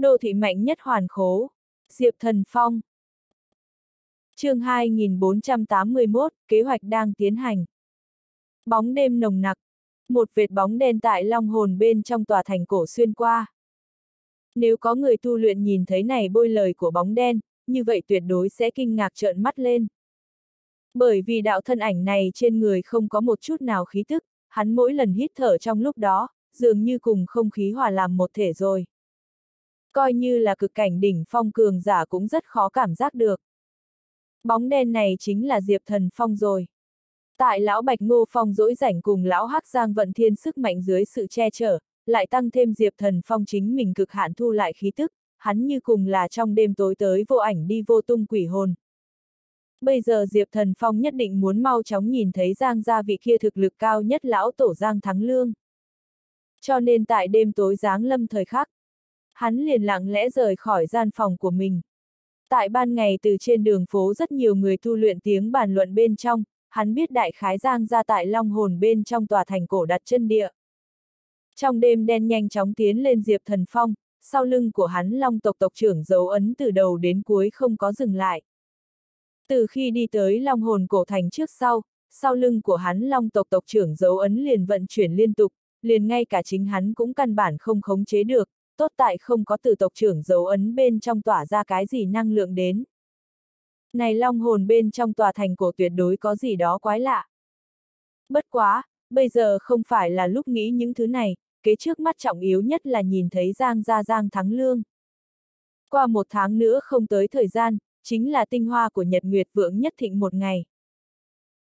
Đô thị mạnh nhất hoàn khố. Diệp Thần Phong. chương 2481, kế hoạch đang tiến hành. Bóng đêm nồng nặc. Một vệt bóng đen tại long hồn bên trong tòa thành cổ xuyên qua. Nếu có người tu luyện nhìn thấy này bôi lời của bóng đen, như vậy tuyệt đối sẽ kinh ngạc trợn mắt lên. Bởi vì đạo thân ảnh này trên người không có một chút nào khí tức, hắn mỗi lần hít thở trong lúc đó, dường như cùng không khí hòa làm một thể rồi. Coi như là cực cảnh đỉnh phong cường giả cũng rất khó cảm giác được. Bóng đen này chính là Diệp Thần Phong rồi. Tại lão Bạch Ngô Phong dỗi rảnh cùng lão Hắc Giang vận thiên sức mạnh dưới sự che chở, lại tăng thêm Diệp Thần Phong chính mình cực hạn thu lại khí tức, hắn như cùng là trong đêm tối tới vô ảnh đi vô tung quỷ hồn. Bây giờ Diệp Thần Phong nhất định muốn mau chóng nhìn thấy Giang gia vị kia thực lực cao nhất lão tổ Giang Thắng Lương. Cho nên tại đêm tối giáng lâm thời khắc, hắn liền lặng lẽ rời khỏi gian phòng của mình. Tại ban ngày từ trên đường phố rất nhiều người tu luyện tiếng bàn luận bên trong, hắn biết đại khái Giang ra tại Long Hồn bên trong tòa thành cổ đặt chân địa. Trong đêm đen nhanh chóng tiến lên Diệp Thần Phong, sau lưng của hắn Long tộc tộc trưởng dấu ấn từ đầu đến cuối không có dừng lại. Từ khi đi tới Long Hồn cổ thành trước sau, sau lưng của hắn Long tộc tộc trưởng dấu ấn liền vận chuyển liên tục, liền ngay cả chính hắn cũng căn bản không khống chế được, tốt tại không có từ tộc trưởng dấu ấn bên trong tỏa ra cái gì năng lượng đến. Này long hồn bên trong tòa thành cổ tuyệt đối có gì đó quái lạ. Bất quá, bây giờ không phải là lúc nghĩ những thứ này, kế trước mắt trọng yếu nhất là nhìn thấy Giang Gia Giang thắng lương. Qua một tháng nữa không tới thời gian, chính là tinh hoa của Nhật Nguyệt Vượng nhất thịnh một ngày.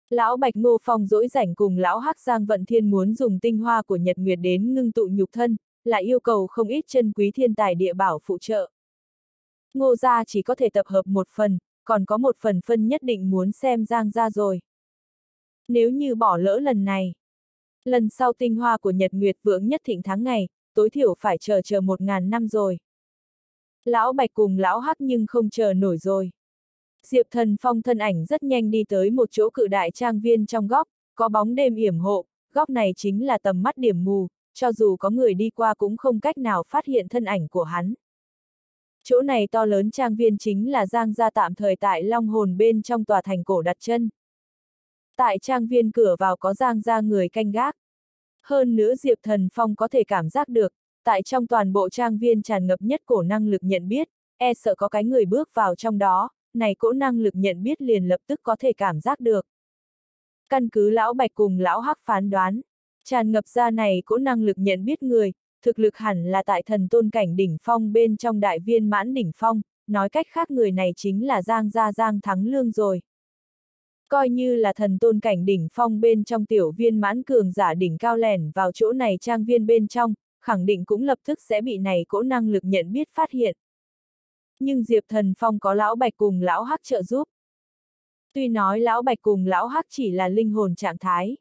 Lão Bạch Ngô Phong dỗi rảnh cùng Lão Hắc Giang Vận Thiên muốn dùng tinh hoa của Nhật Nguyệt đến ngưng tụ nhục thân, lại yêu cầu không ít chân quý thiên tài địa bảo phụ trợ. Ngô gia chỉ có thể tập hợp một phần, còn có một phần phân nhất định muốn xem Giang gia rồi. Nếu như bỏ lỡ lần này, lần sau tinh hoa của Nhật Nguyệt vượng nhất thịnh tháng ngày, tối thiểu phải chờ chờ một ngàn năm rồi. Lão Bạch cùng Lão Hắc nhưng không chờ nổi rồi. Diệp Thần Phong thân ảnh rất nhanh đi tới một chỗ cự đại trang viên trong góc, có bóng đêm yểm hộ, góc này chính là tầm mắt điểm mù, cho dù có người đi qua cũng không cách nào phát hiện thân ảnh của hắn. Chỗ này to lớn trang viên chính là Giang gia tạm thời tại Long Hồn bên trong tòa thành cổ đặt chân. Tại trang viên cửa vào có Giang gia người canh gác. Hơn nữa Diệp Thần Phong có thể cảm giác được, tại trong toàn bộ trang viên tràn ngập nhất cổ năng lực nhận biết, e sợ có cái người bước vào trong đó, này cỗ năng lực nhận biết liền lập tức có thể cảm giác được. Căn cứ lão bạch cùng lão hắc phán đoán, tràn ngập ra này cỗ năng lực nhận biết người, thực lực hẳn là tại thần tôn cảnh đỉnh phong bên trong đại viên mãn đỉnh phong, nói cách khác người này chính là Giang Gia Giang Thắng Lương rồi. Coi như là thần tôn cảnh đỉnh phong bên trong tiểu viên mãn cường giả đỉnh cao lẻn vào chỗ này trang viên bên trong, khẳng định cũng lập tức sẽ bị này cỗ năng lực nhận biết phát hiện. Nhưng Diệp Thần Phong có lão bạch cùng lão hắc trợ giúp. Tuy nói lão bạch cùng lão hắc chỉ là linh hồn trạng thái.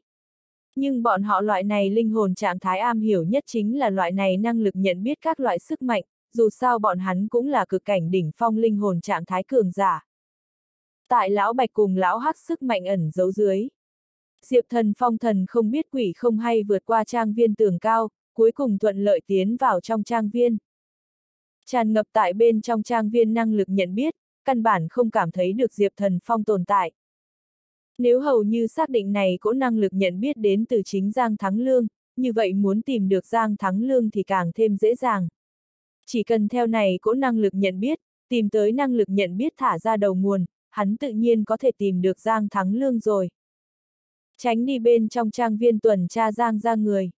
Nhưng bọn họ loại này linh hồn trạng thái am hiểu nhất chính là loại này năng lực nhận biết các loại sức mạnh, dù sao bọn hắn cũng là cực cảnh đỉnh phong linh hồn trạng thái cường giả. Tại lão bạch cùng lão hắc sức mạnh ẩn giấu dưới. Diệp thần phong thần không biết quỷ không hay vượt qua trang viên tường cao, cuối cùng thuận lợi tiến vào trong trang viên. Tràn ngập tại bên trong trang viên năng lực nhận biết, căn bản không cảm thấy được Diệp Thần Phong tồn tại. Nếu hầu như xác định này cỗ năng lực nhận biết đến từ chính Giang Thắng Lương, như vậy muốn tìm được Giang Thắng Lương thì càng thêm dễ dàng. Chỉ cần theo này cỗ năng lực nhận biết, tìm tới năng lực nhận biết thả ra đầu nguồn, hắn tự nhiên có thể tìm được Giang Thắng Lương rồi. Tránh đi bên trong trang viên tuần tra Giang ra người.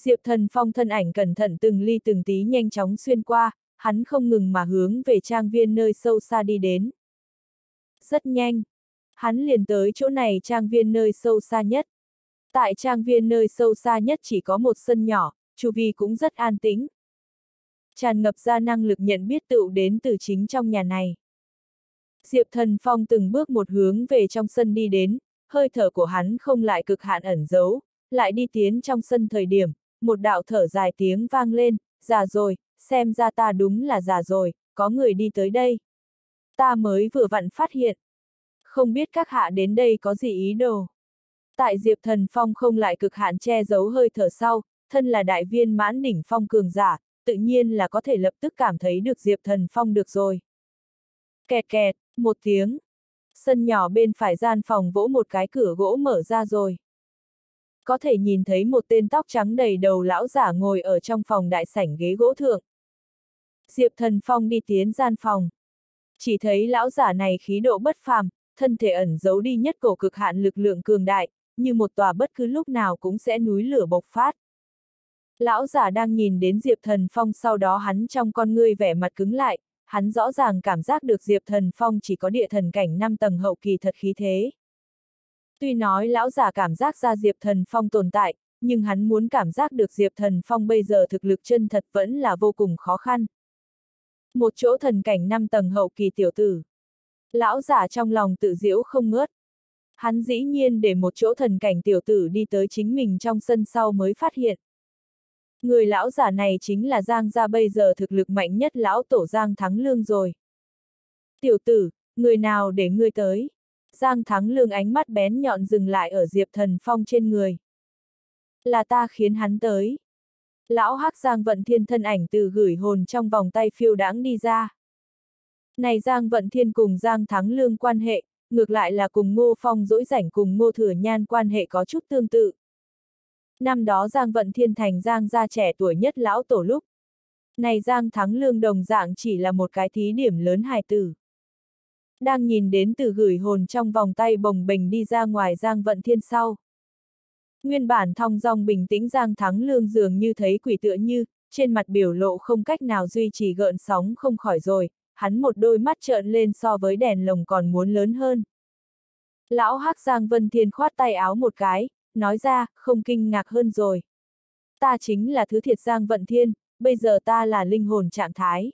Diệp Thần Phong thân ảnh cẩn thận từng ly từng tí nhanh chóng xuyên qua, hắn không ngừng mà hướng về trang viên nơi sâu xa đi đến. Rất nhanh, hắn liền tới chỗ này trang viên nơi sâu xa nhất. Tại trang viên nơi sâu xa nhất chỉ có một sân nhỏ, chu vi cũng rất an tĩnh. Tràn ngập ra năng lực nhận biết tự đến từ chính trong nhà này. Diệp Thần Phong từng bước một hướng về trong sân đi đến, hơi thở của hắn không lại cực hạn ẩn giấu, lại đi tiến trong sân thời điểm, một đạo thở dài tiếng vang lên, già rồi, xem ra ta đúng là già rồi, có người đi tới đây. Ta mới vừa vặn phát hiện. Không biết các hạ đến đây có gì ý đồ. Tại Diệp Thần Phong không lại cực hạn che giấu hơi thở sau, thân là đại viên mãn đỉnh phong cường giả, tự nhiên là có thể lập tức cảm thấy được Diệp Thần Phong được rồi. Kẹt kẹt, một tiếng. Sân nhỏ bên phải gian phòng vỗ một cái cửa gỗ mở ra rồi. Có thể nhìn thấy một tên tóc trắng đầy đầu lão giả ngồi ở trong phòng đại sảnh ghế gỗ thượng. Diệp Thần Phong đi tiến gian phòng. Chỉ thấy lão giả này khí độ bất phàm, thân thể ẩn giấu đi nhất cổ cực hạn lực lượng cường đại, như một tòa bất cứ lúc nào cũng sẽ núi lửa bộc phát. Lão giả đang nhìn đến Diệp Thần Phong sau đó hắn trong con ngươi vẻ mặt cứng lại, hắn rõ ràng cảm giác được Diệp Thần Phong chỉ có địa thần cảnh 5 tầng hậu kỳ thật khí thế. Tuy nói lão giả cảm giác ra Diệp Thần Phong tồn tại, nhưng hắn muốn cảm giác được Diệp Thần Phong bây giờ thực lực chân thật vẫn là vô cùng khó khăn. Một chỗ thần cảnh 5 tầng hậu kỳ tiểu tử. Lão giả trong lòng tự diễu không ngớt. Hắn dĩ nhiên để một chỗ thần cảnh tiểu tử đi tới chính mình trong sân sau mới phát hiện. Người lão giả này chính là Giang gia bây giờ thực lực mạnh nhất lão tổ Giang Thắng Lương rồi. Tiểu tử, người nào để ngươi tới? Giang Thắng Lương ánh mắt bén nhọn dừng lại ở Diệp Thần Phong trên người. Là ta khiến hắn tới. Lão Hắc Giang Vận Thiên thân ảnh từ gửi hồn trong vòng tay phiêu đãng đi ra. Này Giang Vận Thiên cùng Giang Thắng Lương quan hệ, ngược lại là cùng Ngô Phong dỗi rảnh cùng Ngô Thừa Nhan quan hệ có chút tương tự. Năm đó Giang Vận Thiên thành Giang gia trẻ tuổi nhất lão tổ lúc. Này Giang Thắng Lương đồng dạng chỉ là một cái thí điểm lớn hài tử. Đang nhìn đến từ gửi hồn trong vòng tay bồng bềnh đi ra ngoài Giang Vận Thiên sau. Nguyên bản thong dong bình tĩnh Giang Thắng Lương dường như thấy quỷ tựa như, trên mặt biểu lộ không cách nào duy trì gợn sóng không khỏi rồi, hắn một đôi mắt trợn lên so với đèn lồng còn muốn lớn hơn. Lão Hắc Giang Vân Thiên khoát tay áo một cái, nói ra, không kinh ngạc hơn rồi. Ta chính là thứ thiệt Giang Vận Thiên, bây giờ ta là linh hồn trạng thái.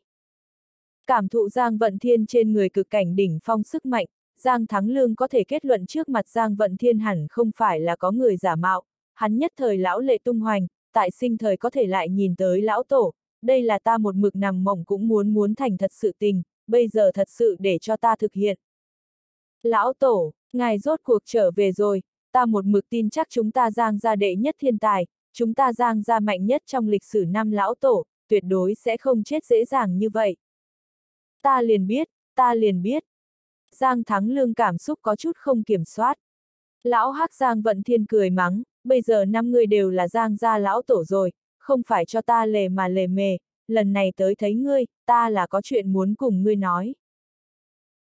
Cảm thụ Giang Vận Thiên trên người cực cảnh đỉnh phong sức mạnh, Giang Thắng Lương có thể kết luận trước mặt Giang Vận Thiên hẳn không phải là có người giả mạo, hắn nhất thời lão lệ tung hoành, tại sinh thời có thể lại nhìn tới lão tổ, đây là ta một mực nằm mộng cũng muốn muốn thành thật sự tình, bây giờ thật sự để cho ta thực hiện. Lão tổ, ngài rốt cuộc trở về rồi, ta một mực tin chắc chúng ta giang gia đệ nhất thiên tài, chúng ta giang gia mạnh nhất trong lịch sử năm lão tổ, tuyệt đối sẽ không chết dễ dàng như vậy. Ta liền biết, ta liền biết. Giang Thắng Lương cảm xúc có chút không kiểm soát. Lão Hắc Giang Vận Thiên cười mắng, bây giờ năm người đều là Giang gia lão tổ rồi, không phải cho ta lề mà lề mề, lần này tới thấy ngươi, ta là có chuyện muốn cùng ngươi nói.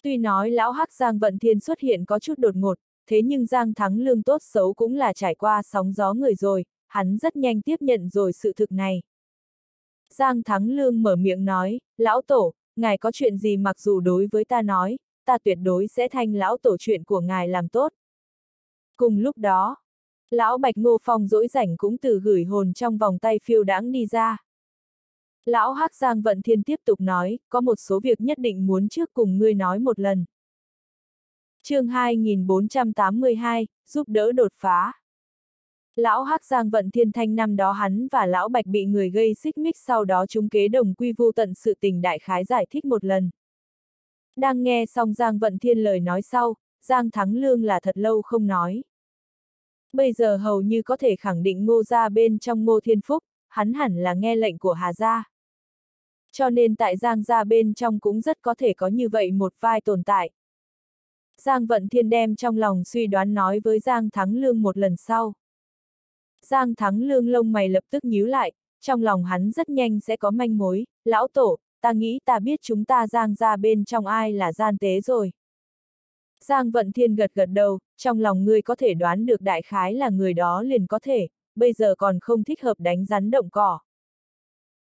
Tuy nói lão Hắc Giang Vận Thiên xuất hiện có chút đột ngột, thế nhưng Giang Thắng Lương tốt xấu cũng là trải qua sóng gió người rồi, hắn rất nhanh tiếp nhận rồi sự thực này. Giang Thắng Lương mở miệng nói, lão tổ, ngài có chuyện gì mặc dù đối với ta nói, ta tuyệt đối sẽ thanh lão tổ chuyện của ngài làm tốt. Cùng lúc đó, lão Bạch Ngô Phong dỗi rảnh cũng từ gửi hồn trong vòng tay phiêu đãng đi ra. Lão Hắc Giang Vận Thiên tiếp tục nói, có một số việc nhất định muốn trước cùng ngươi nói một lần chương 2482, giúp đỡ đột phá. Lão Hắc Giang vận thiên thanh năm đó hắn và Lão Bạch bị người gây xích mích sau đó chúng kế đồng quy vu tận sự tình đại khái giải thích một lần. Đang nghe xong Giang vận thiên lời nói sau, Giang Thắng Lương là thật lâu không nói. Bây giờ hầu như có thể khẳng định ngô gia bên trong ngô thiên phúc, hắn hẳn là nghe lệnh của Hà gia. Cho nên tại Giang gia bên trong cũng rất có thể có như vậy một vai tồn tại. Giang Vận Thiên đem trong lòng suy đoán nói với Giang Thắng Lương một lần sau. Giang Thắng Lương lông mày lập tức nhíu lại, trong lòng hắn rất nhanh sẽ có manh mối, lão tổ, ta nghĩ ta biết chúng ta Giang ra bên trong ai là gian tế rồi. Giang Vận Thiên gật gật đầu, trong lòng ngươi có thể đoán được đại khái là người đó liền có thể, bây giờ còn không thích hợp đánh rắn động cỏ.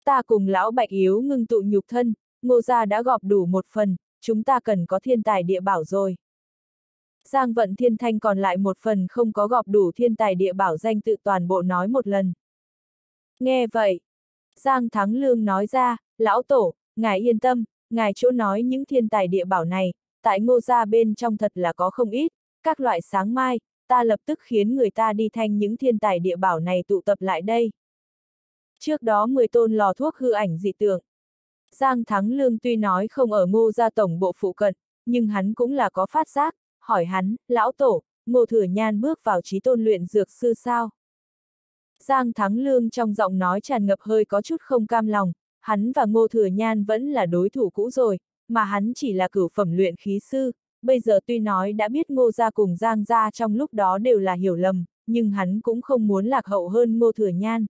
Ta cùng lão bạch yếu ngưng tụ nhục thân, ngô gia đã gọp đủ một phần, chúng ta cần có thiên tài địa bảo rồi. Giang vận thiên thanh còn lại một phần không có gọp đủ thiên tài địa bảo danh tự toàn bộ nói một lần. Nghe vậy, Giang Thắng Lương nói ra, lão tổ, ngài yên tâm, ngài chỗ nói những thiên tài địa bảo này, tại ngô gia bên trong thật là có không ít, các loại sáng mai, ta lập tức khiến người ta đi thanh những thiên tài địa bảo này tụ tập lại đây. Trước đó 10 tôn lò thuốc hư ảnh dị tượng. Giang Thắng Lương tuy nói không ở ngô gia tổng bộ phụ cận, nhưng hắn cũng là có phát giác, hỏi hắn, lão tổ, ngô thừa nhan bước vào trí tôn luyện dược sư sao? Giang Thắng Lương trong giọng nói tràn ngập hơi có chút không cam lòng, hắn và Ngô Thừa Nhan vẫn là đối thủ cũ rồi, mà hắn chỉ là cửu phẩm luyện khí sư, bây giờ tuy nói đã biết Ngô gia cùng Giang gia trong lúc đó đều là hiểu lầm, nhưng hắn cũng không muốn lạc hậu hơn Ngô Thừa Nhan.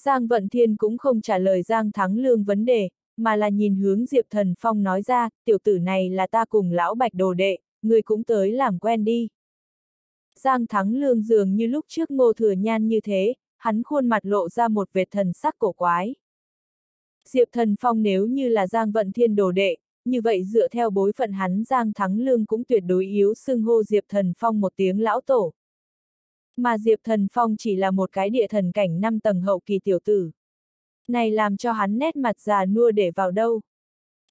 Giang Vận Thiên cũng không trả lời Giang Thắng Lương vấn đề, mà là nhìn hướng Diệp Thần Phong nói ra, tiểu tử này là ta cùng lão bạch đồ đệ, người cũng tới làm quen đi. Giang Thắng Lương dường như lúc trước Ngô Thừa Nhan như thế, hắn khuôn mặt lộ ra một vệt thần sắc cổ quái. Diệp Thần Phong nếu như là Giang Vận Thiên đồ đệ, như vậy dựa theo bối phận hắn Giang Thắng Lương cũng tuyệt đối yếu xưng hô Diệp Thần Phong một tiếng lão tổ. Mà Diệp Thần Phong chỉ là một cái địa thần cảnh năm tầng hậu kỳ tiểu tử. Này làm cho hắn nét mặt già nua để vào đâu.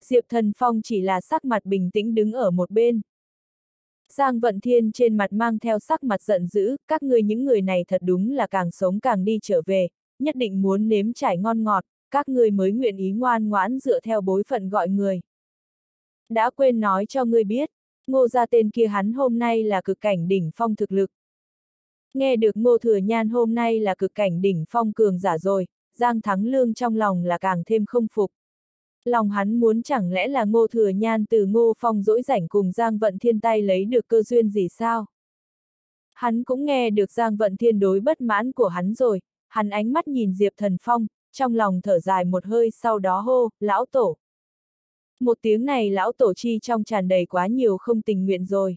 Diệp Thần Phong chỉ là sắc mặt bình tĩnh đứng ở một bên. Giang Vận Thiên trên mặt mang theo sắc mặt giận dữ, các ngươi những người này thật đúng là càng sống càng đi trở về, nhất định muốn nếm trải ngon ngọt, các ngươi mới nguyện ý ngoan ngoãn dựa theo bối phận gọi người. Đã quên nói cho ngươi biết, ngô gia tên kia hắn hôm nay là cực cảnh đỉnh phong thực lực. Nghe được ngô thừa nhan hôm nay là cực cảnh đỉnh phong cường giả rồi, Giang Thắng Lương trong lòng là càng thêm không phục. Lòng hắn muốn chẳng lẽ là ngô thừa nhan từ ngô phong dỗi rảnh cùng Giang Vận Thiên tay lấy được cơ duyên gì sao? Hắn cũng nghe được Giang Vận Thiên đối bất mãn của hắn rồi, hắn ánh mắt nhìn Diệp Thần Phong, trong lòng thở dài một hơi sau đó hô, lão tổ. Một tiếng này lão tổ chi trong tràn đầy quá nhiều không tình nguyện rồi.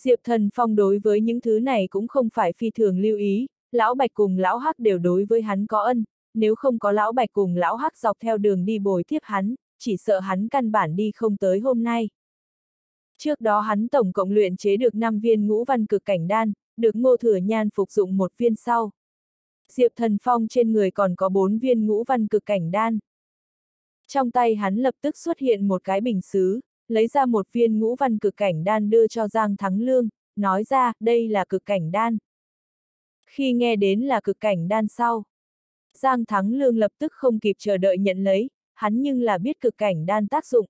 Diệp Thần Phong đối với những thứ này cũng không phải phi thường lưu ý, lão Bạch cùng lão Hắc đều đối với hắn có ân, nếu không có lão Bạch cùng lão Hắc dọc theo đường đi bồi tiếp hắn, chỉ sợ hắn căn bản đi không tới hôm nay. Trước đó hắn tổng cộng luyện chế được 5 viên ngũ văn cực cảnh đan, được ngô thừa nhan phục dụng một viên sau. Diệp Thần Phong trên người còn có bốn viên ngũ văn cực cảnh đan. Trong tay hắn lập tức xuất hiện một cái bình xứ, lấy ra một viên ngũ văn cực cảnh đan đưa cho Giang Thắng Lương, nói ra, đây là cực cảnh đan. Khi nghe đến là cực cảnh đan sau, Giang Thắng Lương lập tức không kịp chờ đợi nhận lấy, hắn nhưng là biết cực cảnh đan tác dụng.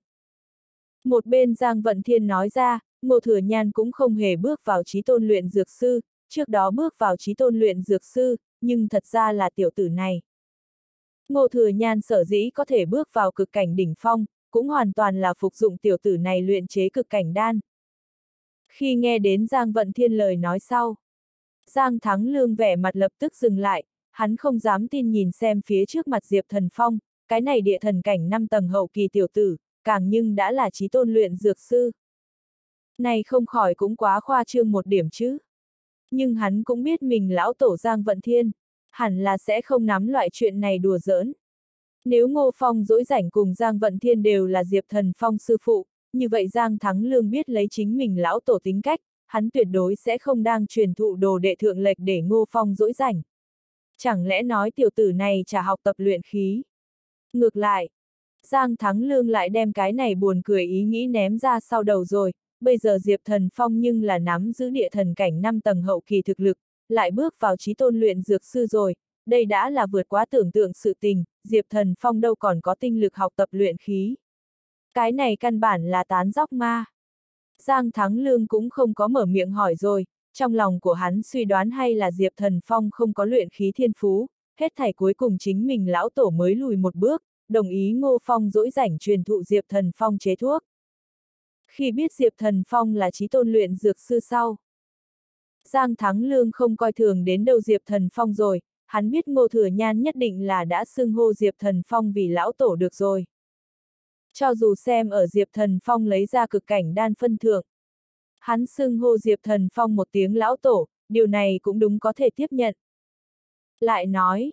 Một bên Giang Vận Thiên nói ra, Ngô Thừa Nhan cũng không hề bước vào trí tôn luyện dược sư, trước đó bước vào trí tôn luyện dược sư, nhưng thật ra là tiểu tử này. Ngô Thừa Nhan sở dĩ có thể bước vào cực cảnh đỉnh phong, cũng hoàn toàn là phục dụng tiểu tử này luyện chế cực cảnh đan. Khi nghe đến Giang Vận Thiên lời nói sau, Giang Thắng Lương vẻ mặt lập tức dừng lại, hắn không dám tin nhìn xem phía trước mặt Diệp Thần Phong, cái này địa thần cảnh năm tầng hậu kỳ tiểu tử, càng nhưng đã là trí tôn luyện dược sư. Này không khỏi cũng quá khoa trương một điểm chứ. Nhưng hắn cũng biết mình lão tổ Giang Vận Thiên, hẳn là sẽ không nắm loại chuyện này đùa giỡn. Nếu Ngô Phong dỗi rảnh cùng Giang Vận Thiên đều là Diệp Thần Phong sư phụ, như vậy Giang Thắng Lương biết lấy chính mình lão tổ tính cách, hắn tuyệt đối sẽ không đang truyền thụ đồ đệ thượng lệch để Ngô Phong dỗi rảnh. Chẳng lẽ nói tiểu tử này chả học tập luyện khí? Ngược lại, Giang Thắng Lương lại đem cái này buồn cười ý nghĩ ném ra sau đầu rồi, bây giờ Diệp Thần Phong nhưng là nắm giữ địa thần cảnh 5 tầng hậu kỳ thực lực, lại bước vào trí tôn luyện dược sư rồi, đây đã là vượt quá tưởng tượng sự tình, Diệp Thần Phong đâu còn có tinh lực học tập luyện khí. Cái này căn bản là tán dóc ma. Giang Thắng Lương cũng không có mở miệng hỏi rồi, trong lòng của hắn suy đoán hay là Diệp Thần Phong không có luyện khí thiên phú, hết thảy cuối cùng chính mình lão tổ mới lùi một bước, đồng ý Ngô Phong dỗi rảnh truyền thụ Diệp Thần Phong chế thuốc. Khi biết Diệp Thần Phong là trí tôn luyện dược sư sau, Giang Thắng Lương không coi thường đến đâu Diệp Thần Phong rồi, hắn biết Ngô Thừa Nhan nhất định là đã xưng hô Diệp Thần Phong vì lão tổ được rồi. Cho dù xem ở Diệp Thần Phong lấy ra cực cảnh đan phân thượng. Hắn xưng hô Diệp Thần Phong một tiếng lão tổ, điều này cũng đúng có thể tiếp nhận. Lại nói,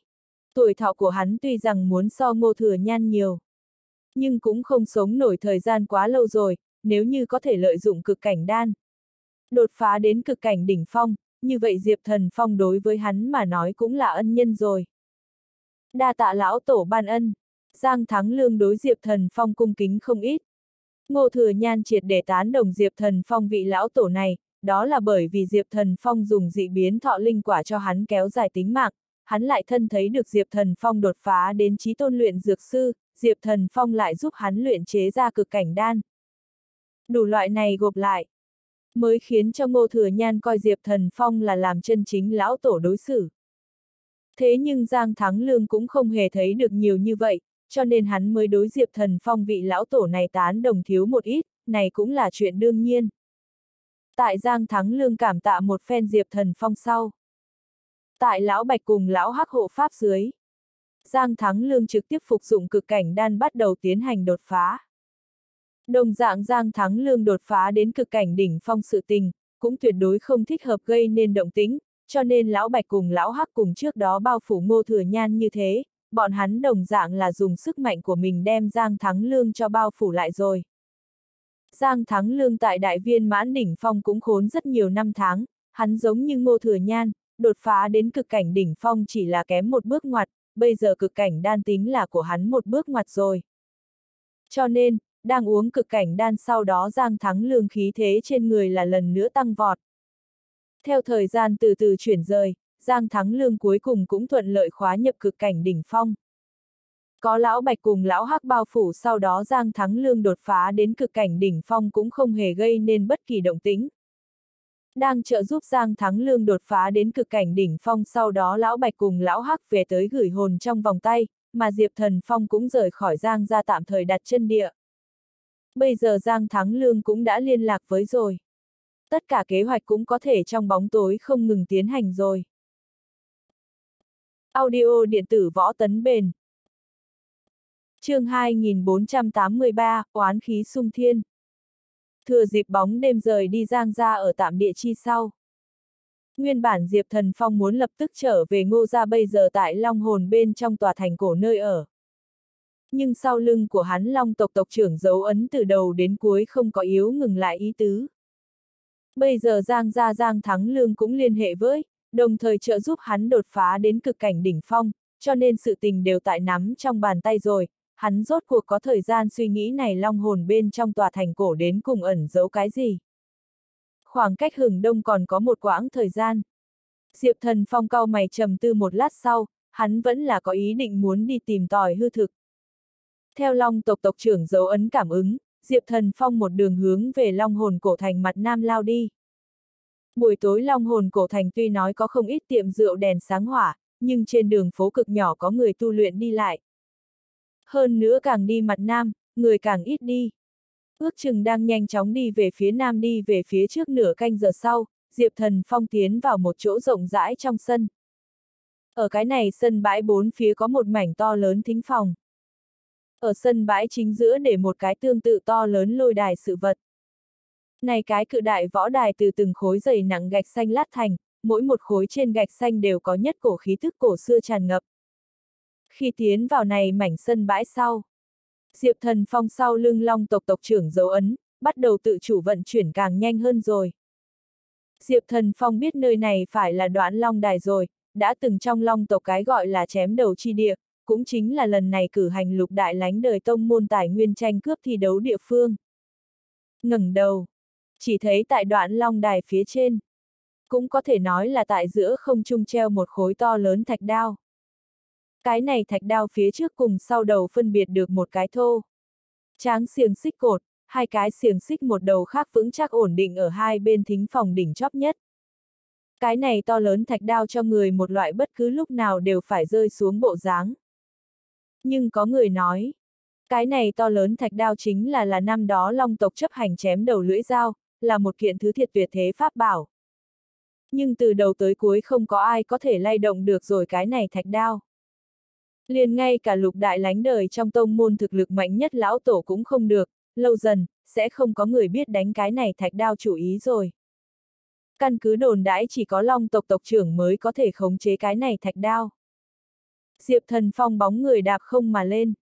tuổi thọ của hắn tuy rằng muốn so Ngô Thừa Nhan nhiều, nhưng cũng không sống nổi thời gian quá lâu rồi, nếu như có thể lợi dụng cực cảnh đan. Đột phá đến cực cảnh đỉnh phong, như vậy Diệp Thần Phong đối với hắn mà nói cũng là ân nhân rồi. Đa tạ lão tổ ban ân, Giang Thắng Lương đối Diệp Thần Phong cung kính không ít. Ngô Thừa Nhan triệt để tán đồng Diệp Thần Phong vị lão tổ này, đó là bởi vì Diệp Thần Phong dùng dị biến thọ linh quả cho hắn kéo dài tính mạng, hắn lại thân thấy được Diệp Thần Phong đột phá đến trí tôn luyện dược sư, Diệp Thần Phong lại giúp hắn luyện chế ra cực cảnh đan. Đủ loại này gộp lại, mới khiến cho Ngô Thừa Nhan coi Diệp Thần Phong là làm chân chính lão tổ đối xử. Thế nhưng Giang Thắng Lương cũng không hề thấy được nhiều như vậy, cho nên hắn mới đối Diệp Thần Phong vị lão tổ này tán đồng thiếu một ít, này cũng là chuyện đương nhiên. Tại Giang Thắng Lương cảm tạ một phen Diệp Thần Phong sau. Tại lão Bạch cùng lão Hắc hộ pháp dưới. Giang Thắng Lương trực tiếp phục dụng cực cảnh đan bắt đầu tiến hành đột phá. Đồng dạng Giang Thắng Lương đột phá đến cực cảnh đỉnh phong sự tình, cũng tuyệt đối không thích hợp gây nên động tĩnh, cho nên lão Bạch cùng lão Hắc cùng trước đó bao phủ ngô thừa nhan như thế, bọn hắn đồng dạng là dùng sức mạnh của mình đem Giang Thắng Lương cho bao phủ lại rồi. Giang Thắng Lương tại đại viên mãn đỉnh phong cũng khốn rất nhiều năm tháng, hắn giống như ngô thừa nhan, đột phá đến cực cảnh đỉnh phong chỉ là kém một bước ngoặt, bây giờ cực cảnh đan tính là của hắn một bước ngoặt rồi. Cho nên, đang uống cực cảnh đan sau đó Giang Thắng Lương khí thế trên người là lần nữa tăng vọt. Theo thời gian từ từ chuyển rời, Giang Thắng Lương cuối cùng cũng thuận lợi khóa nhập cực cảnh đỉnh phong. Có lão bạch cùng lão hắc bao phủ sau đó Giang Thắng Lương đột phá đến cực cảnh đỉnh phong cũng không hề gây nên bất kỳ động tĩnh. Đang trợ giúp Giang Thắng Lương đột phá đến cực cảnh đỉnh phong sau đó lão bạch cùng lão hắc về tới gửi hồn trong vòng tay, mà Diệp Thần Phong cũng rời khỏi Giang ra tạm thời đặt chân địa. Bây giờ Giang Thắng Lương cũng đã liên lạc với rồi. Tất cả kế hoạch cũng có thể trong bóng tối không ngừng tiến hành rồi. Audio điện tử võ tấn bền. chương 2483, Oán khí sung thiên. Thừa dịp bóng đêm rời đi giang ra ở tạm địa chi sau. Nguyên bản Diệp Thần Phong muốn lập tức trở về ngô gia bây giờ tại Long Hồn bên trong tòa thành cổ nơi ở. Nhưng sau lưng của hắn Long tộc tộc trưởng dấu ấn từ đầu đến cuối không có yếu ngừng lại ý tứ. Bây giờ Giang Gia Giang Thắng Lương cũng liên hệ với, đồng thời trợ giúp hắn đột phá đến cực cảnh đỉnh phong, cho nên sự tình đều tại nắm trong bàn tay rồi, hắn rốt cuộc có thời gian suy nghĩ này long hồn bên trong tòa thành cổ đến cùng ẩn giấu cái gì. Khoảng cách hừng đông còn có một quãng thời gian. Diệp thần phong cao mày trầm tư một lát sau, hắn vẫn là có ý định muốn đi tìm tòi hư thực. Theo long tộc tộc trưởng dấu ấn cảm ứng, Diệp thần phong một đường hướng về long hồn cổ thành mặt nam lao đi. Buổi tối Long Hồn Cổ Thành tuy nói có không ít tiệm rượu đèn sáng hỏa, nhưng trên đường phố cực nhỏ có người tu luyện đi lại. Hơn nữa càng đi mặt nam, người càng ít đi. Ước chừng đang nhanh chóng đi về phía nam đi về phía trước nửa canh giờ sau, Diệp Thần Phong tiến vào một chỗ rộng rãi trong sân. Ở cái này sân bãi bốn phía có một mảnh to lớn thính phòng. Ở sân bãi chính giữa để một cái tương tự to lớn lôi đài sự vật. Này cái cự đại võ đài từ từng khối dày nặng gạch xanh lát thành, mỗi một khối trên gạch xanh đều có nhất cổ khí thức cổ xưa tràn ngập. Khi tiến vào này mảnh sân bãi sau, Diệp Thần Phong sau lưng long tộc tộc trưởng dấu ấn, bắt đầu tự chủ vận chuyển càng nhanh hơn rồi. Diệp Thần Phong biết nơi này phải là đoạn long đài rồi, đã từng trong long tộc cái gọi là chém đầu chi địa, cũng chính là lần này cử hành lục đại lánh đời tông môn tài nguyên tranh cướp thi đấu địa phương. ngẩng đầu, chỉ thấy tại đoạn long đài phía trên. Cũng có thể nói là tại giữa không trung treo một khối to lớn thạch đao. Cái này thạch đao phía trước cùng sau đầu phân biệt được một cái thô. Tráng xiềng xích cột, hai cái xiềng xích một đầu khác vững chắc ổn định ở hai bên thính phòng đỉnh chóp nhất. Cái này to lớn thạch đao cho người một loại bất cứ lúc nào đều phải rơi xuống bộ dáng. Nhưng có người nói, cái này to lớn thạch đao chính là là năm đó long tộc chấp hành chém đầu lưỡi dao, là một kiện thứ thiệt tuyệt thế pháp bảo. Nhưng từ đầu tới cuối không có ai có thể lay động được rồi cái này thạch đao. Liền ngay cả lục đại lánh đời trong tông môn thực lực mạnh nhất lão tổ cũng không được, lâu dần, sẽ không có người biết đánh cái này thạch đao chủ ý rồi. Căn cứ đồn đãi chỉ có long tộc tộc trưởng mới có thể khống chế cái này thạch đao. Diệp thần phong bóng người đạp không mà lên.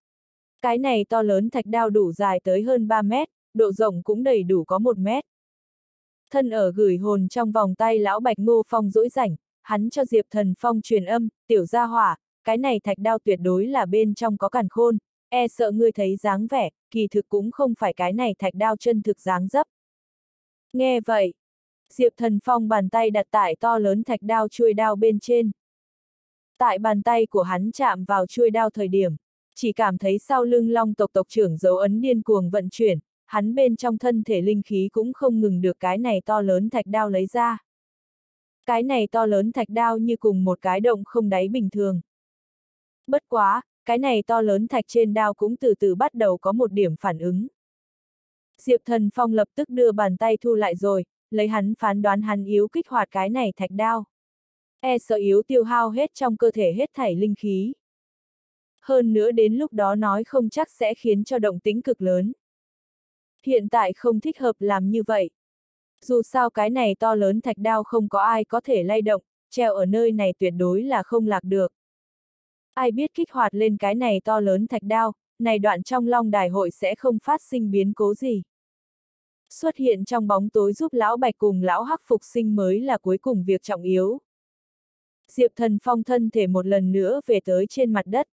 Cái này to lớn thạch đao đủ dài tới hơn 3 mét, độ rộng cũng đầy đủ có 1 mét. Thân ở gửi hồn trong vòng tay lão Bạch Ngô Phong dỗi rảnh, hắn cho Diệp Thần Phong truyền âm, tiểu gia hỏa, cái này thạch đao tuyệt đối là bên trong có càn khôn, e sợ ngươi thấy dáng vẻ, kỳ thực cũng không phải cái này thạch đao chân thực dáng dấp. Nghe vậy, Diệp Thần Phong bàn tay đặt tại to lớn thạch đao chuôi đao bên trên. Tại bàn tay của hắn chạm vào chuôi đao thời điểm, chỉ cảm thấy sau lưng long tộc tộc trưởng dấu ấn điên cuồng vận chuyển, hắn bên trong thân thể linh khí cũng không ngừng được cái này to lớn thạch đao lấy ra. Cái này to lớn thạch đao như cùng một cái động không đáy bình thường. Bất quá, cái này to lớn thạch trên đao cũng từ từ bắt đầu có một điểm phản ứng. Diệp Thần Phong lập tức đưa bàn tay thu lại rồi, lấy hắn phán đoán hắn yếu kích hoạt cái này thạch đao. E sợ yếu tiêu hao hết trong cơ thể hết thảy linh khí. Hơn nữa đến lúc đó nói không chắc sẽ khiến cho động tính cực lớn. Hiện tại không thích hợp làm như vậy. Dù sao cái này to lớn thạch đao không có ai có thể lay động, treo ở nơi này tuyệt đối là không lạc được. Ai biết kích hoạt lên cái này to lớn thạch đao, này đoạn trong long đài hội sẽ không phát sinh biến cố gì. Xuất hiện trong bóng tối giúp lão bạch cùng lão hắc phục sinh mới là cuối cùng việc trọng yếu. Diệp thần phong thân thể một lần nữa về tới trên mặt đất.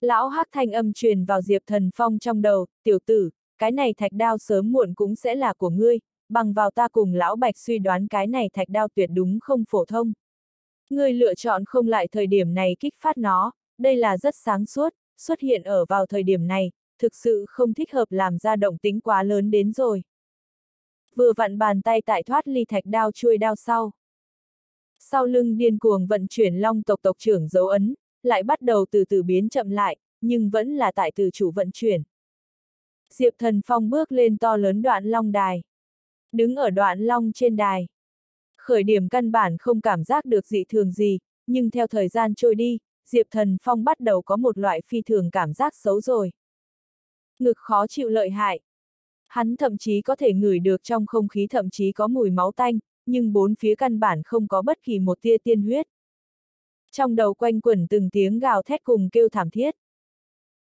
Lão hắc thanh âm truyền vào Diệp thần phong trong đầu, tiểu tử, cái này thạch đao sớm muộn cũng sẽ là của ngươi, bằng vào ta cùng lão bạch suy đoán cái này thạch đao tuyệt đúng không phổ thông. Ngươi lựa chọn không lại thời điểm này kích phát nó, đây là rất sáng suốt, xuất hiện ở vào thời điểm này, thực sự không thích hợp làm ra động tính quá lớn đến rồi. Vừa vặn bàn tay tại thoát ly thạch đao chui đao sau. Sau lưng điên cuồng vận chuyển long tộc tộc trưởng dấu ấn, lại bắt đầu từ từ biến chậm lại, nhưng vẫn là tại từ chủ vận chuyển. Diệp thần phong bước lên to lớn đoạn long đài. Đứng ở đoạn long trên đài. Khởi điểm căn bản không cảm giác được dị thường gì, nhưng theo thời gian trôi đi, Diệp Thần Phong bắt đầu có một loại phi thường cảm giác xấu rồi. Ngực khó chịu lợi hại. Hắn thậm chí có thể ngửi được trong không khí thậm chí có mùi máu tanh, nhưng bốn phía căn bản không có bất kỳ một tia tiên huyết. Trong đầu quanh quẩn từng tiếng gào thét cùng kêu thảm thiết.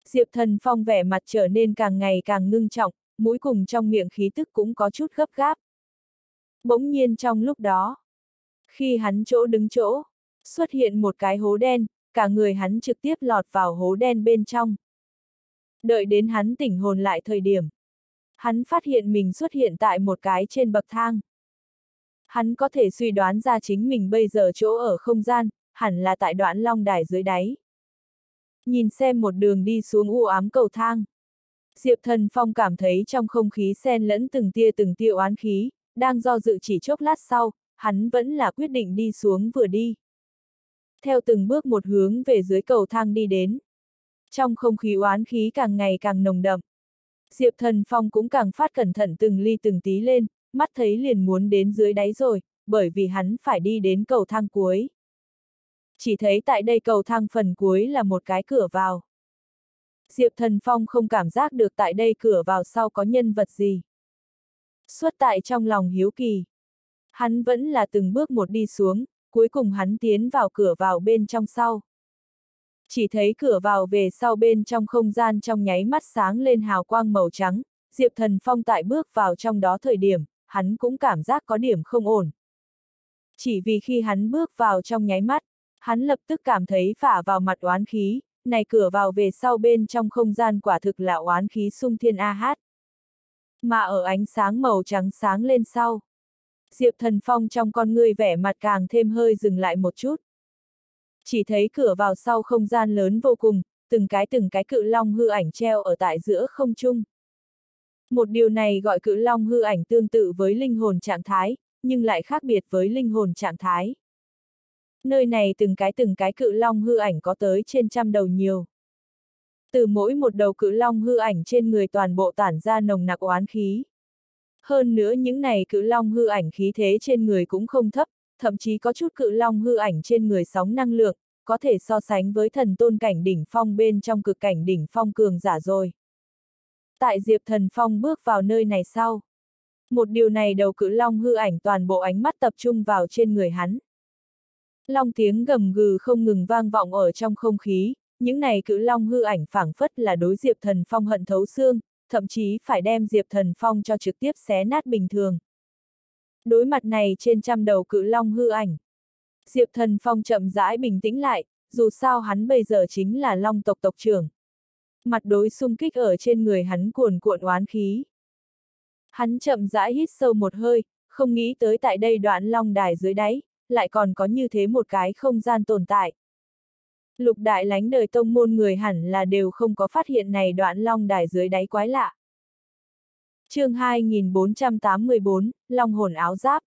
Diệp Thần Phong vẻ mặt trở nên càng ngày càng ngưng trọng, mũi cùng trong miệng khí tức cũng có chút gấp gáp. Bỗng nhiên trong lúc đó, khi hắn chỗ đứng chỗ, xuất hiện một cái hố đen, cả người hắn trực tiếp lọt vào hố đen bên trong. Đợi đến hắn tỉnh hồn lại thời điểm. Hắn phát hiện mình xuất hiện tại một cái trên bậc thang. Hắn có thể suy đoán ra chính mình bây giờ chỗ ở không gian, hẳn là tại đoạn long đài dưới đáy. Nhìn xem một đường đi xuống u ám cầu thang. Diệp Thần Phong cảm thấy trong không khí xen lẫn từng tia từng tia oán khí, đang do dự chỉ chốc lát sau, hắn vẫn là quyết định đi xuống vừa đi. Theo từng bước một hướng về dưới cầu thang đi đến. Trong không khí oán khí càng ngày càng nồng đậm. Diệp Thần Phong cũng càng phát cẩn thận từng ly từng tí lên, mắt thấy liền muốn đến dưới đáy rồi, bởi vì hắn phải đi đến cầu thang cuối. Chỉ thấy tại đây cầu thang phần cuối là một cái cửa vào. Diệp Thần Phong không cảm giác được tại đây cửa vào sau có nhân vật gì. Xuất tại trong lòng hiếu kỳ. Hắn vẫn là từng bước một đi xuống, cuối cùng hắn tiến vào cửa vào bên trong sau. Chỉ thấy cửa vào về sau bên trong không gian trong nháy mắt sáng lên hào quang màu trắng, Diệp Thần Phong tại bước vào trong đó thời điểm, hắn cũng cảm giác có điểm không ổn. Chỉ vì khi hắn bước vào trong nháy mắt, hắn lập tức cảm thấy phả vào mặt oán khí, này cửa vào về sau bên trong không gian quả thực là oán khí sung thiên A hát. Mà ở ánh sáng màu trắng sáng lên sau. Diệp Thần Phong trong con người vẻ mặt càng thêm hơi dừng lại một chút. Chỉ thấy cửa vào sau không gian lớn vô cùng, từng cái từng cái cự long hư ảnh treo ở tại giữa không trung. Một điều này gọi cự long hư ảnh tương tự với linh hồn trạng thái, nhưng lại khác biệt với linh hồn trạng thái. Nơi này từng cái từng cái cự long hư ảnh có tới trên trăm đầu nhiều. Từ mỗi một đầu cự long hư ảnh trên người toàn bộ tản ra nồng nặc oán khí. Hơn nữa những này cự long hư ảnh khí thế trên người cũng không thấp, thậm chí có chút cự long hư ảnh trên người sóng năng lượng, có thể so sánh với thần tôn cảnh đỉnh phong bên trong cực cảnh đỉnh phong cường giả rồi. Tại Diệp Thần Phong bước vào nơi này sau. Một điều này đầu Cử long hư ảnh toàn bộ ánh mắt tập trung vào trên người hắn. Long tiếng gầm gừ không ngừng vang vọng ở trong không khí, những này Cử long hư ảnh phảng phất là đối Diệp Thần Phong hận thấu xương, thậm chí phải đem Diệp Thần Phong cho trực tiếp xé nát bình thường. Đối mặt này trên trăm đầu cự long hư ảnh. Diệp Thần Phong chậm rãi bình tĩnh lại, dù sao hắn bây giờ chính là long tộc tộc trưởng. Mặt đối xung kích ở trên người hắn cuồn cuộn oán khí. Hắn chậm rãi hít sâu một hơi, không nghĩ tới tại đây đoạn long đài dưới đáy, lại còn có như thế một cái không gian tồn tại. Lục đại lánh đời tông môn người hẳn là đều không có phát hiện này đoạn long đài dưới đáy quái lạ. chương 2484, Long hồn áo giáp.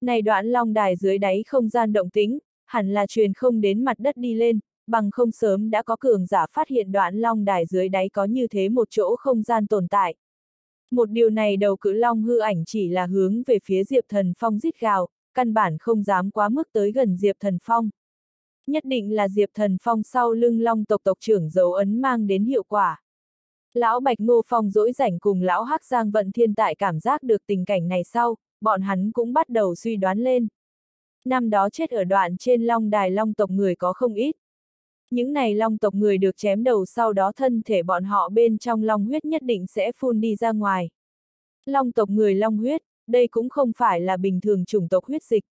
Này đoạn long đài dưới đáy không gian động tĩnh, hẳn là truyền không đến mặt đất đi lên, bằng không sớm đã có cường giả phát hiện đoạn long đài dưới đáy có như thế một chỗ không gian tồn tại. Một điều này đầu cự long hư ảnh chỉ là hướng về phía Diệp Thần Phong rít gào, căn bản không dám quá mức tới gần Diệp Thần Phong. Nhất định là Diệp Thần Phong sau lưng long tộc tộc trưởng dấu ấn mang đến hiệu quả. Lão Bạch Ngô Phong dỗi rảnh cùng lão Hắc Giang Vận Thiên tại cảm giác được tình cảnh này sau, bọn hắn cũng bắt đầu suy đoán lên. Năm đó chết ở đoạn trên long đài long tộc người có không ít. Những này long tộc người được chém đầu sau đó thân thể bọn họ bên trong long huyết nhất định sẽ phun đi ra ngoài. Long tộc người long huyết, đây cũng không phải là bình thường chủng tộc huyết dịch.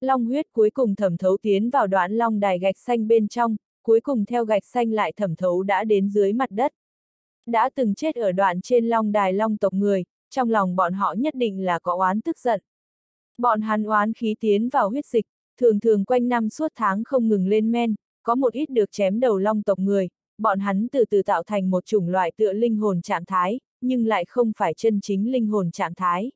Long huyết cuối cùng thẩm thấu tiến vào đoạn long đài gạch xanh bên trong, cuối cùng theo gạch xanh lại thẩm thấu đã đến dưới mặt đất. Đã từng chết ở đoạn trên long đài long tộc người, trong lòng bọn họ nhất định là có oán tức giận. Bọn hắn oán khí tiến vào huyết dịch, thường thường quanh năm suốt tháng không ngừng lên men, có một ít được chém đầu long tộc người, bọn hắn từ từ tạo thành một chủng loại tựa linh hồn trạng thái, nhưng lại không phải chân chính linh hồn trạng thái.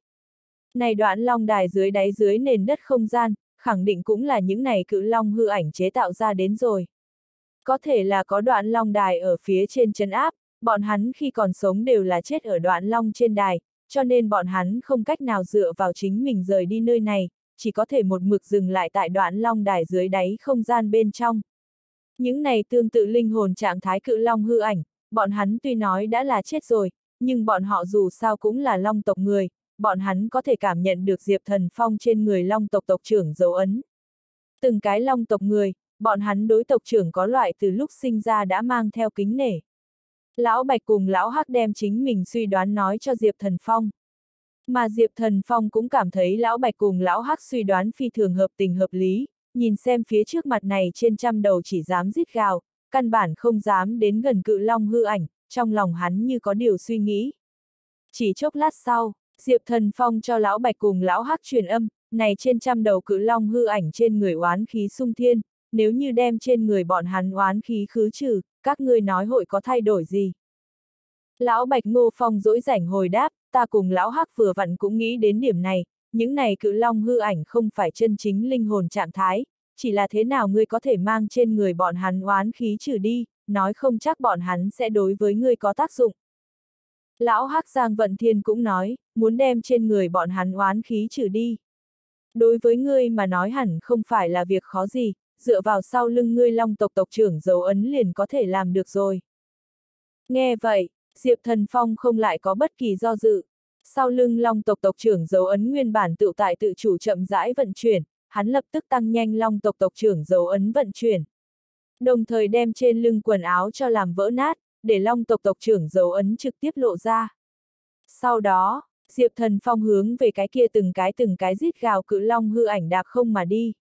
Này đoạn long đài dưới đáy dưới nền đất không gian, khẳng định cũng là những này cự long hư ảnh chế tạo ra đến rồi. Có thể là có đoạn long đài ở phía trên chân áp, bọn hắn khi còn sống đều là chết ở đoạn long trên đài, cho nên bọn hắn không cách nào dựa vào chính mình rời đi nơi này, chỉ có thể một mực dừng lại tại đoạn long đài dưới đáy không gian bên trong. Những này tương tự linh hồn trạng thái cự long hư ảnh, bọn hắn tuy nói đã là chết rồi, nhưng bọn họ dù sao cũng là long tộc người, bọn hắn có thể cảm nhận được Diệp Thần Phong trên người long tộc tộc trưởng dấu ấn. Từng cái long tộc người, bọn hắn đối tộc trưởng có loại từ lúc sinh ra đã mang theo kính nể. Lão Bạch cùng Lão Hắc đem chính mình suy đoán nói cho Diệp Thần Phong. Mà Diệp Thần Phong cũng cảm thấy Lão Bạch cùng Lão Hắc suy đoán phi thường hợp tình hợp lý, nhìn xem phía trước mặt này trên trăm đầu chỉ dám rít gào, căn bản không dám đến gần cự long hư ảnh, trong lòng hắn như có điều suy nghĩ. Chỉ chốc lát sau, Diệp Thần Phong cho Lão Bạch cùng Lão Hắc truyền âm, này trên trăm đầu cự long hư ảnh trên người oán khí sung thiên, nếu như đem trên người bọn hắn oán khí khứ trừ, các ngươi nói hội có thay đổi gì? Lão Bạch Ngô Phong dỗi rảnh hồi đáp, ta cùng Lão Hắc vừa vặn cũng nghĩ đến điểm này, những này cự long hư ảnh không phải chân chính linh hồn trạng thái, chỉ là thế nào ngươi có thể mang trên người bọn hắn oán khí trừ đi, nói không chắc bọn hắn sẽ đối với ngươi có tác dụng. Lão Hắc Giang Vận Thiên cũng nói, muốn đem trên người bọn hắn oán khí trừ đi. Đối với ngươi mà nói hẳn không phải là việc khó gì, dựa vào sau lưng ngươi long tộc tộc trưởng dấu ấn liền có thể làm được rồi. Nghe vậy, Diệp Thần Phong không lại có bất kỳ do dự. Sau lưng long tộc tộc trưởng dấu ấn nguyên bản tự tại tự chủ chậm rãi vận chuyển, hắn lập tức tăng nhanh long tộc tộc trưởng dấu ấn vận chuyển. Đồng thời đem trên lưng quần áo cho làm vỡ nát, để long tộc tộc trưởng dấu ấn trực tiếp lộ ra. Sau đó, Diệp Thần Phong hướng về cái kia từng cái từng cái rít gào cự long hư ảnh đạp không mà đi.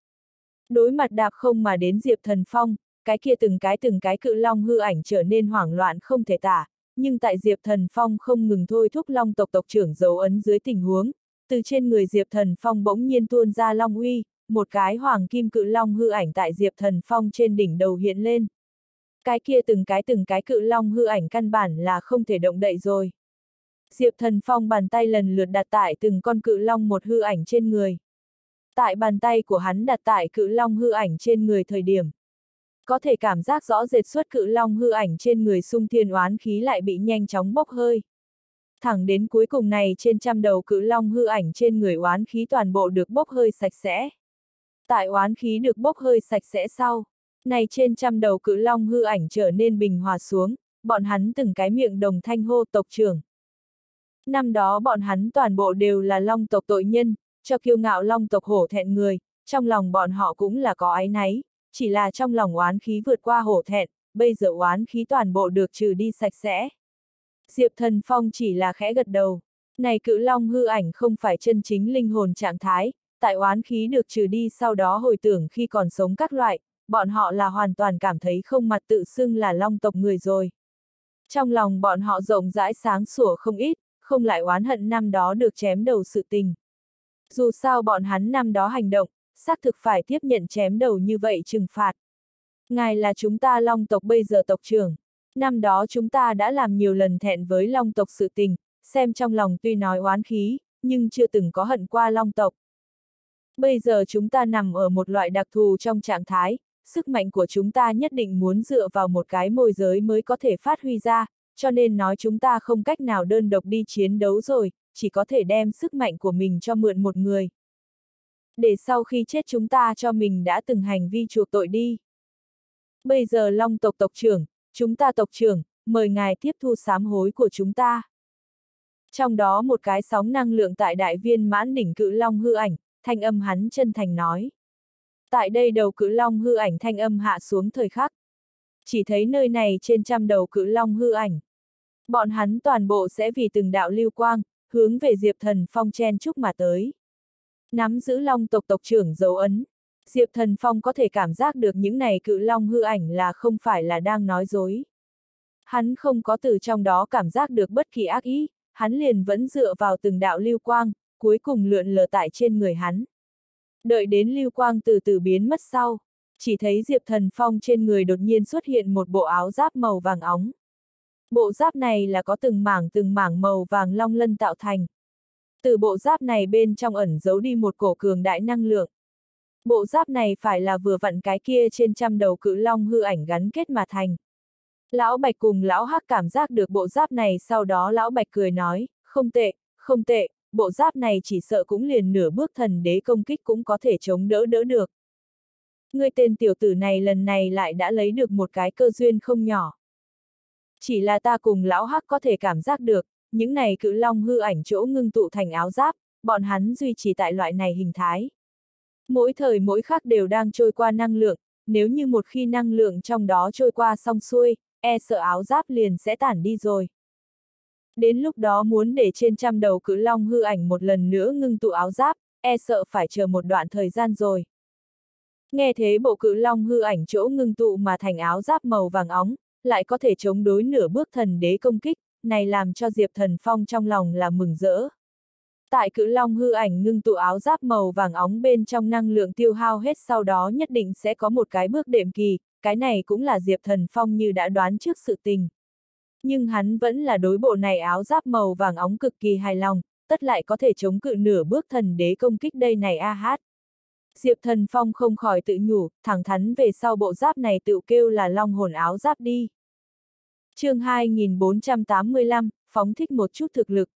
Đối mặt đạp không mà đến Diệp Thần Phong, cái kia từng cái từng cái cự long hư ảnh trở nên hoảng loạn không thể tả, nhưng tại Diệp Thần Phong không ngừng thôi thúc long tộc tộc trưởng dấu ấn dưới tình huống, từ trên người Diệp Thần Phong bỗng nhiên tuôn ra long uy, một cái hoàng kim cự long hư ảnh tại Diệp Thần Phong trên đỉnh đầu hiện lên. Cái kia từng cái từng cái cự long hư ảnh căn bản là không thể động đậy rồi. Diệp Thần Phong bàn tay lần lượt đặt tại từng con cự long một hư ảnh trên người. Tại bàn tay của hắn đặt tại cự long hư ảnh trên người thời điểm. Có thể cảm giác rõ rệt suốt cự long hư ảnh trên người sung thiên oán khí lại bị nhanh chóng bốc hơi. Thẳng đến cuối cùng này trên trăm đầu cự long hư ảnh trên người oán khí toàn bộ được bốc hơi sạch sẽ. Tại oán khí được bốc hơi sạch sẽ sau, này trên trăm đầu cự long hư ảnh trở nên bình hòa xuống, bọn hắn từng cái miệng đồng thanh hô tộc trưởng. Năm đó bọn hắn toàn bộ đều là long tộc tội nhân, cho kiêu ngạo long tộc hổ thẹn người, trong lòng bọn họ cũng là có ái náy, chỉ là trong lòng oán khí vượt qua hổ thẹn, bây giờ oán khí toàn bộ được trừ đi sạch sẽ. Diệp Thần Phong chỉ là khẽ gật đầu, này cự long hư ảnh không phải chân chính linh hồn trạng thái, tại oán khí được trừ đi sau đó hồi tưởng khi còn sống các loại, bọn họ là hoàn toàn cảm thấy không mặt tự xưng là long tộc người rồi. Trong lòng bọn họ rộng rãi sáng sủa không ít, không lại oán hận năm đó được chém đầu sự tình. Dù sao bọn hắn năm đó hành động, xác thực phải tiếp nhận chém đầu như vậy trừng phạt. Ngài là chúng ta long tộc bây giờ tộc trưởng. Năm đó chúng ta đã làm nhiều lần thẹn với long tộc sự tình, xem trong lòng tuy nói oán khí, nhưng chưa từng có hận qua long tộc. Bây giờ chúng ta nằm ở một loại đặc thù trong trạng thái, sức mạnh của chúng ta nhất định muốn dựa vào một cái môi giới mới có thể phát huy ra, cho nên nói chúng ta không cách nào đơn độc đi chiến đấu rồi, chỉ có thể đem sức mạnh của mình cho mượn một người. Để sau khi chết chúng ta cho mình đã từng hành vi chuộc tội đi. Bây giờ Long tộc tộc trưởng, chúng ta tộc trưởng, mời ngài tiếp thu sám hối của chúng ta. Trong đó một cái sóng năng lượng tại đại viên mãn đỉnh cự long hư ảnh, thanh âm hắn chân thành nói. Tại đây đầu cự long hư ảnh thanh âm hạ xuống thời khắc. Chỉ thấy nơi này trên trăm đầu cự long hư ảnh. Bọn hắn toàn bộ sẽ vì từng đạo lưu quang, hướng về Diệp Thần Phong chen chúc mà tới. Nắm giữ long tộc tộc trưởng dấu ấn. Diệp Thần Phong có thể cảm giác được những này cự long hư ảnh là không phải là đang nói dối. Hắn không có từ trong đó cảm giác được bất kỳ ác ý, hắn liền vẫn dựa vào từng đạo lưu quang, cuối cùng lượn lờ tại trên người hắn. Đợi đến lưu quang từ từ biến mất sau, chỉ thấy Diệp Thần Phong trên người đột nhiên xuất hiện một bộ áo giáp màu vàng óng. Bộ giáp này là có từng mảng từng mảng màu vàng long lân tạo thành. Từ bộ giáp này bên trong ẩn giấu đi một cổ cường đại năng lượng. Bộ giáp này phải là vừa vặn cái kia trên trăm đầu cự long hư ảnh gắn kết mà thành. Lão Bạch cùng Lão Hắc cảm giác được bộ giáp này sau đó Lão Bạch cười nói, không tệ, không tệ, bộ giáp này chỉ sợ cũng liền nửa bước thần đế công kích cũng có thể chống đỡ đỡ được. Người tên tiểu tử này lần này lại đã lấy được một cái cơ duyên không nhỏ. Chỉ là ta cùng Lão Hắc có thể cảm giác được, những này cự long hư ảnh chỗ ngưng tụ thành áo giáp, bọn hắn duy trì tại loại này hình thái. Mỗi thời mỗi khắc đều đang trôi qua năng lượng, nếu như một khi năng lượng trong đó trôi qua xong xuôi, e sợ áo giáp liền sẽ tản đi rồi. Đến lúc đó muốn để trên trăm đầu cự long hư ảnh một lần nữa ngưng tụ áo giáp, e sợ phải chờ một đoạn thời gian rồi. Nghe thế bộ cự long hư ảnh chỗ ngưng tụ mà thành áo giáp màu vàng óng, lại có thể chống đối nửa bước thần đế công kích, này làm cho Diệp Thần Phong trong lòng là mừng rỡ. Tại cự long hư ảnh ngưng tụ áo giáp màu vàng óng bên trong năng lượng tiêu hao hết sau đó nhất định sẽ có một cái bước đệm kỳ, cái này cũng là Diệp Thần Phong như đã đoán trước sự tình. Nhưng hắn vẫn là đối bộ này áo giáp màu vàng óng cực kỳ hài lòng, tất lại có thể chống cự nửa bước thần đế công kích đây này a hát. Diệp Thần Phong không khỏi tự nhủ, thẳng thắn về sau bộ giáp này tự kêu là long hồn áo giáp đi chương 2485, phóng thích một chút thực lực.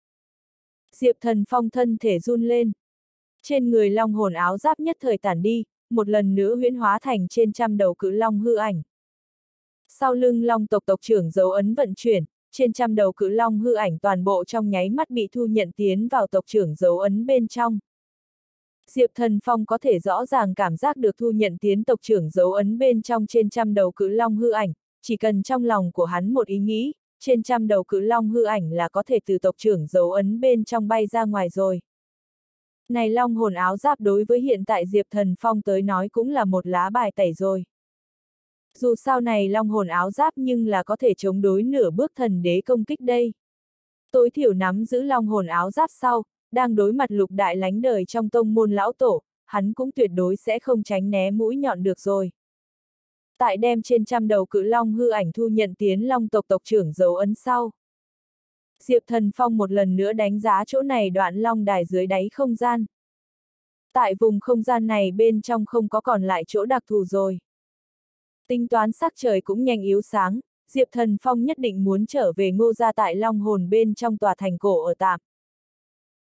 Diệp Thần Phong thân thể run lên. Trên người long hồn áo giáp nhất thời tản đi, một lần nữa huyễn hóa thành trên trăm đầu cự long hư ảnh. Sau lưng long tộc tộc trưởng dấu ấn vận chuyển, trên trăm đầu cự long hư ảnh toàn bộ trong nháy mắt bị thu nhận tiến vào tộc trưởng dấu ấn bên trong. Diệp Thần Phong có thể rõ ràng cảm giác được thu nhận tiến tộc trưởng dấu ấn bên trong trên trăm đầu cự long hư ảnh, chỉ cần trong lòng của hắn một ý nghĩ, trên trăm đầu cự long hư ảnh là có thể từ tộc trưởng dấu ấn bên trong bay ra ngoài rồi. Này long hồn áo giáp đối với hiện tại Diệp Thần Phong tới nói cũng là một lá bài tẩy rồi. Dù sao này long hồn áo giáp nhưng là có thể chống đối nửa bước thần đế công kích đây. Tối thiểu nắm giữ long hồn áo giáp sau, đang đối mặt lục đại lánh đời trong tông môn lão tổ, hắn cũng tuyệt đối sẽ không tránh né mũi nhọn được rồi. Tại đem trên trăm đầu cự long hư ảnh thu nhận tiến long tộc tộc trưởng dấu ấn sau. Diệp Thần Phong một lần nữa đánh giá chỗ này đoạn long đài dưới đáy không gian. Tại vùng không gian này bên trong không có còn lại chỗ đặc thù rồi. Tính toán sắc trời cũng nhanh yếu sáng, Diệp Thần Phong nhất định muốn trở về ngô gia tại long hồn bên trong tòa thành cổ ở tạm.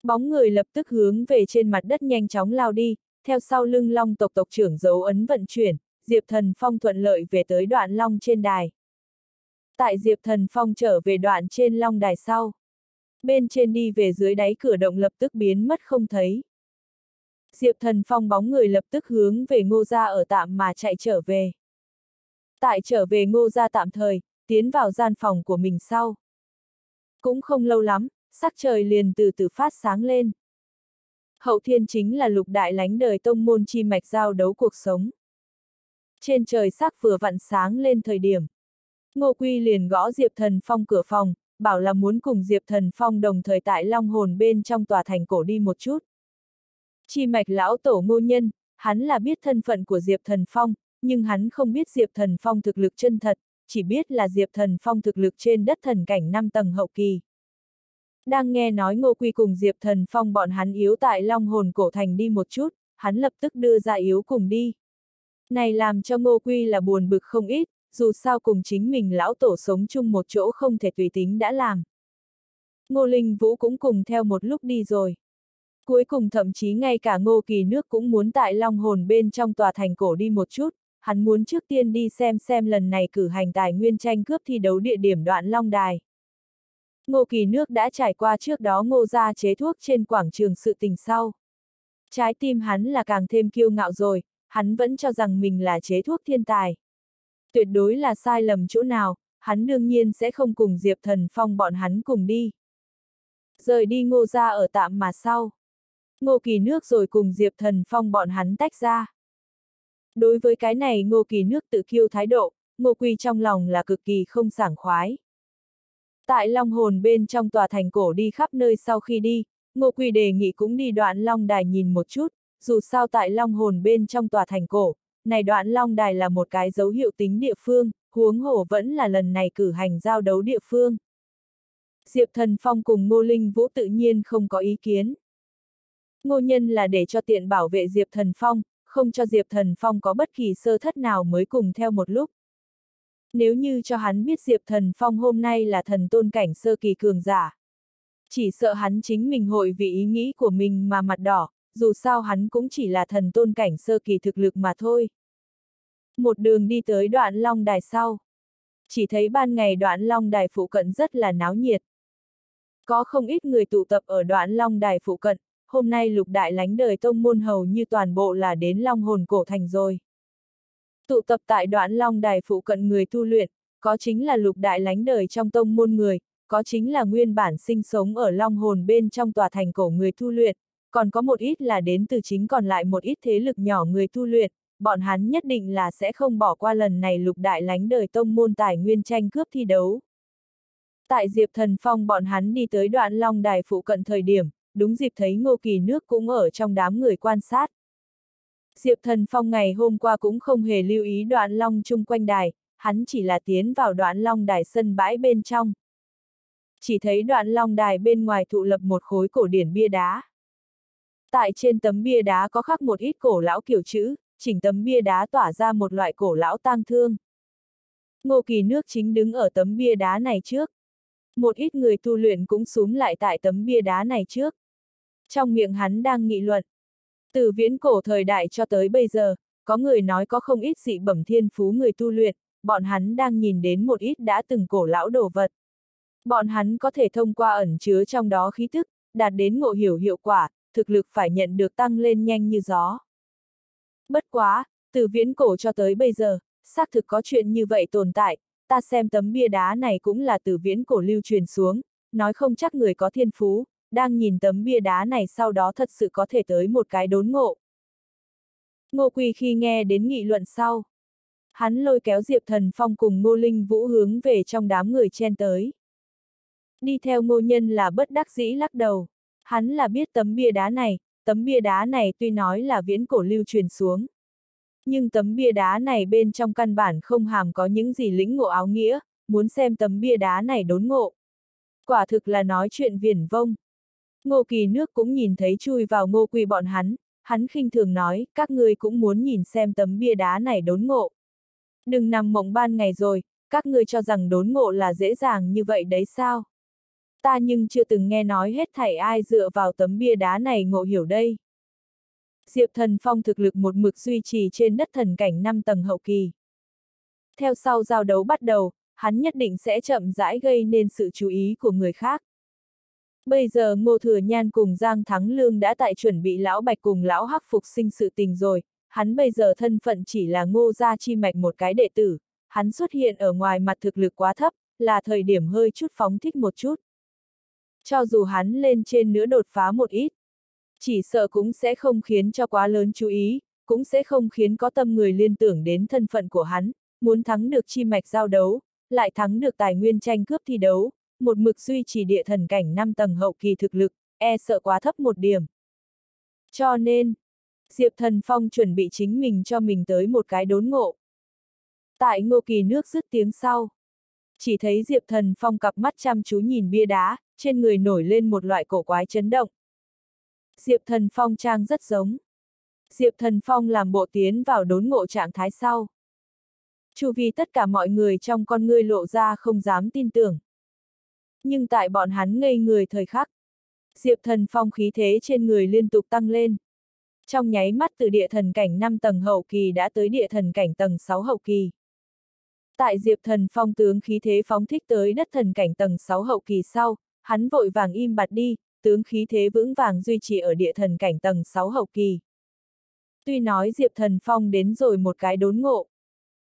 Bóng người lập tức hướng về trên mặt đất nhanh chóng lao đi, theo sau lưng long tộc tộc trưởng dấu ấn vận chuyển, Diệp Thần Phong thuận lợi về tới đoạn long trên đài. Tại Diệp Thần Phong trở về đoạn trên long đài sau. Bên trên đi về dưới đáy cửa động lập tức biến mất không thấy. Diệp Thần Phong bóng người lập tức hướng về ngô gia ở tạm mà chạy trở về. Tại trở về ngô gia tạm thời, tiến vào gian phòng của mình sau. Cũng không lâu lắm, sắc trời liền từ từ phát sáng lên. Hậu thiên chính là lục đại lánh đời tông môn chi mạch giao đấu cuộc sống. Trên trời sắc vừa vặn sáng lên thời điểm. Ngô Quy liền gõ Diệp Thần Phong cửa phòng, bảo là muốn cùng Diệp Thần Phong đồng thời tại Long Hồn bên trong tòa thành cổ đi một chút. Chi mạch lão tổ ngô nhân, hắn là biết thân phận của Diệp Thần Phong, nhưng hắn không biết Diệp Thần Phong thực lực chân thật, chỉ biết là Diệp Thần Phong thực lực trên đất thần cảnh 5 tầng hậu kỳ. Đang nghe nói Ngô Quy cùng Diệp Thần Phong bọn hắn yếu tại Long Hồn cổ thành đi một chút, hắn lập tức đưa ra yếu cùng đi. Này làm cho ngô quy là buồn bực không ít, dù sao cùng chính mình lão tổ sống chung một chỗ không thể tùy tính đã làm. Ngô Linh Vũ cũng cùng theo một lúc đi rồi. Cuối cùng thậm chí ngay cả ngô kỳ nước cũng muốn tại long hồn bên trong tòa thành cổ đi một chút, hắn muốn trước tiên đi xem xem lần này cử hành tài nguyên tranh cướp thi đấu địa điểm đoạn long đài. Ngô kỳ nước đã trải qua trước đó ngô ra chế thuốc trên quảng trường sự tình sau. Trái tim hắn là càng thêm kiêu ngạo rồi, hắn vẫn cho rằng mình là chế thuốc thiên tài. Tuyệt đối là sai lầm chỗ nào, hắn đương nhiên sẽ không cùng Diệp Thần Phong bọn hắn cùng đi. Rời đi ngô ra ở tạm mà sau. Ngô Kỳ Nước rồi cùng Diệp Thần Phong bọn hắn tách ra. Đối với cái này Ngô Kỳ Nước tự kiêu thái độ, Ngô Quy trong lòng là cực kỳ không sảng khoái. Tại Long Hồn bên trong tòa thành cổ đi khắp nơi sau khi đi, Ngô quỳ đề nghị cũng đi đoạn Long Đài nhìn một chút, dù sao tại Long Hồn bên trong tòa thành cổ, này đoạn Long Đài là một cái dấu hiệu tính địa phương, huống hổ vẫn là lần này cử hành giao đấu địa phương. Diệp Thần Phong cùng Ngô Linh Vũ tự nhiên không có ý kiến. Ngô nhân là để cho tiện bảo vệ Diệp Thần Phong, không cho Diệp Thần Phong có bất kỳ sơ thất nào mới cùng theo một lúc. Nếu như cho hắn biết Diệp Thần Phong hôm nay là thần tôn cảnh sơ kỳ cường giả. Chỉ sợ hắn chính mình hội vì ý nghĩ của mình mà mặt đỏ, dù sao hắn cũng chỉ là thần tôn cảnh sơ kỳ thực lực mà thôi. Một đường đi tới đoạn long đài sau. Chỉ thấy ban ngày đoạn long đài phụ cận rất là náo nhiệt. Có không ít người tụ tập ở đoạn long đài phụ cận, hôm nay lục đại lánh đời tông môn hầu như toàn bộ là đến long hồn cổ thành rồi. Tụ tập tại đoạn long đài phụ cận người tu luyện, có chính là lục đại lánh đời trong tông môn người, có chính là nguyên bản sinh sống ở long hồn bên trong tòa thành cổ người tu luyện, còn có một ít là đến từ chính còn lại một ít thế lực nhỏ người tu luyện, bọn hắn nhất định là sẽ không bỏ qua lần này lục đại lánh đời tông môn tài nguyên tranh cướp thi đấu. Tại Diệp Thần Phong bọn hắn đi tới đoạn long đài phụ cận thời điểm, đúng dịp thấy Ngô Kỳ Nước cũng ở trong đám người quan sát. Diệp Thần Phong ngày hôm qua cũng không hề lưu ý đoạn long chung quanh đài, hắn chỉ là tiến vào đoạn long đài sân bãi bên trong. Chỉ thấy đoạn long đài bên ngoài thụ lập một khối cổ điển bia đá. Tại trên tấm bia đá có khắc một ít cổ lão kiểu chữ, chỉnh tấm bia đá tỏa ra một loại cổ lão tang thương. Ngô Kỳ Nước chính đứng ở tấm bia đá này trước. Một ít người tu luyện cũng xuống lại tại tấm bia đá này trước. Trong miệng hắn đang nghị luận. Từ viễn cổ thời đại cho tới bây giờ, có người nói có không ít dị bẩm thiên phú người tu luyện, bọn hắn đang nhìn đến một ít đã từng cổ lão đồ vật. Bọn hắn có thể thông qua ẩn chứa trong đó khí thức, đạt đến ngộ hiểu hiệu quả, thực lực phải nhận được tăng lên nhanh như gió. Bất quá, từ viễn cổ cho tới bây giờ, xác thực có chuyện như vậy tồn tại, ta xem tấm bia đá này cũng là từ viễn cổ lưu truyền xuống, nói không chắc người có thiên phú, đang nhìn tấm bia đá này sau đó thật sự có thể tới một cái đốn ngộ. Ngô Quỳ khi nghe đến nghị luận sau, hắn lôi kéo Diệp Thần Phong cùng Ngô Linh Vũ hướng về trong đám người chen tới. Đi theo ngô nhân là bất đắc dĩ lắc đầu. Hắn là biết tấm bia đá này, tấm bia đá này tuy nói là viễn cổ lưu truyền xuống. Nhưng tấm bia đá này bên trong căn bản không hàm có những gì lĩnh ngộ áo nghĩa, muốn xem tấm bia đá này đốn ngộ. Quả thực là nói chuyện viển vông. Ngô kỳ nước cũng nhìn thấy chui vào ngô quỳ bọn hắn, hắn khinh thường nói, các ngươi cũng muốn nhìn xem tấm bia đá này đốn ngộ. Đừng nằm mộng ban ngày rồi, các ngươi cho rằng đốn ngộ là dễ dàng như vậy đấy sao? Ta nhưng chưa từng nghe nói hết thảy ai dựa vào tấm bia đá này ngộ hiểu đây. Diệp thần phong thực lực một mực duy trì trên đất thần cảnh 5 tầng hậu kỳ. Theo sau giao đấu bắt đầu, hắn nhất định sẽ chậm rãi gây nên sự chú ý của người khác. Bây giờ Ngô Thừa Nhan cùng Giang Thắng Lương đã tại chuẩn bị lão bạch cùng lão hắc phục sinh sự tình rồi, hắn bây giờ thân phận chỉ là ngô gia chi mạch một cái đệ tử, hắn xuất hiện ở ngoài mặt thực lực quá thấp, là thời điểm hơi chút phóng thích một chút. Cho dù hắn lên trên nữa đột phá một ít, chỉ sợ cũng sẽ không khiến cho quá lớn chú ý, cũng sẽ không khiến có tâm người liên tưởng đến thân phận của hắn, muốn thắng được chi mạch giao đấu, lại thắng được tài nguyên tranh cướp thi đấu, một mực duy trì địa thần cảnh 5 tầng hậu kỳ thực lực, e sợ quá thấp một điểm. Cho nên, Diệp Thần Phong chuẩn bị chính mình cho mình tới một cái đốn ngộ. Tại ngô kỳ nước dứt tiếng sau. Chỉ thấy Diệp Thần Phong cặp mắt chăm chú nhìn bia đá, trên người nổi lên một loại cổ quái chấn động. Diệp Thần Phong trang rất giống. Diệp Thần Phong làm bộ tiến vào đốn ngộ trạng thái sau. Chu vi tất cả mọi người trong con ngươi lộ ra không dám tin tưởng. Nhưng tại bọn hắn ngây người thời khắc, Diệp Thần Phong khí thế trên người liên tục tăng lên. Trong nháy mắt từ địa thần cảnh 5 tầng hậu kỳ đã tới địa thần cảnh tầng 6 hậu kỳ. Tại Diệp Thần Phong tướng khí thế phóng thích tới đất thần cảnh tầng 6 hậu kỳ sau, hắn vội vàng im bặt đi, tướng khí thế vững vàng duy trì ở địa thần cảnh tầng 6 hậu kỳ. Tuy nói Diệp Thần Phong đến rồi một cái đốn ngộ,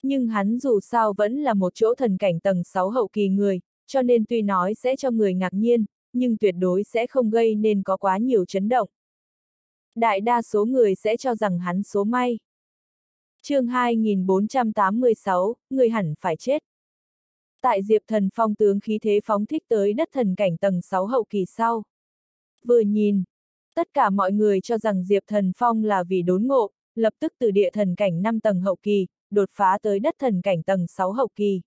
nhưng hắn dù sao vẫn là một chỗ thần cảnh tầng 6 hậu kỳ người, cho nên tuy nói sẽ cho người ngạc nhiên, nhưng tuyệt đối sẽ không gây nên có quá nhiều chấn động. Đại đa số người sẽ cho rằng hắn số may chương 2486, người hẳn phải chết. Tại Diệp Thần Phong tướng khí thế phóng thích tới đất thần cảnh tầng 6 hậu kỳ sau. Vừa nhìn, tất cả mọi người cho rằng Diệp Thần Phong là vì đốn ngộ, lập tức từ địa thần cảnh 5 tầng hậu kỳ, đột phá tới đất thần cảnh tầng 6 hậu kỳ.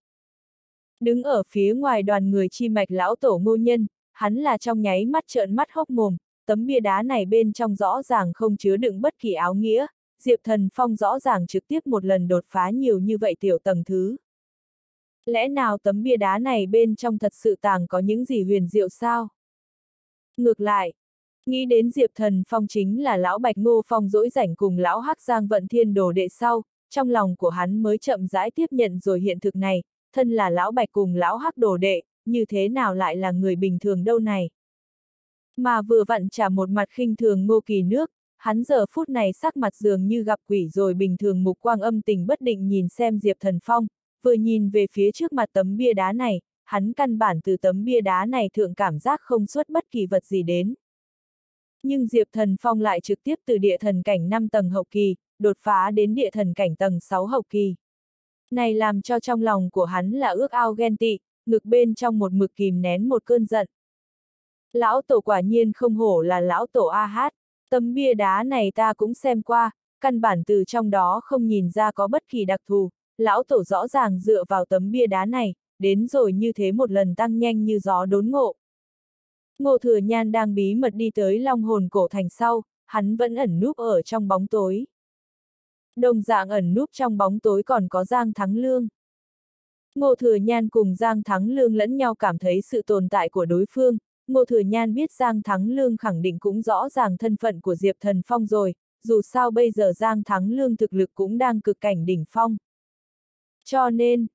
Đứng ở phía ngoài đoàn người chi mạch lão tổ ngô nhân, hắn là trong nháy mắt trợn mắt hốc mồm, tấm bia đá này bên trong rõ ràng không chứa đựng bất kỳ áo nghĩa, Diệp Thần Phong rõ ràng trực tiếp một lần đột phá nhiều như vậy tiểu tầng thứ. Lẽ nào tấm bia đá này bên trong thật sự tàng có những gì huyền diệu sao? Ngược lại, nghĩ đến Diệp Thần Phong chính là lão Bạch Ngô Phong dỗi rảnh cùng lão Hắc Giang Vận Thiên đồ đệ sau, trong lòng của hắn mới chậm rãi tiếp nhận rồi hiện thực này, thân là lão Bạch cùng lão Hắc đồ đệ, như thế nào lại là người bình thường đâu này. Mà vừa vặn trả một mặt khinh thường ngô kỳ nước, hắn giờ phút này sắc mặt dường như gặp quỷ rồi bình thường mục quang âm tình bất định nhìn xem Diệp Thần Phong, vừa nhìn về phía trước mặt tấm bia đá này, hắn căn bản từ tấm bia đá này thượng cảm giác không xuất bất kỳ vật gì đến. Nhưng Diệp Thần Phong lại trực tiếp từ địa thần cảnh 5 tầng hậu kỳ, đột phá đến địa thần cảnh tầng 6 hậu kỳ. Này làm cho trong lòng của hắn là ước ao ghen tị, ngực bên trong một mực kìm nén một cơn giận. Lão tổ quả nhiên không hổ là lão tổ A hát, tấm bia đá này ta cũng xem qua, căn bản từ trong đó không nhìn ra có bất kỳ đặc thù, lão tổ rõ ràng dựa vào tấm bia đá này, đến rồi như thế một lần tăng nhanh như gió đốn ngộ. ngộ Thừa Nhan đang bí mật đi tới Long Hồn Cổ Thành sau, hắn vẫn ẩn núp ở trong bóng tối. Đồng dạng ẩn núp trong bóng tối còn có Giang Thắng Lương. ngộ Thừa Nhan cùng Giang Thắng Lương lẫn nhau cảm thấy sự tồn tại của đối phương, Ngô Thừa Nhan biết Giang Thắng Lương khẳng định cũng rõ ràng thân phận của Diệp Thần Phong rồi, dù sao bây giờ Giang Thắng Lương thực lực cũng đang cực cảnh đỉnh phong. Cho nên,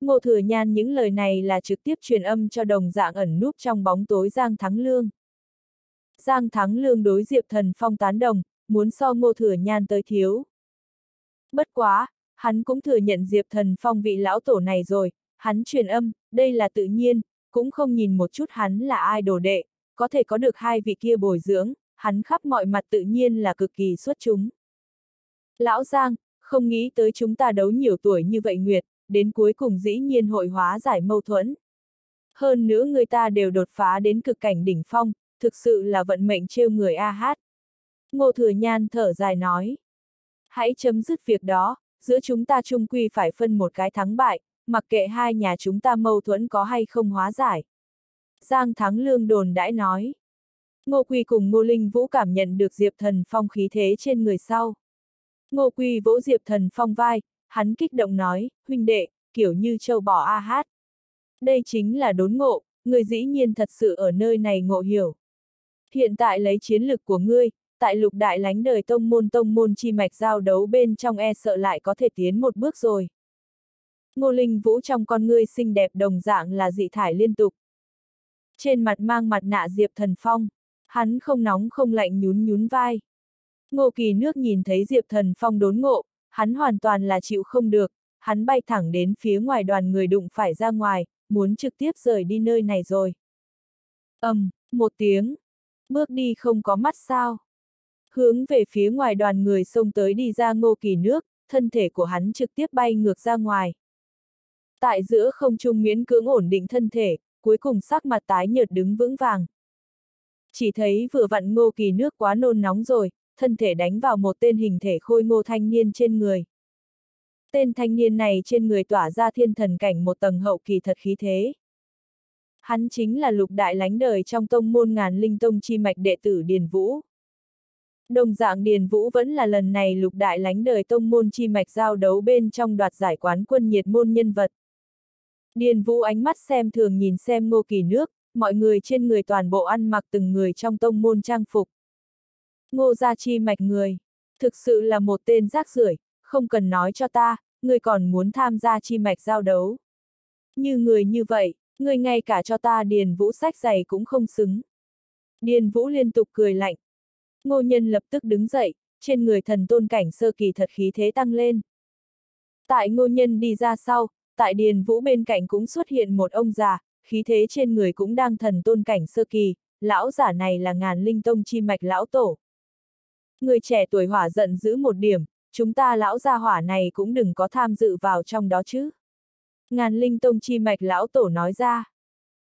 Ngô Thừa Nhan những lời này là trực tiếp truyền âm cho đồng dạng ẩn núp trong bóng tối Giang Thắng Lương. Giang Thắng Lương đối Diệp Thần Phong tán đồng, muốn so Ngô Thừa Nhan tới thiếu. Bất quá, hắn cũng thừa nhận Diệp Thần Phong vị lão tổ này rồi, hắn truyền âm, đây là tự nhiên, cũng không nhìn một chút hắn là ai đồ đệ, có thể có được hai vị kia bồi dưỡng, hắn khắp mọi mặt tự nhiên là cực kỳ xuất chúng. Lão Giang, không nghĩ tới chúng ta đấu nhiều tuổi như vậy Nguyệt, đến cuối cùng dĩ nhiên hội hóa giải mâu thuẫn. Hơn nữa người ta đều đột phá đến cực cảnh đỉnh phong, thực sự là vận mệnh trêu người A hát. Ngô Thừa Nhan thở dài nói. Hãy chấm dứt việc đó, giữa chúng ta chung quy phải phân một cái thắng bại, mặc kệ hai nhà chúng ta mâu thuẫn có hay không hóa giải. Giang Thắng Lương đồn đãi nói. Ngô Quy cùng Ngô Linh Vũ cảm nhận được Diệp Thần Phong khí thế trên người sau. Ngô Quy vỗ Diệp Thần Phong vai, hắn kích động nói, huynh đệ, kiểu như châu bò a hát. Đây chính là đốn ngộ, người dĩ nhiên thật sự ở nơi này ngộ hiểu. Hiện tại lấy chiến lực của ngươi, tại lục đại lánh đời tông môn tông môn chi mạch giao đấu bên trong e sợ lại có thể tiến một bước rồi. Ngô Linh Vũ trong con ngươi xinh đẹp đồng dạng là dị thải liên tục. Trên mặt mang mặt nạ Diệp Thần Phong, hắn không nóng không lạnh nhún nhún vai. Ngô Kỳ nước nhìn thấy Diệp Thần Phong đốn ngộ, hắn hoàn toàn là chịu không được, hắn bay thẳng đến phía ngoài đoàn người đụng phải ra ngoài, muốn trực tiếp rời đi nơi này rồi. ầm, um, một tiếng. Bước đi không có mắt sao. Hướng về phía ngoài đoàn người xông tới đi ra ngô kỳ nước, thân thể của hắn trực tiếp bay ngược ra ngoài. Tại giữa không trung miễn cưỡng ổn định thân thể, cuối cùng sắc mặt tái nhợt đứng vững vàng. Chỉ thấy vừa vặn ngô kỳ nước quá nôn nóng rồi, thân thể đánh vào một tên hình thể khôi ngô thanh niên trên người. Tên thanh niên này trên người tỏa ra thiên thần cảnh một tầng hậu kỳ thật khí thế. Hắn chính là lục đại lánh đời trong tông môn ngàn linh tông chi mạch đệ tử Điền Vũ. Đồng dạng Điền Vũ vẫn là lần này lục đại lánh đời tông môn chi mạch giao đấu bên trong đoạt giải quán quân nhiệt môn nhân vật. Điền Vũ ánh mắt xem thường nhìn xem ngô kỳ nước, mọi người trên người toàn bộ ăn mặc từng người trong tông môn trang phục. Ngô gia chi mạch người, thực sự là một tên rác rưởi, không cần nói cho ta, người còn muốn tham gia chi mạch giao đấu. Như người như vậy, người ngay cả cho ta Điền Vũ sách giày cũng không xứng. Điền Vũ liên tục cười lạnh. Ngô nhân lập tức đứng dậy, trên người thần tôn cảnh sơ kỳ thật khí thế tăng lên. Tại ngô nhân đi ra sau, tại Điền Vũ bên cạnh cũng xuất hiện một ông già, khí thế trên người cũng đang thần tôn cảnh sơ kỳ, lão giả này là ngàn linh tông chi mạch lão tổ. Người trẻ tuổi hỏa giận giữ một điểm, chúng ta lão gia hỏa này cũng đừng có tham dự vào trong đó chứ. Ngàn linh tông chi mạch lão tổ nói ra.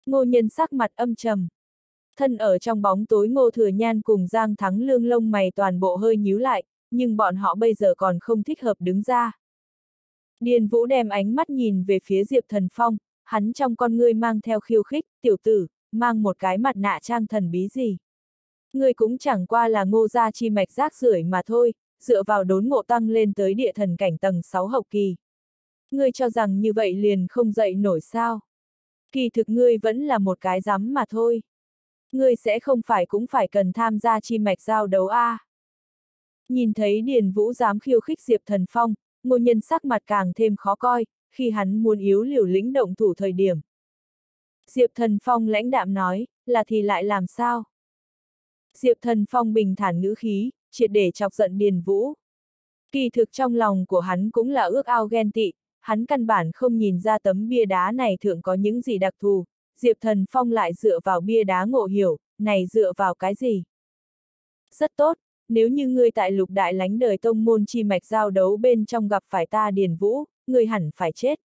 Ngô nhân sắc mặt âm trầm. Thân ở trong bóng tối ngô thừa nhan cùng Giang Thắng lương lông mày toàn bộ hơi nhíu lại, nhưng bọn họ bây giờ còn không thích hợp đứng ra. Điền Vũ đem ánh mắt nhìn về phía Diệp Thần Phong, hắn trong con ngươi mang theo khiêu khích, tiểu tử, mang một cái mặt nạ trang thần bí gì. Ngươi cũng chẳng qua là ngô gia chi mạch rác rưởi mà thôi, dựa vào đốn ngộ tăng lên tới địa thần cảnh tầng 6 hậu kỳ. Ngươi cho rằng như vậy liền không dậy nổi sao. Kỳ thực ngươi vẫn là một cái rắm mà thôi. Ngươi sẽ không phải cũng phải cần tham gia chi mạch giao đấu a. À. Nhìn thấy Điền Vũ dám khiêu khích Diệp Thần Phong, ngô nhân sắc mặt càng thêm khó coi, khi hắn muốn yếu liều lĩnh động thủ thời điểm. Diệp Thần Phong lãnh đạm nói, là thì lại làm sao? Diệp Thần Phong bình thản ngữ khí, triệt để chọc giận Điền Vũ. Kỳ thực trong lòng của hắn cũng là ước ao ghen tị, hắn căn bản không nhìn ra tấm bia đá này thượng có những gì đặc thù, Diệp Thần Phong lại dựa vào bia đá ngộ hiểu, này dựa vào cái gì? Rất tốt, nếu như ngươi tại lục đại lánh đời tông môn chi mạch giao đấu bên trong gặp phải ta Điền Vũ, ngươi hẳn phải chết.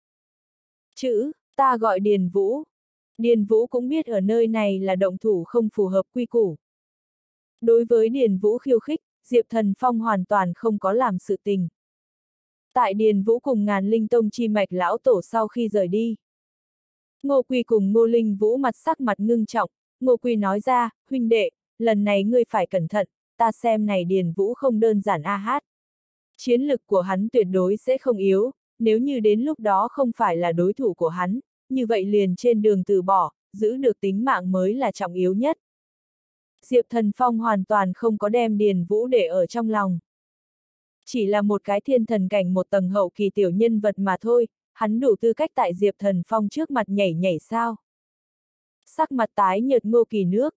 Chữ, ta gọi Điền Vũ. Điền Vũ cũng biết ở nơi này là động thủ không phù hợp quy củ. Đối với Điền Vũ khiêu khích, Diệp Thần Phong hoàn toàn không có làm sự tình. Tại Điền Vũ cùng ngàn linh tông chi mạch lão tổ sau khi rời đi. Ngô Quy cùng Ngô Linh Vũ mặt sắc mặt ngưng trọng, Ngô Quy nói ra, huynh đệ, lần này ngươi phải cẩn thận, ta xem này Điền Vũ không đơn giản a hát. Chiến lực của hắn tuyệt đối sẽ không yếu, nếu như đến lúc đó không phải là đối thủ của hắn, như vậy liền trên đường từ bỏ, giữ được tính mạng mới là trọng yếu nhất. Diệp Thần Phong hoàn toàn không có đem Điền Vũ để ở trong lòng. Chỉ là một cái thiên thần cảnh một tầng hậu kỳ tiểu nhân vật mà thôi, hắn đủ tư cách tại Diệp Thần Phong trước mặt nhảy nhảy sao. Sắc mặt tái nhợt ngô kỳ nước.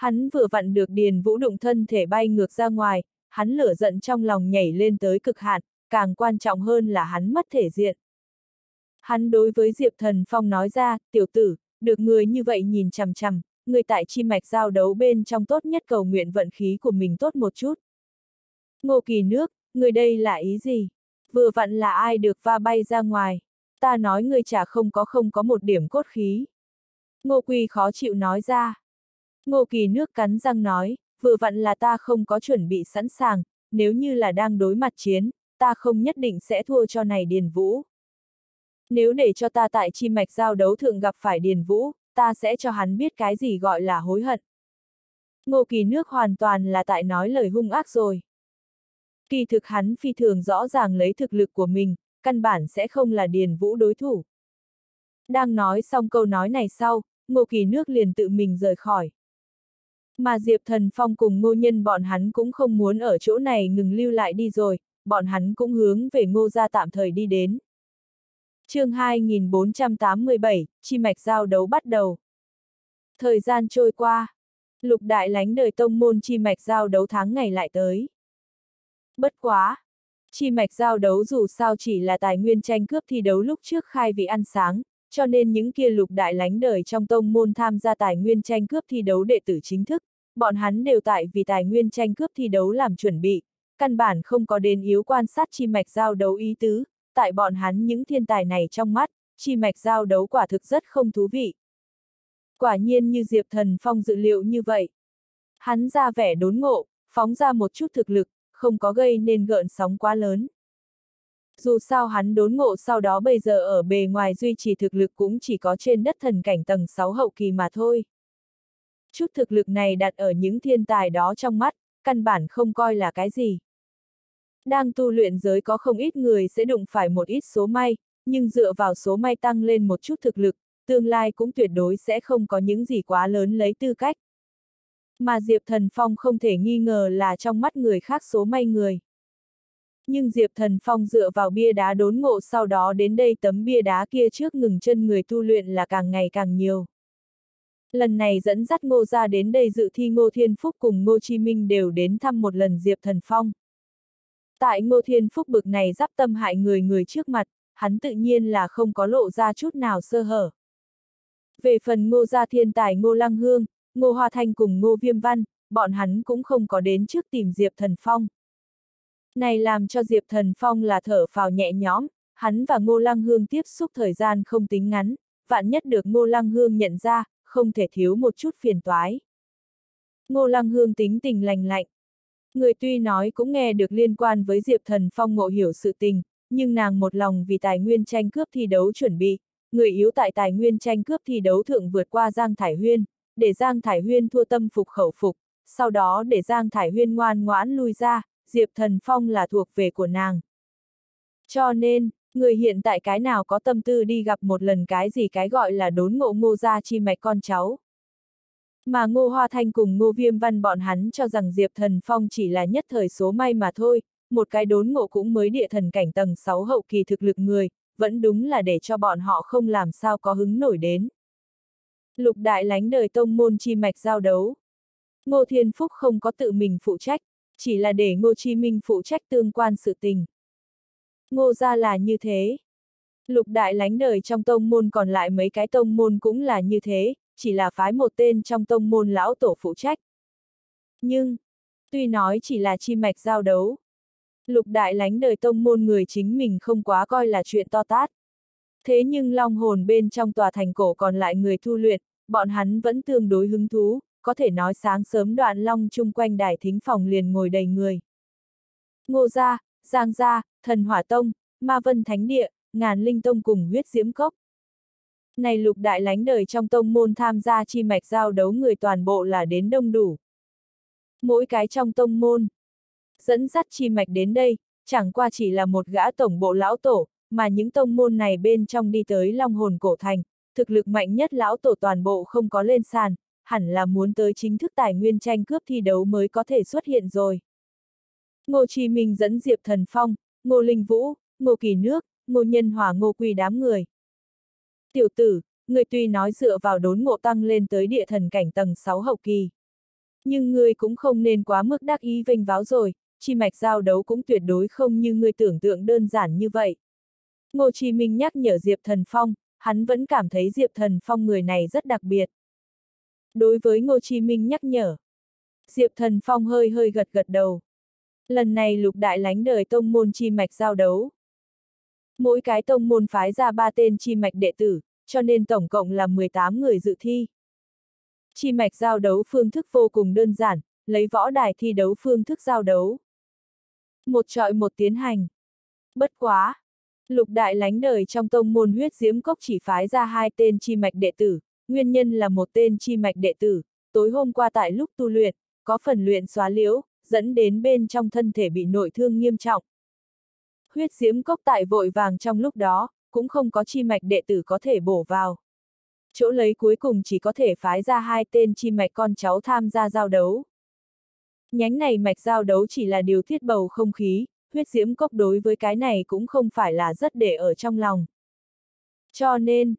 Hắn vừa vặn được Điền Vũ đụng thân thể bay ngược ra ngoài, hắn lửa giận trong lòng nhảy lên tới cực hạn, càng quan trọng hơn là hắn mất thể diện. Hắn đối với Diệp Thần Phong nói ra, tiểu tử, được người như vậy nhìn chằm chằm, người tại chi mạch giao đấu bên trong tốt nhất cầu nguyện vận khí của mình tốt một chút. Ngô Kỳ Nước, người đây là ý gì? Vừa vặn là ai được va bay ra ngoài? Ta nói người chả không có không có một điểm cốt khí. Ngô Quỳ khó chịu nói ra. Ngô Kỳ Nước cắn răng nói, vừa vặn là ta không có chuẩn bị sẵn sàng, nếu như là đang đối mặt chiến, ta không nhất định sẽ thua cho này Điền Vũ. Nếu để cho ta tại chi mạch giao đấu thượng gặp phải Điền Vũ, ta sẽ cho hắn biết cái gì gọi là hối hận. Ngô Kỳ Nước hoàn toàn là tại nói lời hung ác rồi. Kỳ thực hắn phi thường rõ ràng lấy thực lực của mình, căn bản sẽ không là Điền Vũ đối thủ. Đang nói xong câu nói này sau, Ngô Kỳ Nước liền tự mình rời khỏi. Mà Diệp Thần Phong cùng ngô nhân bọn hắn cũng không muốn ở chỗ này ngừng lưu lại đi rồi, bọn hắn cũng hướng về ngô gia tạm thời đi đến chương 2487, chi mạch giao đấu bắt đầu. Thời gian trôi qua, lục đại lánh đời tông môn chi mạch giao đấu tháng ngày lại tới. Bất quá! Chi mạch giao đấu dù sao chỉ là tài nguyên tranh cướp thi đấu lúc trước khai vị ăn sáng, cho nên những kia lục đại lánh đời trong tông môn tham gia tài nguyên tranh cướp thi đấu đệ tử chính thức, bọn hắn đều tại vì tài nguyên tranh cướp thi đấu làm chuẩn bị, căn bản không có đến yếu quan sát chi mạch giao đấu ý tứ, tại bọn hắn những thiên tài này trong mắt, chi mạch giao đấu quả thực rất không thú vị. Quả nhiên như Diệp Thần Phong dự liệu như vậy. Hắn ra vẻ đốn ngộ, phóng ra một chút thực lực, không có gây nên gợn sóng quá lớn. Dù sao hắn đốn ngộ sau đó bây giờ ở bề ngoài duy trì thực lực cũng chỉ có trên đất thần cảnh tầng 6 hậu kỳ mà thôi. Chút thực lực này đặt ở những thiên tài đó trong mắt, căn bản không coi là cái gì. Đang tu luyện giới có không ít người sẽ đụng phải một ít số may, nhưng dựa vào số may tăng lên một chút thực lực, tương lai cũng tuyệt đối sẽ không có những gì quá lớn lấy tư cách. Mà Diệp Thần Phong không thể nghi ngờ là trong mắt người khác số may người. Nhưng Diệp Thần Phong dựa vào bia đá đốn ngộ sau đó đến đây tấm bia đá kia trước ngừng chân người tu luyện là càng ngày càng nhiều. Lần này dẫn dắt ngô ra đến đây dự thi ngô thiên phúc cùng ngô chi minh đều đến thăm một lần Diệp Thần Phong. Tại ngô thiên phúc bực này giáp tâm hại người người trước mặt, hắn tự nhiên là không có lộ ra chút nào sơ hở. Về phần ngô gia thiên tài ngô lăng hương, ngô hoa thanh cùng ngô viêm văn, bọn hắn cũng không có đến trước tìm Diệp Thần Phong. Này làm cho Diệp Thần Phong là thở phào nhẹ nhõm, hắn và ngô lăng hương tiếp xúc thời gian không tính ngắn, vạn nhất được ngô lăng hương nhận ra, không thể thiếu một chút phiền toái. Ngô lăng hương tính tình lành lạnh. Người tuy nói cũng nghe được liên quan với Diệp Thần Phong ngộ hiểu sự tình, nhưng nàng một lòng vì tài nguyên tranh cướp thi đấu chuẩn bị, người yếu tại tài nguyên tranh cướp thi đấu thượng vượt qua Giang Thải Huyên, để Giang Thải Huyên thua tâm phục khẩu phục, sau đó để Giang Thải Huyên ngoan ngoãn lui ra, Diệp Thần Phong là thuộc về của nàng. Cho nên, người hiện tại cái nào có tâm tư đi gặp một lần cái gì cái gọi là đốn ngộ ngô gia chi mạch con cháu. Mà Ngô Hoa Thanh cùng Ngô Viêm Văn bọn hắn cho rằng Diệp Thần Phong chỉ là nhất thời số may mà thôi, một cái đốn ngộ cũng mới địa thần cảnh tầng 6 hậu kỳ thực lực người, vẫn đúng là để cho bọn họ không làm sao có hứng nổi đến. Lục đại lánh đời tông môn chi mạch giao đấu. Ngô Thiên Phúc không có tự mình phụ trách, chỉ là để Ngô Chi Minh phụ trách tương quan sự tình. Ngô gia là như thế. Lục đại lánh đời trong tông môn còn lại mấy cái tông môn cũng là như thế, chỉ là phái một tên trong tông môn lão tổ phụ trách. Nhưng, tuy nói chỉ là chi mạch giao đấu, lục đại lánh đời tông môn người chính mình không quá coi là chuyện to tát. Thế nhưng long hồn bên trong tòa thành cổ còn lại người thu luyện, bọn hắn vẫn tương đối hứng thú, có thể nói sáng sớm đoạn long chung quanh đài thính phòng liền ngồi đầy người. Ngô gia, Giang gia, Thần Hỏa Tông, Ma Vân Thánh Địa, Ngàn Linh Tông cùng huyết diễm cốc. Này lục đại lánh đời trong tông môn tham gia chi mạch giao đấu người toàn bộ là đến đông đủ. Mỗi cái trong tông môn, dẫn dắt chi mạch đến đây, chẳng qua chỉ là một gã tổng bộ lão tổ, mà những tông môn này bên trong đi tới long hồn cổ thành, thực lực mạnh nhất lão tổ toàn bộ không có lên sàn, hẳn là muốn tới chính thức tài nguyên tranh cướp thi đấu mới có thể xuất hiện rồi. Ngô Chi Minh dẫn Diệp Thần Phong, Ngô Linh Vũ, Ngô Kỳ Nước, Ngô Nhân Hòa Ngô Quy đám người. Tiểu tử, người tuy nói dựa vào đốn ngộ tăng lên tới địa thần cảnh tầng 6 hậu kỳ. Nhưng người cũng không nên quá mức đắc ý vinh váo rồi, chi mạch giao đấu cũng tuyệt đối không như người tưởng tượng đơn giản như vậy. Ngô Chi Minh nhắc nhở Diệp Thần Phong, hắn vẫn cảm thấy Diệp Thần Phong người này rất đặc biệt. Đối với Ngô Chi Minh nhắc nhở, Diệp Thần Phong hơi hơi gật gật đầu. Lần này lục đại lánh đời tông môn chi mạch giao đấu. Mỗi cái tông môn phái ra ba tên chi mạch đệ tử, cho nên tổng cộng là 18 người dự thi. Chi mạch giao đấu phương thức vô cùng đơn giản, lấy võ đài thi đấu phương thức giao đấu. Một trọi một tiến hành. Bất quá. Lục đại lánh đời trong tông môn huyết diễm cốc chỉ phái ra hai tên chi mạch đệ tử, nguyên nhân là một tên chi mạch đệ tử, tối hôm qua tại lúc tu luyện, có phần luyện xóa liễu, dẫn đến bên trong thân thể bị nội thương nghiêm trọng. Huyết diễm cốc tại vội vàng trong lúc đó, cũng không có chi mạch đệ tử có thể bổ vào. Chỗ lấy cuối cùng chỉ có thể phái ra hai tên chi mạch con cháu tham gia giao đấu. Nhánh này mạch giao đấu chỉ là điều thiết bầu không khí, huyết diễm cốc đối với cái này cũng không phải là rất để ở trong lòng. Cho nên,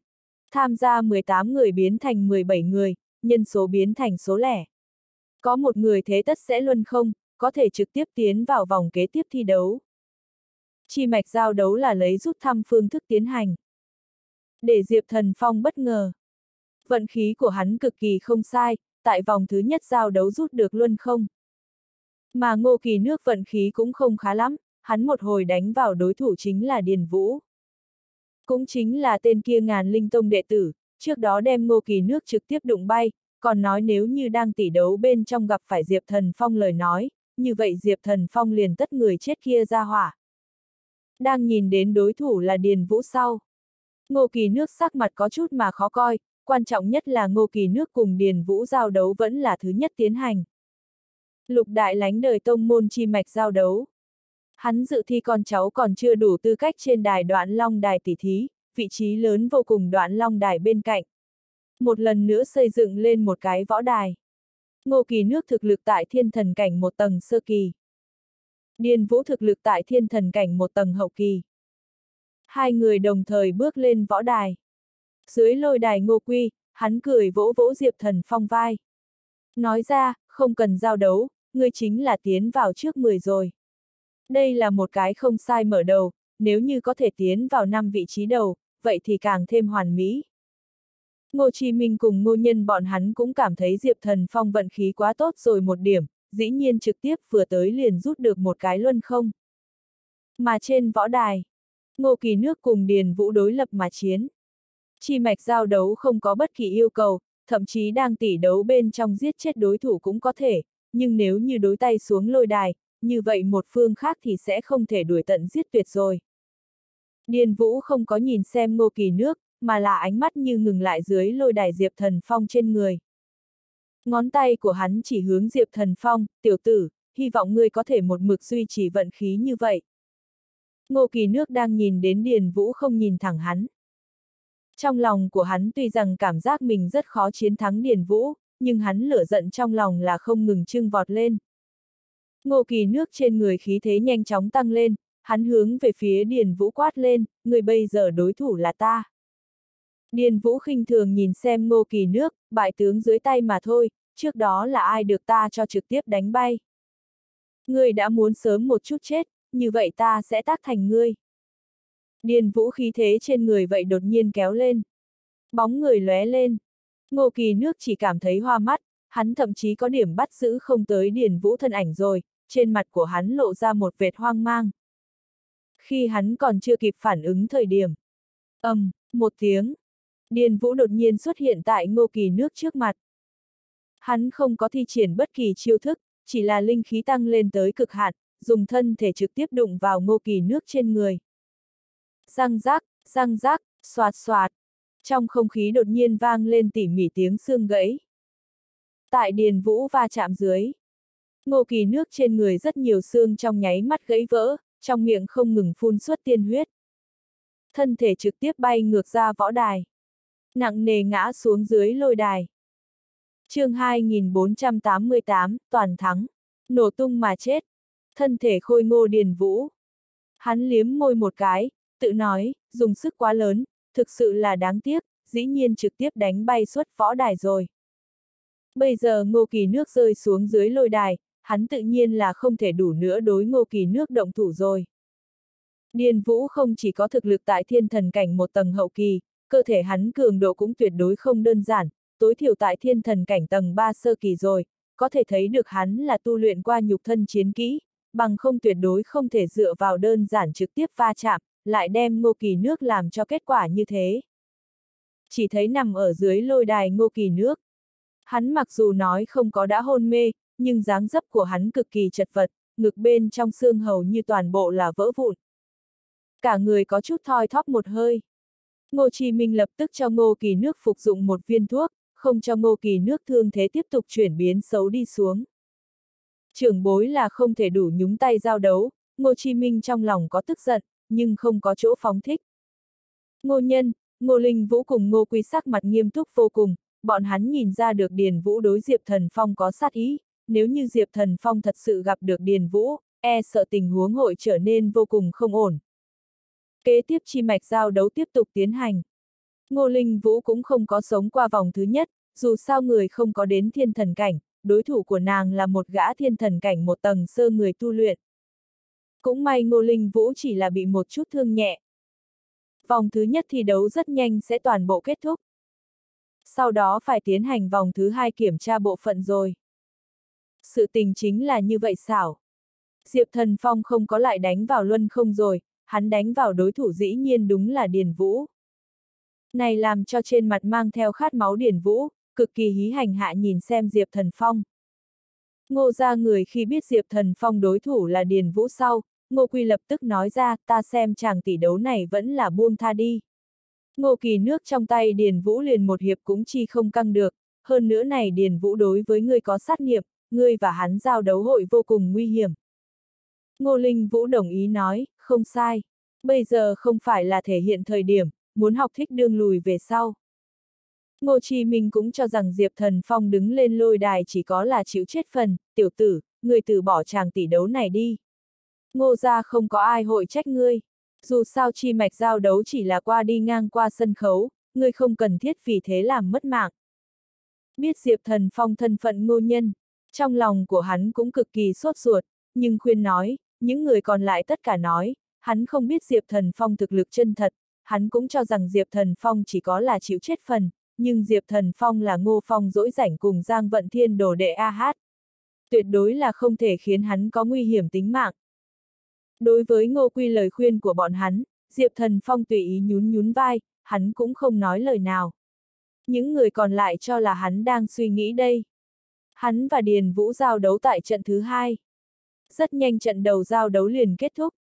tham gia 18 người biến thành 17 người, nhân số biến thành số lẻ. Có một người thế tất sẽ luân không, có thể trực tiếp tiến vào vòng kế tiếp thi đấu. Chi mạch giao đấu là lấy rút thăm phương thức tiến hành. Để Diệp Thần Phong bất ngờ. Vận khí của hắn cực kỳ không sai, tại vòng thứ nhất giao đấu rút được luân không. Mà ngô kỳ nước vận khí cũng không khá lắm, hắn một hồi đánh vào đối thủ chính là Điền Vũ. Cũng chính là tên kia ngàn linh tông đệ tử, trước đó đem ngô kỳ nước trực tiếp đụng bay, còn nói nếu như đang tỷ đấu bên trong gặp phải Diệp Thần Phong lời nói, như vậy Diệp Thần Phong liền tất người chết kia ra hỏa. Đang nhìn đến đối thủ là Điền Vũ sau. Ngô Kỳ nước sắc mặt có chút mà khó coi, quan trọng nhất là Ngô Kỳ nước cùng Điền Vũ giao đấu vẫn là thứ nhất tiến hành. Lục đại lánh đời tông môn chi mạch giao đấu. Hắn dự thi con cháu còn chưa đủ tư cách trên đài đoạn long đài tỷ thí, vị trí lớn vô cùng đoạn long đài bên cạnh. Một lần nữa xây dựng lên một cái võ đài. Ngô Kỳ nước thực lực tại thiên thần cảnh một tầng sơ kỳ. Điền Vũ thực lực tại thiên thần cảnh một tầng hậu kỳ. Hai người đồng thời bước lên võ đài. Dưới lôi đài Ngô Quy, hắn cười vỗ vỗ Diệp Thần Phong vai. Nói ra, không cần giao đấu, ngươi chính là tiến vào trước 10 rồi. Đây là một cái không sai mở đầu, nếu như có thể tiến vào năm vị trí đầu, vậy thì càng thêm hoàn mỹ. Ngô Chi Minh cùng ngô nhân bọn hắn cũng cảm thấy Diệp Thần Phong vận khí quá tốt rồi một điểm, dĩ nhiên trực tiếp vừa tới liền rút được một cái luân không. Mà trên võ đài, Ngô Kỳ Nước cùng Điền Vũ đối lập mà chiến. Chi mạch giao đấu không có bất kỳ yêu cầu, thậm chí đang tỉ đấu bên trong giết chết đối thủ cũng có thể, nhưng nếu như đối tay xuống lôi đài, như vậy một phương khác thì sẽ không thể đuổi tận giết tuyệt rồi. Điền Vũ không có nhìn xem Ngô Kỳ Nước, mà là ánh mắt như ngừng lại dưới lôi đài Diệp Thần Phong trên người. Ngón tay của hắn chỉ hướng Diệp Thần Phong, tiểu tử, hy vọng ngươi có thể một mực duy trì vận khí như vậy. Ngô Kỳ Nước đang nhìn đến Điền Vũ không nhìn thẳng hắn. Trong lòng của hắn tuy rằng cảm giác mình rất khó chiến thắng Điền Vũ, nhưng hắn lửa giận trong lòng là không ngừng trưng vọt lên. Ngô Kỳ Nước trên người khí thế nhanh chóng tăng lên, hắn hướng về phía Điền Vũ quát lên, người bây giờ đối thủ là ta. Điền Vũ khinh thường nhìn xem Ngô Kỳ Nước, bại tướng dưới tay mà thôi, trước đó là ai được ta cho trực tiếp đánh bay. Ngươi đã muốn sớm một chút chết, như vậy ta sẽ tác thành ngươi. Điền Vũ khí thế trên người vậy đột nhiên kéo lên. Bóng người lóe lên. Ngô Kỳ Nước chỉ cảm thấy hoa mắt, hắn thậm chí có điểm bắt giữ không tới Điền Vũ thân ảnh rồi, trên mặt của hắn lộ ra một vệt hoang mang. Khi hắn còn chưa kịp phản ứng thời điểm. ầm, um, một tiếng. Điền Vũ đột nhiên xuất hiện tại Ngô Kỳ Nước trước mặt. Hắn không có thi triển bất kỳ chiêu thức, chỉ là linh khí tăng lên tới cực hạn, dùng thân thể trực tiếp đụng vào Ngô Kỳ Nước trên người. Răng rác, răng rác, xoạt xoạt. Trong không khí đột nhiên vang lên tỉ mỉ tiếng xương gãy. Tại Điền Vũ va chạm dưới. Ngô Kỳ Nước trên người rất nhiều xương trong nháy mắt gãy vỡ, trong miệng không ngừng phun suốt tiên huyết. Thân thể trực tiếp bay ngược ra võ đài nặng nề ngã xuống dưới lôi đài. chương 2488, toàn thắng, nổ tung mà chết, thân thể khôi ngô điền vũ. Hắn liếm môi một cái, tự nói, dùng sức quá lớn, thực sự là đáng tiếc, dĩ nhiên trực tiếp đánh bay suốt võ đài rồi. Bây giờ ngô kỳ nước rơi xuống dưới lôi đài, hắn tự nhiên là không thể đủ nữa đối ngô kỳ nước động thủ rồi. Điền Vũ không chỉ có thực lực tại thiên thần cảnh một tầng hậu kỳ, cơ thể hắn cường độ cũng tuyệt đối không đơn giản, tối thiểu tại thiên thần cảnh tầng 3 sơ kỳ rồi, có thể thấy được hắn là tu luyện qua nhục thân chiến kỹ, bằng không tuyệt đối không thể dựa vào đơn giản trực tiếp va chạm, lại đem ngô kỳ nước làm cho kết quả như thế. Chỉ thấy nằm ở dưới lôi đài ngô kỳ nước. Hắn mặc dù nói không có đã hôn mê, nhưng dáng dấp của hắn cực kỳ chật vật, ngực bên trong xương hầu như toàn bộ là vỡ vụn. Cả người có chút thoi thóp một hơi. Ngô Chi Minh lập tức cho Ngô Kỳ nước phục dụng một viên thuốc, không cho Ngô Kỳ nước thương thế tiếp tục chuyển biến xấu đi xuống. Trưởng bối là không thể đủ nhúng tay giao đấu, Ngô Chi Minh trong lòng có tức giận, nhưng không có chỗ phóng thích. Ngô Nhân, Ngô Linh Vũ cùng Ngô Quy sắc mặt nghiêm túc vô cùng, bọn hắn nhìn ra được Điền Vũ đối Diệp Thần Phong có sát ý, nếu như Diệp Thần Phong thật sự gặp được Điền Vũ, e sợ tình huống hội trở nên vô cùng không ổn. Kế tiếp chi mạch giao đấu tiếp tục tiến hành. Ngô Linh Vũ cũng không có sống qua vòng thứ nhất, dù sao người không có đến thiên thần cảnh, đối thủ của nàng là một gã thiên thần cảnh một tầng sơ người tu luyện. Cũng may Ngô Linh Vũ chỉ là bị một chút thương nhẹ. Vòng thứ nhất thi đấu rất nhanh sẽ toàn bộ kết thúc. Sau đó phải tiến hành vòng thứ hai kiểm tra bộ phận rồi. Sự tình chính là như vậy xảo. Diệp Thần Phong không có lại đánh vào luân không rồi, hắn đánh vào đối thủ dĩ nhiên đúng là Điền Vũ. Này làm cho trên mặt mang theo khát máu Điền Vũ, cực kỳ hí hành hạ nhìn xem Diệp Thần Phong. Ngô ra người khi biết Diệp Thần Phong đối thủ là Điền Vũ sau, Ngô Quy lập tức nói ra, ta xem chàng tỷ đấu này vẫn là buông tha đi. Ngô Kỳ nước trong tay Điền Vũ liền một hiệp cũng chi không căng được, hơn nữa này Điền Vũ đối với ngươi có sát nghiệp, ngươi và hắn giao đấu hội vô cùng nguy hiểm. Ngô Linh Vũ đồng ý nói, không sai. Bây giờ không phải là thể hiện thời điểm, muốn học thích đương lùi về sau. Ngô Chi Minh cũng cho rằng Diệp Thần Phong đứng lên lôi đài chỉ có là chịu chết phần, tiểu tử, người từ bỏ chàng tỷ đấu này đi. Ngô ra không có ai hội trách ngươi. Dù sao chi mạch giao đấu chỉ là qua đi ngang qua sân khấu, ngươi không cần thiết vì thế làm mất mạng. Biết Diệp Thần Phong thân phận ngô nhân, trong lòng của hắn cũng cực kỳ sốt ruột, nhưng khuyên nói, những người còn lại tất cả nói, hắn không biết Diệp Thần Phong thực lực chân thật, hắn cũng cho rằng Diệp Thần Phong chỉ có là chịu chết phần, nhưng Diệp Thần Phong là ngô phong dỗi rảnh cùng Giang Vận Thiên đồ đệ A Hát. Tuyệt đối là không thể khiến hắn có nguy hiểm tính mạng. Đối với ngô quy lời khuyên của bọn hắn, Diệp Thần Phong tùy ý nhún nhún vai, hắn cũng không nói lời nào. Những người còn lại cho là hắn đang suy nghĩ đây. Hắn và Điền Vũ giao đấu tại trận thứ hai. Rất nhanh trận đầu giao đấu liền kết thúc.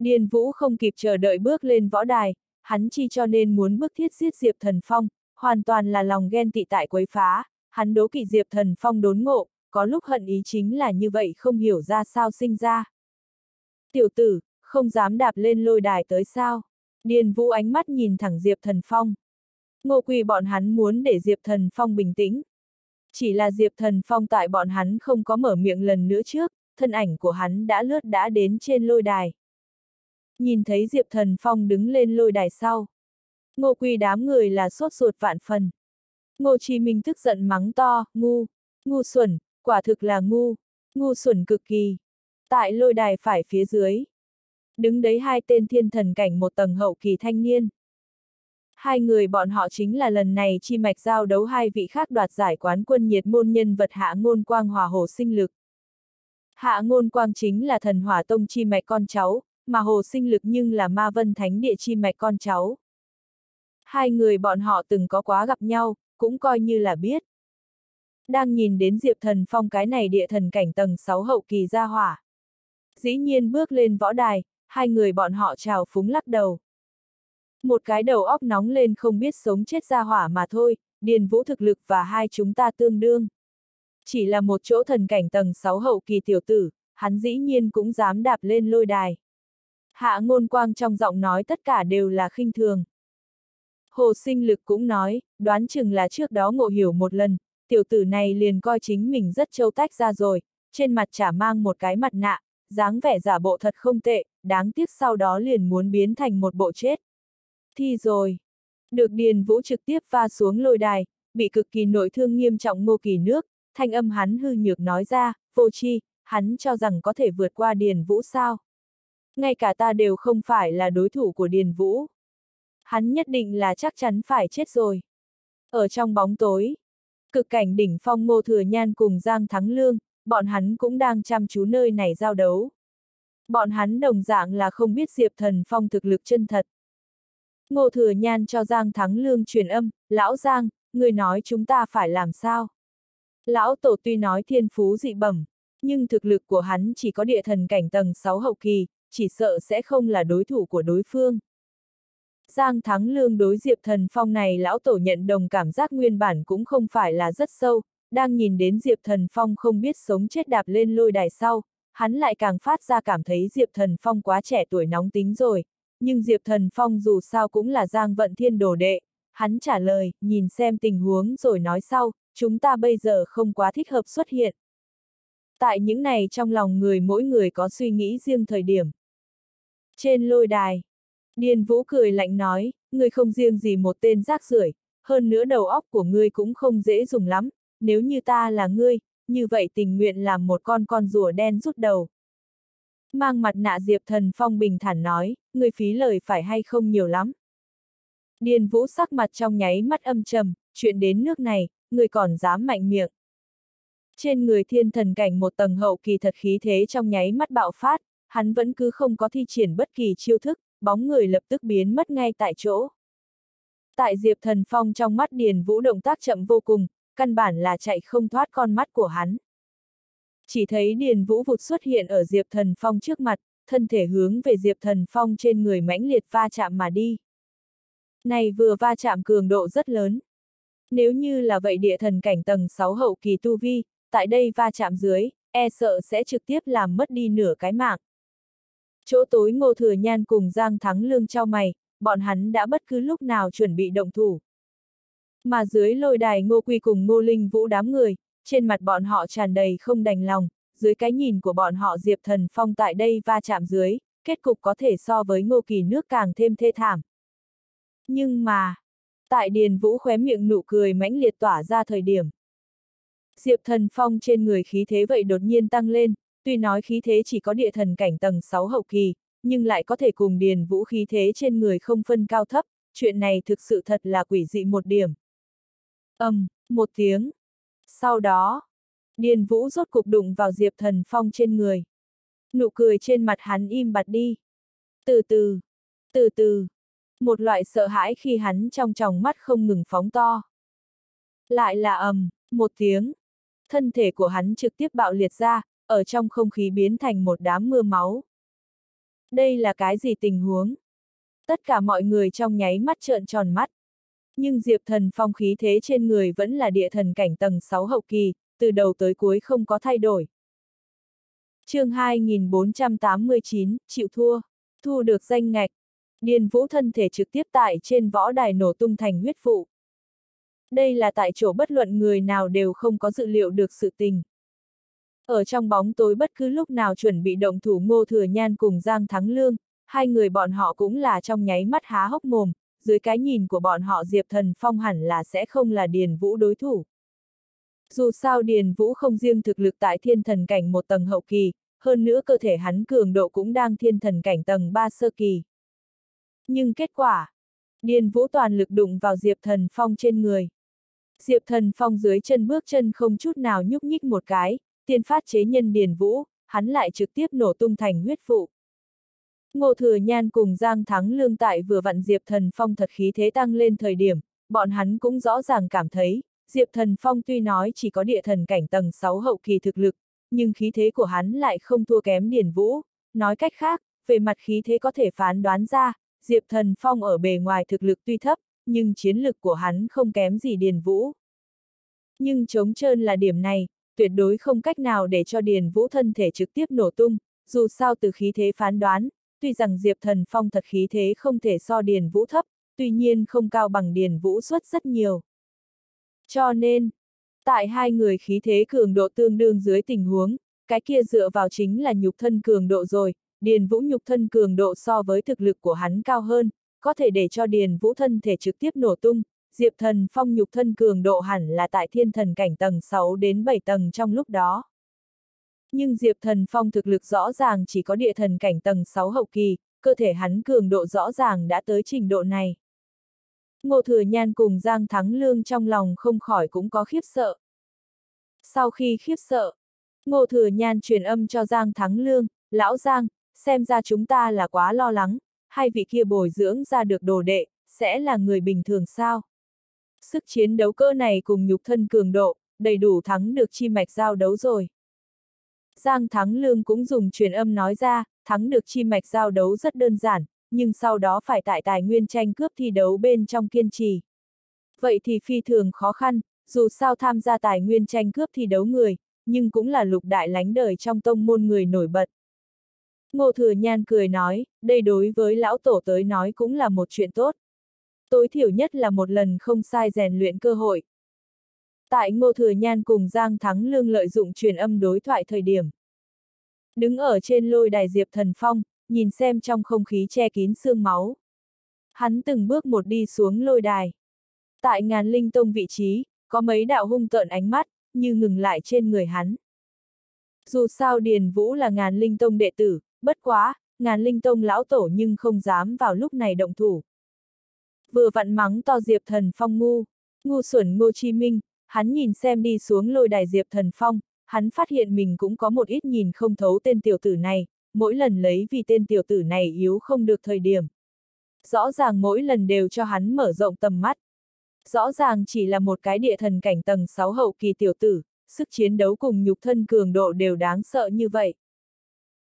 Điền Vũ không kịp chờ đợi bước lên võ đài, hắn chi cho nên muốn bức thiết giết Diệp Thần Phong, hoàn toàn là lòng ghen tị tại quấy phá, hắn đố kỵ Diệp Thần Phong đốn ngộ, có lúc hận ý chính là như vậy không hiểu ra sao sinh ra. Tiểu tử, không dám đạp lên lôi đài tới sao? Điền Vũ ánh mắt nhìn thẳng Diệp Thần Phong. Ngô quỳ bọn hắn muốn để Diệp Thần Phong bình tĩnh. Chỉ là Diệp Thần Phong tại bọn hắn không có mở miệng lần nữa trước, thân ảnh của hắn đã lướt đã đến trên lôi đài. Nhìn thấy Diệp Thần Phong đứng lên lôi đài sau. Ngô Quy đám người là sốt ruột vạn phần. Ngô Chi Minh tức giận mắng to, ngu, ngu xuẩn, quả thực là ngu, ngu xuẩn cực kỳ. Tại lôi đài phải phía dưới. Đứng đấy hai tên thiên thần cảnh một tầng hậu kỳ thanh niên. Hai người bọn họ chính là lần này chi mạch giao đấu hai vị khác đoạt giải quán quân nhiệt môn nhân vật hạ ngôn quang hòa hồ sinh lực. Hạ ngôn quang chính là thần hỏa tông chi mạch con cháu, mà hồ sinh lực nhưng là ma vân thánh địa chi mạch con cháu. Hai người bọn họ từng có quá gặp nhau, cũng coi như là biết. Đang nhìn đến Diệp Thần Phong cái này địa thần cảnh tầng 6 hậu kỳ ra hỏa. Dĩ nhiên bước lên võ đài, hai người bọn họ chào phúng lắc đầu. Một cái đầu óc nóng lên không biết sống chết ra hỏa mà thôi, điền vũ thực lực và hai chúng ta tương đương. Chỉ là một chỗ thần cảnh tầng 6 hậu kỳ tiểu tử, hắn dĩ nhiên cũng dám đạp lên lôi đài. Hạ ngôn quang trong giọng nói tất cả đều là khinh thường. Hồ sinh lực cũng nói, đoán chừng là trước đó ngộ hiểu một lần, tiểu tử này liền coi chính mình rất châu tách ra rồi, trên mặt chả mang một cái mặt nạ, dáng vẻ giả bộ thật không tệ, đáng tiếc sau đó liền muốn biến thành một bộ chết. Thi rồi, được Điền Vũ trực tiếp va xuống lôi đài, bị cực kỳ nội thương nghiêm trọng ngô kỳ nước, thanh âm hắn hư nhược nói ra, vô chi, hắn cho rằng có thể vượt qua Điền Vũ sao. Ngay cả ta đều không phải là đối thủ của Điền Vũ. Hắn nhất định là chắc chắn phải chết rồi. Ở trong bóng tối, cực cảnh đỉnh phong ngô thừa nhan cùng Giang Thắng Lương, bọn hắn cũng đang chăm chú nơi này giao đấu. Bọn hắn đồng dạng là không biết Diệp Thần Phong thực lực chân thật. Ngô Thừa Nhan cho Giang Thắng Lương truyền âm, Lão Giang, người nói chúng ta phải làm sao? Lão Tổ tuy nói thiên phú dị bẩm, nhưng thực lực của hắn chỉ có địa thần cảnh tầng 6 hậu kỳ, chỉ sợ sẽ không là đối thủ của đối phương. Giang Thắng Lương đối Diệp Thần Phong này lão tổ nhận đồng cảm giác nguyên bản cũng không phải là rất sâu, đang nhìn đến Diệp Thần Phong không biết sống chết đạp lên lôi đài sau, hắn lại càng phát ra cảm thấy Diệp Thần Phong quá trẻ tuổi nóng tính rồi, nhưng Diệp Thần Phong dù sao cũng là Giang Vận Thiên đồ đệ, hắn trả lời, nhìn xem tình huống rồi nói sau, chúng ta bây giờ không quá thích hợp xuất hiện. Tại những này trong lòng người mỗi người có suy nghĩ riêng thời điểm. Trên lôi đài, Điền Vũ cười lạnh nói, ngươi không riêng gì một tên rác rưởi, hơn nữa đầu óc của ngươi cũng không dễ dùng lắm, nếu như ta là ngươi, như vậy tình nguyện làm một con con rùa đen rút đầu. Mang mặt nạ Diệp Thần Phong bình thản nói, ngươi phí lời phải hay không nhiều lắm. Điền Vũ sắc mặt trong nháy mắt âm trầm, chuyện đến nước này, ngươi còn dám mạnh miệng. Trên người thiên thần cảnh một tầng hậu kỳ thật khí thế trong nháy mắt bạo phát, hắn vẫn cứ không có thi triển bất kỳ chiêu thức, bóng người lập tức biến mất ngay tại chỗ. Tại Diệp Thần Phong trong mắt Điền Vũ động tác chậm vô cùng, căn bản là chạy không thoát con mắt của hắn. Chỉ thấy Điền Vũ vụt xuất hiện ở Diệp Thần Phong trước mặt, thân thể hướng về Diệp Thần Phong trên người mãnh liệt va chạm mà đi. Này vừa va chạm cường độ rất lớn. Nếu như là vậy địa thần cảnh tầng 6 hậu kỳ tu vi, tại đây va chạm dưới, e sợ sẽ trực tiếp làm mất đi nửa cái mạng. Chỗ tối ngô thừa nhan cùng Giang Thắng Lương trao mày, bọn hắn đã bất cứ lúc nào chuẩn bị động thủ. Mà dưới lôi đài ngô quy cùng ngô linh vũ đám người, trên mặt bọn họ tràn đầy không đành lòng, dưới cái nhìn của bọn họ Diệp Thần Phong tại đây va chạm dưới, kết cục có thể so với ngô kỳ nước càng thêm thê thảm. Nhưng mà, tại Điền Vũ khóe miệng nụ cười mãnh liệt tỏa ra thời điểm. Diệp Thần Phong trên người khí thế vậy đột nhiên tăng lên, tuy nói khí thế chỉ có địa thần cảnh tầng 6 hậu kỳ, nhưng lại có thể cùng Điền Vũ khí thế trên người không phân cao thấp, chuyện này thực sự thật là quỷ dị một điểm. ầm, um, một tiếng. Sau đó, Điền Vũ rốt cục đụng vào Diệp Thần Phong trên người. Nụ cười trên mặt hắn im bặt đi. Từ từ, từ từ, một loại sợ hãi khi hắn trong tròng mắt không ngừng phóng to. Lại là ầm, một tiếng. Thân thể của hắn trực tiếp bạo liệt ra, ở trong không khí biến thành một đám mưa máu. Đây là cái gì tình huống? Tất cả mọi người trong nháy mắt trợn tròn mắt. Nhưng Diệp Thần Phong khí thế trên người vẫn là địa thần cảnh tầng 6 hậu kỳ, từ đầu tới cuối không có thay đổi. chương 2489, chịu thua, thu được danh ngạch. Điền Vũ thân thể trực tiếp tại trên võ đài nổ tung thành huyết phụ. Đây là tại chỗ bất luận người nào đều không có dự liệu được sự tình. Ở trong bóng tối bất cứ lúc nào chuẩn bị động thủ ngô thừa nhan cùng Giang Thắng Lương, hai người bọn họ cũng là trong nháy mắt há hốc mồm, dưới cái nhìn của bọn họ Diệp Thần Phong hẳn là sẽ không là Điền Vũ đối thủ. Dù sao Điền Vũ không riêng thực lực tại thiên thần cảnh một tầng hậu kỳ, hơn nữa cơ thể hắn cường độ cũng đang thiên thần cảnh tầng 3 sơ kỳ. Nhưng kết quả, Điền Vũ toàn lực đụng vào Diệp Thần Phong trên người. Diệp Thần Phong dưới chân bước chân không chút nào nhúc nhích một cái, tiên phát chế nhân Điền Vũ, hắn lại trực tiếp nổ tung thành huyết phụ. Ngô Thừa Nhan cùng Giang Thắng Lương tại vừa vặn Diệp Thần Phong thật khí thế tăng lên thời điểm, bọn hắn cũng rõ ràng cảm thấy, Diệp Thần Phong tuy nói chỉ có địa thần cảnh tầng 6 hậu kỳ thực lực, nhưng khí thế của hắn lại không thua kém Điền Vũ. Nói cách khác, về mặt khí thế có thể phán đoán ra, Diệp Thần Phong ở bề ngoài thực lực tuy thấp, nhưng chiến lực của hắn không kém gì Điền Vũ. Nhưng chống trơn là điểm này, tuyệt đối không cách nào để cho Điền Vũ thân thể trực tiếp nổ tung, dù sao từ khí thế phán đoán, tuy rằng Diệp Thần Phong thật khí thế không thể so Điền Vũ thấp, tuy nhiên không cao bằng Điền Vũ suất rất nhiều. Cho nên, tại hai người khí thế cường độ tương đương dưới tình huống, cái kia dựa vào chính là nhục thân cường độ rồi, Điền Vũ nhục thân cường độ so với thực lực của hắn cao hơn, có thể để cho Điền Vũ thân thể trực tiếp nổ tung, Diệp Thần Phong nhục thân cường độ hẳn là tại thiên thần cảnh tầng 6 đến 7 tầng trong lúc đó. Nhưng Diệp Thần Phong thực lực rõ ràng chỉ có địa thần cảnh tầng 6 hậu kỳ, cơ thể hắn cường độ rõ ràng đã tới trình độ này. Ngô Thừa Nhan cùng Giang Thắng Lương trong lòng không khỏi cũng có khiếp sợ. Sau khi khiếp sợ, Ngô Thừa Nhan truyền âm cho Giang Thắng Lương, Lão Giang, xem ra chúng ta là quá lo lắng, hai vị kia bồi dưỡng ra được đồ đệ, sẽ là người bình thường sao? Sức chiến đấu cơ này cùng nhục thân cường độ, đầy đủ thắng được chi mạch giao đấu rồi. Giang Thắng Lương cũng dùng truyền âm nói ra, thắng được chi mạch giao đấu rất đơn giản, nhưng sau đó phải tại tài nguyên tranh cướp thi đấu bên trong kiên trì. Vậy thì phi thường khó khăn, dù sao tham gia tài nguyên tranh cướp thi đấu người, nhưng cũng là lục đại lánh đời trong tông môn người nổi bật. Ngô Thừa Nhan cười nói, đây đối với lão tổ tới nói cũng là một chuyện tốt. Tối thiểu nhất là một lần không sai rèn luyện cơ hội. Tại Ngô Thừa Nhan cùng Giang Thắng Lương lợi dụng truyền âm đối thoại thời điểm. Đứng ở trên lôi đài Diệp Thần Phong, nhìn xem trong không khí che kín xương máu. Hắn từng bước một đi xuống lôi đài. Tại ngàn linh tông vị trí, có mấy đạo hung tợn ánh mắt, như ngừng lại trên người hắn. Dù sao Điền Vũ là ngàn linh tông đệ tử, bất quá, ngàn linh tông lão tổ nhưng không dám vào lúc này động thủ. Vừa vặn mắng to Diệp Thần Phong ngu, ngu xuẩn Ngô Chi Minh, hắn nhìn xem đi xuống lôi đài Diệp Thần Phong, hắn phát hiện mình cũng có một ít nhìn không thấu tên tiểu tử này, mỗi lần lấy vì tên tiểu tử này yếu không được thời điểm. Rõ ràng mỗi lần đều cho hắn mở rộng tầm mắt. Rõ ràng chỉ là một cái địa thần cảnh tầng 6 hậu kỳ tiểu tử, sức chiến đấu cùng nhục thân cường độ đều đáng sợ như vậy.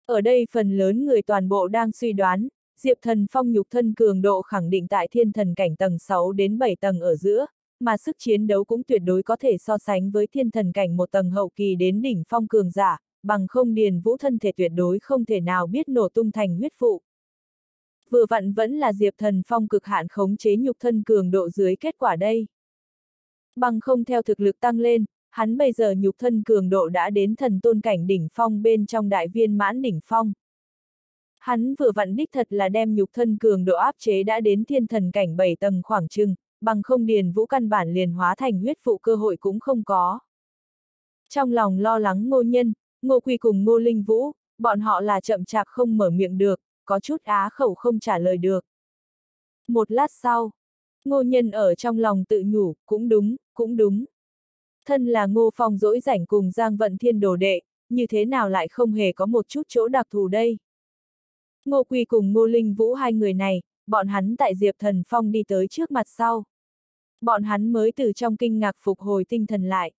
Ở đây phần lớn người toàn bộ đang suy đoán, Diệp Thần Phong nhục thân cường độ khẳng định tại thiên thần cảnh tầng 6 đến 7 tầng ở giữa, mà sức chiến đấu cũng tuyệt đối có thể so sánh với thiên thần cảnh một tầng hậu kỳ đến đỉnh phong cường giả, bằng không điền vũ thân thể tuyệt đối không thể nào biết nổ tung thành huyết phụ. Vừa vặn vẫn là Diệp Thần Phong cực hạn khống chế nhục thân cường độ dưới kết quả đây. Bằng không theo thực lực tăng lên, hắn bây giờ nhục thân cường độ đã đến thần tôn cảnh đỉnh phong bên trong đại viên mãn đỉnh phong. Hắn vừa vặn đích thật là đem nhục thân cường độ áp chế đã đến thiên thần cảnh 7 tầng khoảng trừng, bằng không điền vũ căn bản liền hóa thành huyết phụ cơ hội cũng không có. Trong lòng lo lắng ngô nhân, ngô quy cùng ngô linh vũ, bọn họ là chậm chạp không mở miệng được, có chút á khẩu không trả lời được. Một lát sau, ngô nhân ở trong lòng tự nhủ, cũng đúng, cũng đúng. Thân là ngô phong dỗi rảnh cùng Giang Vận Thiên đồ đệ, như thế nào lại không hề có một chút chỗ đặc thù đây. Ngô Quy cùng Ngô Linh Vũ hai người này, bọn hắn tại Diệp Thần Phong đi tới trước mặt sau. Bọn hắn mới từ trong kinh ngạc phục hồi tinh thần lại.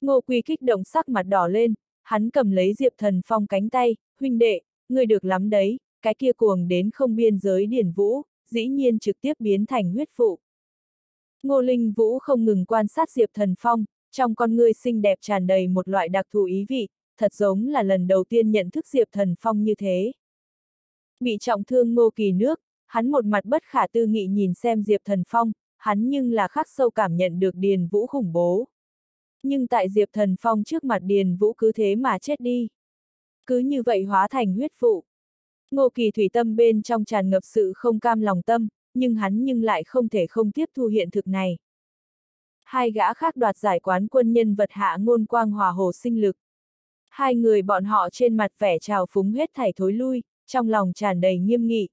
Ngô Quy kích động sắc mặt đỏ lên, hắn cầm lấy Diệp Thần Phong cánh tay, huynh đệ, người được lắm đấy, cái kia cuồng đến không biên giới điển vũ, dĩ nhiên trực tiếp biến thành huyết phụ. Ngô Linh Vũ không ngừng quan sát Diệp Thần Phong, trong con ngươi xinh đẹp tràn đầy một loại đặc thù ý vị, thật giống là lần đầu tiên nhận thức Diệp Thần Phong như thế. Bị trọng thương Ngô Kỳ nước, hắn một mặt bất khả tư nghị nhìn xem Diệp Thần Phong, hắn nhưng là khắc sâu cảm nhận được Điền Vũ khủng bố. Nhưng tại Diệp Thần Phong trước mặt Điền Vũ cứ thế mà chết đi. Cứ như vậy hóa thành huyết phụ. Ngô Kỳ thủy tâm bên trong tràn ngập sự không cam lòng tâm, nhưng hắn nhưng lại không thể không tiếp thu hiện thực này. Hai gã khác đoạt giải quán quân nhân vật hạ ngôn quang hòa hồ sinh lực. Hai người bọn họ trên mặt vẻ trào phúng hết thảy thối lui, trong lòng tràn đầy nghiêm nghị.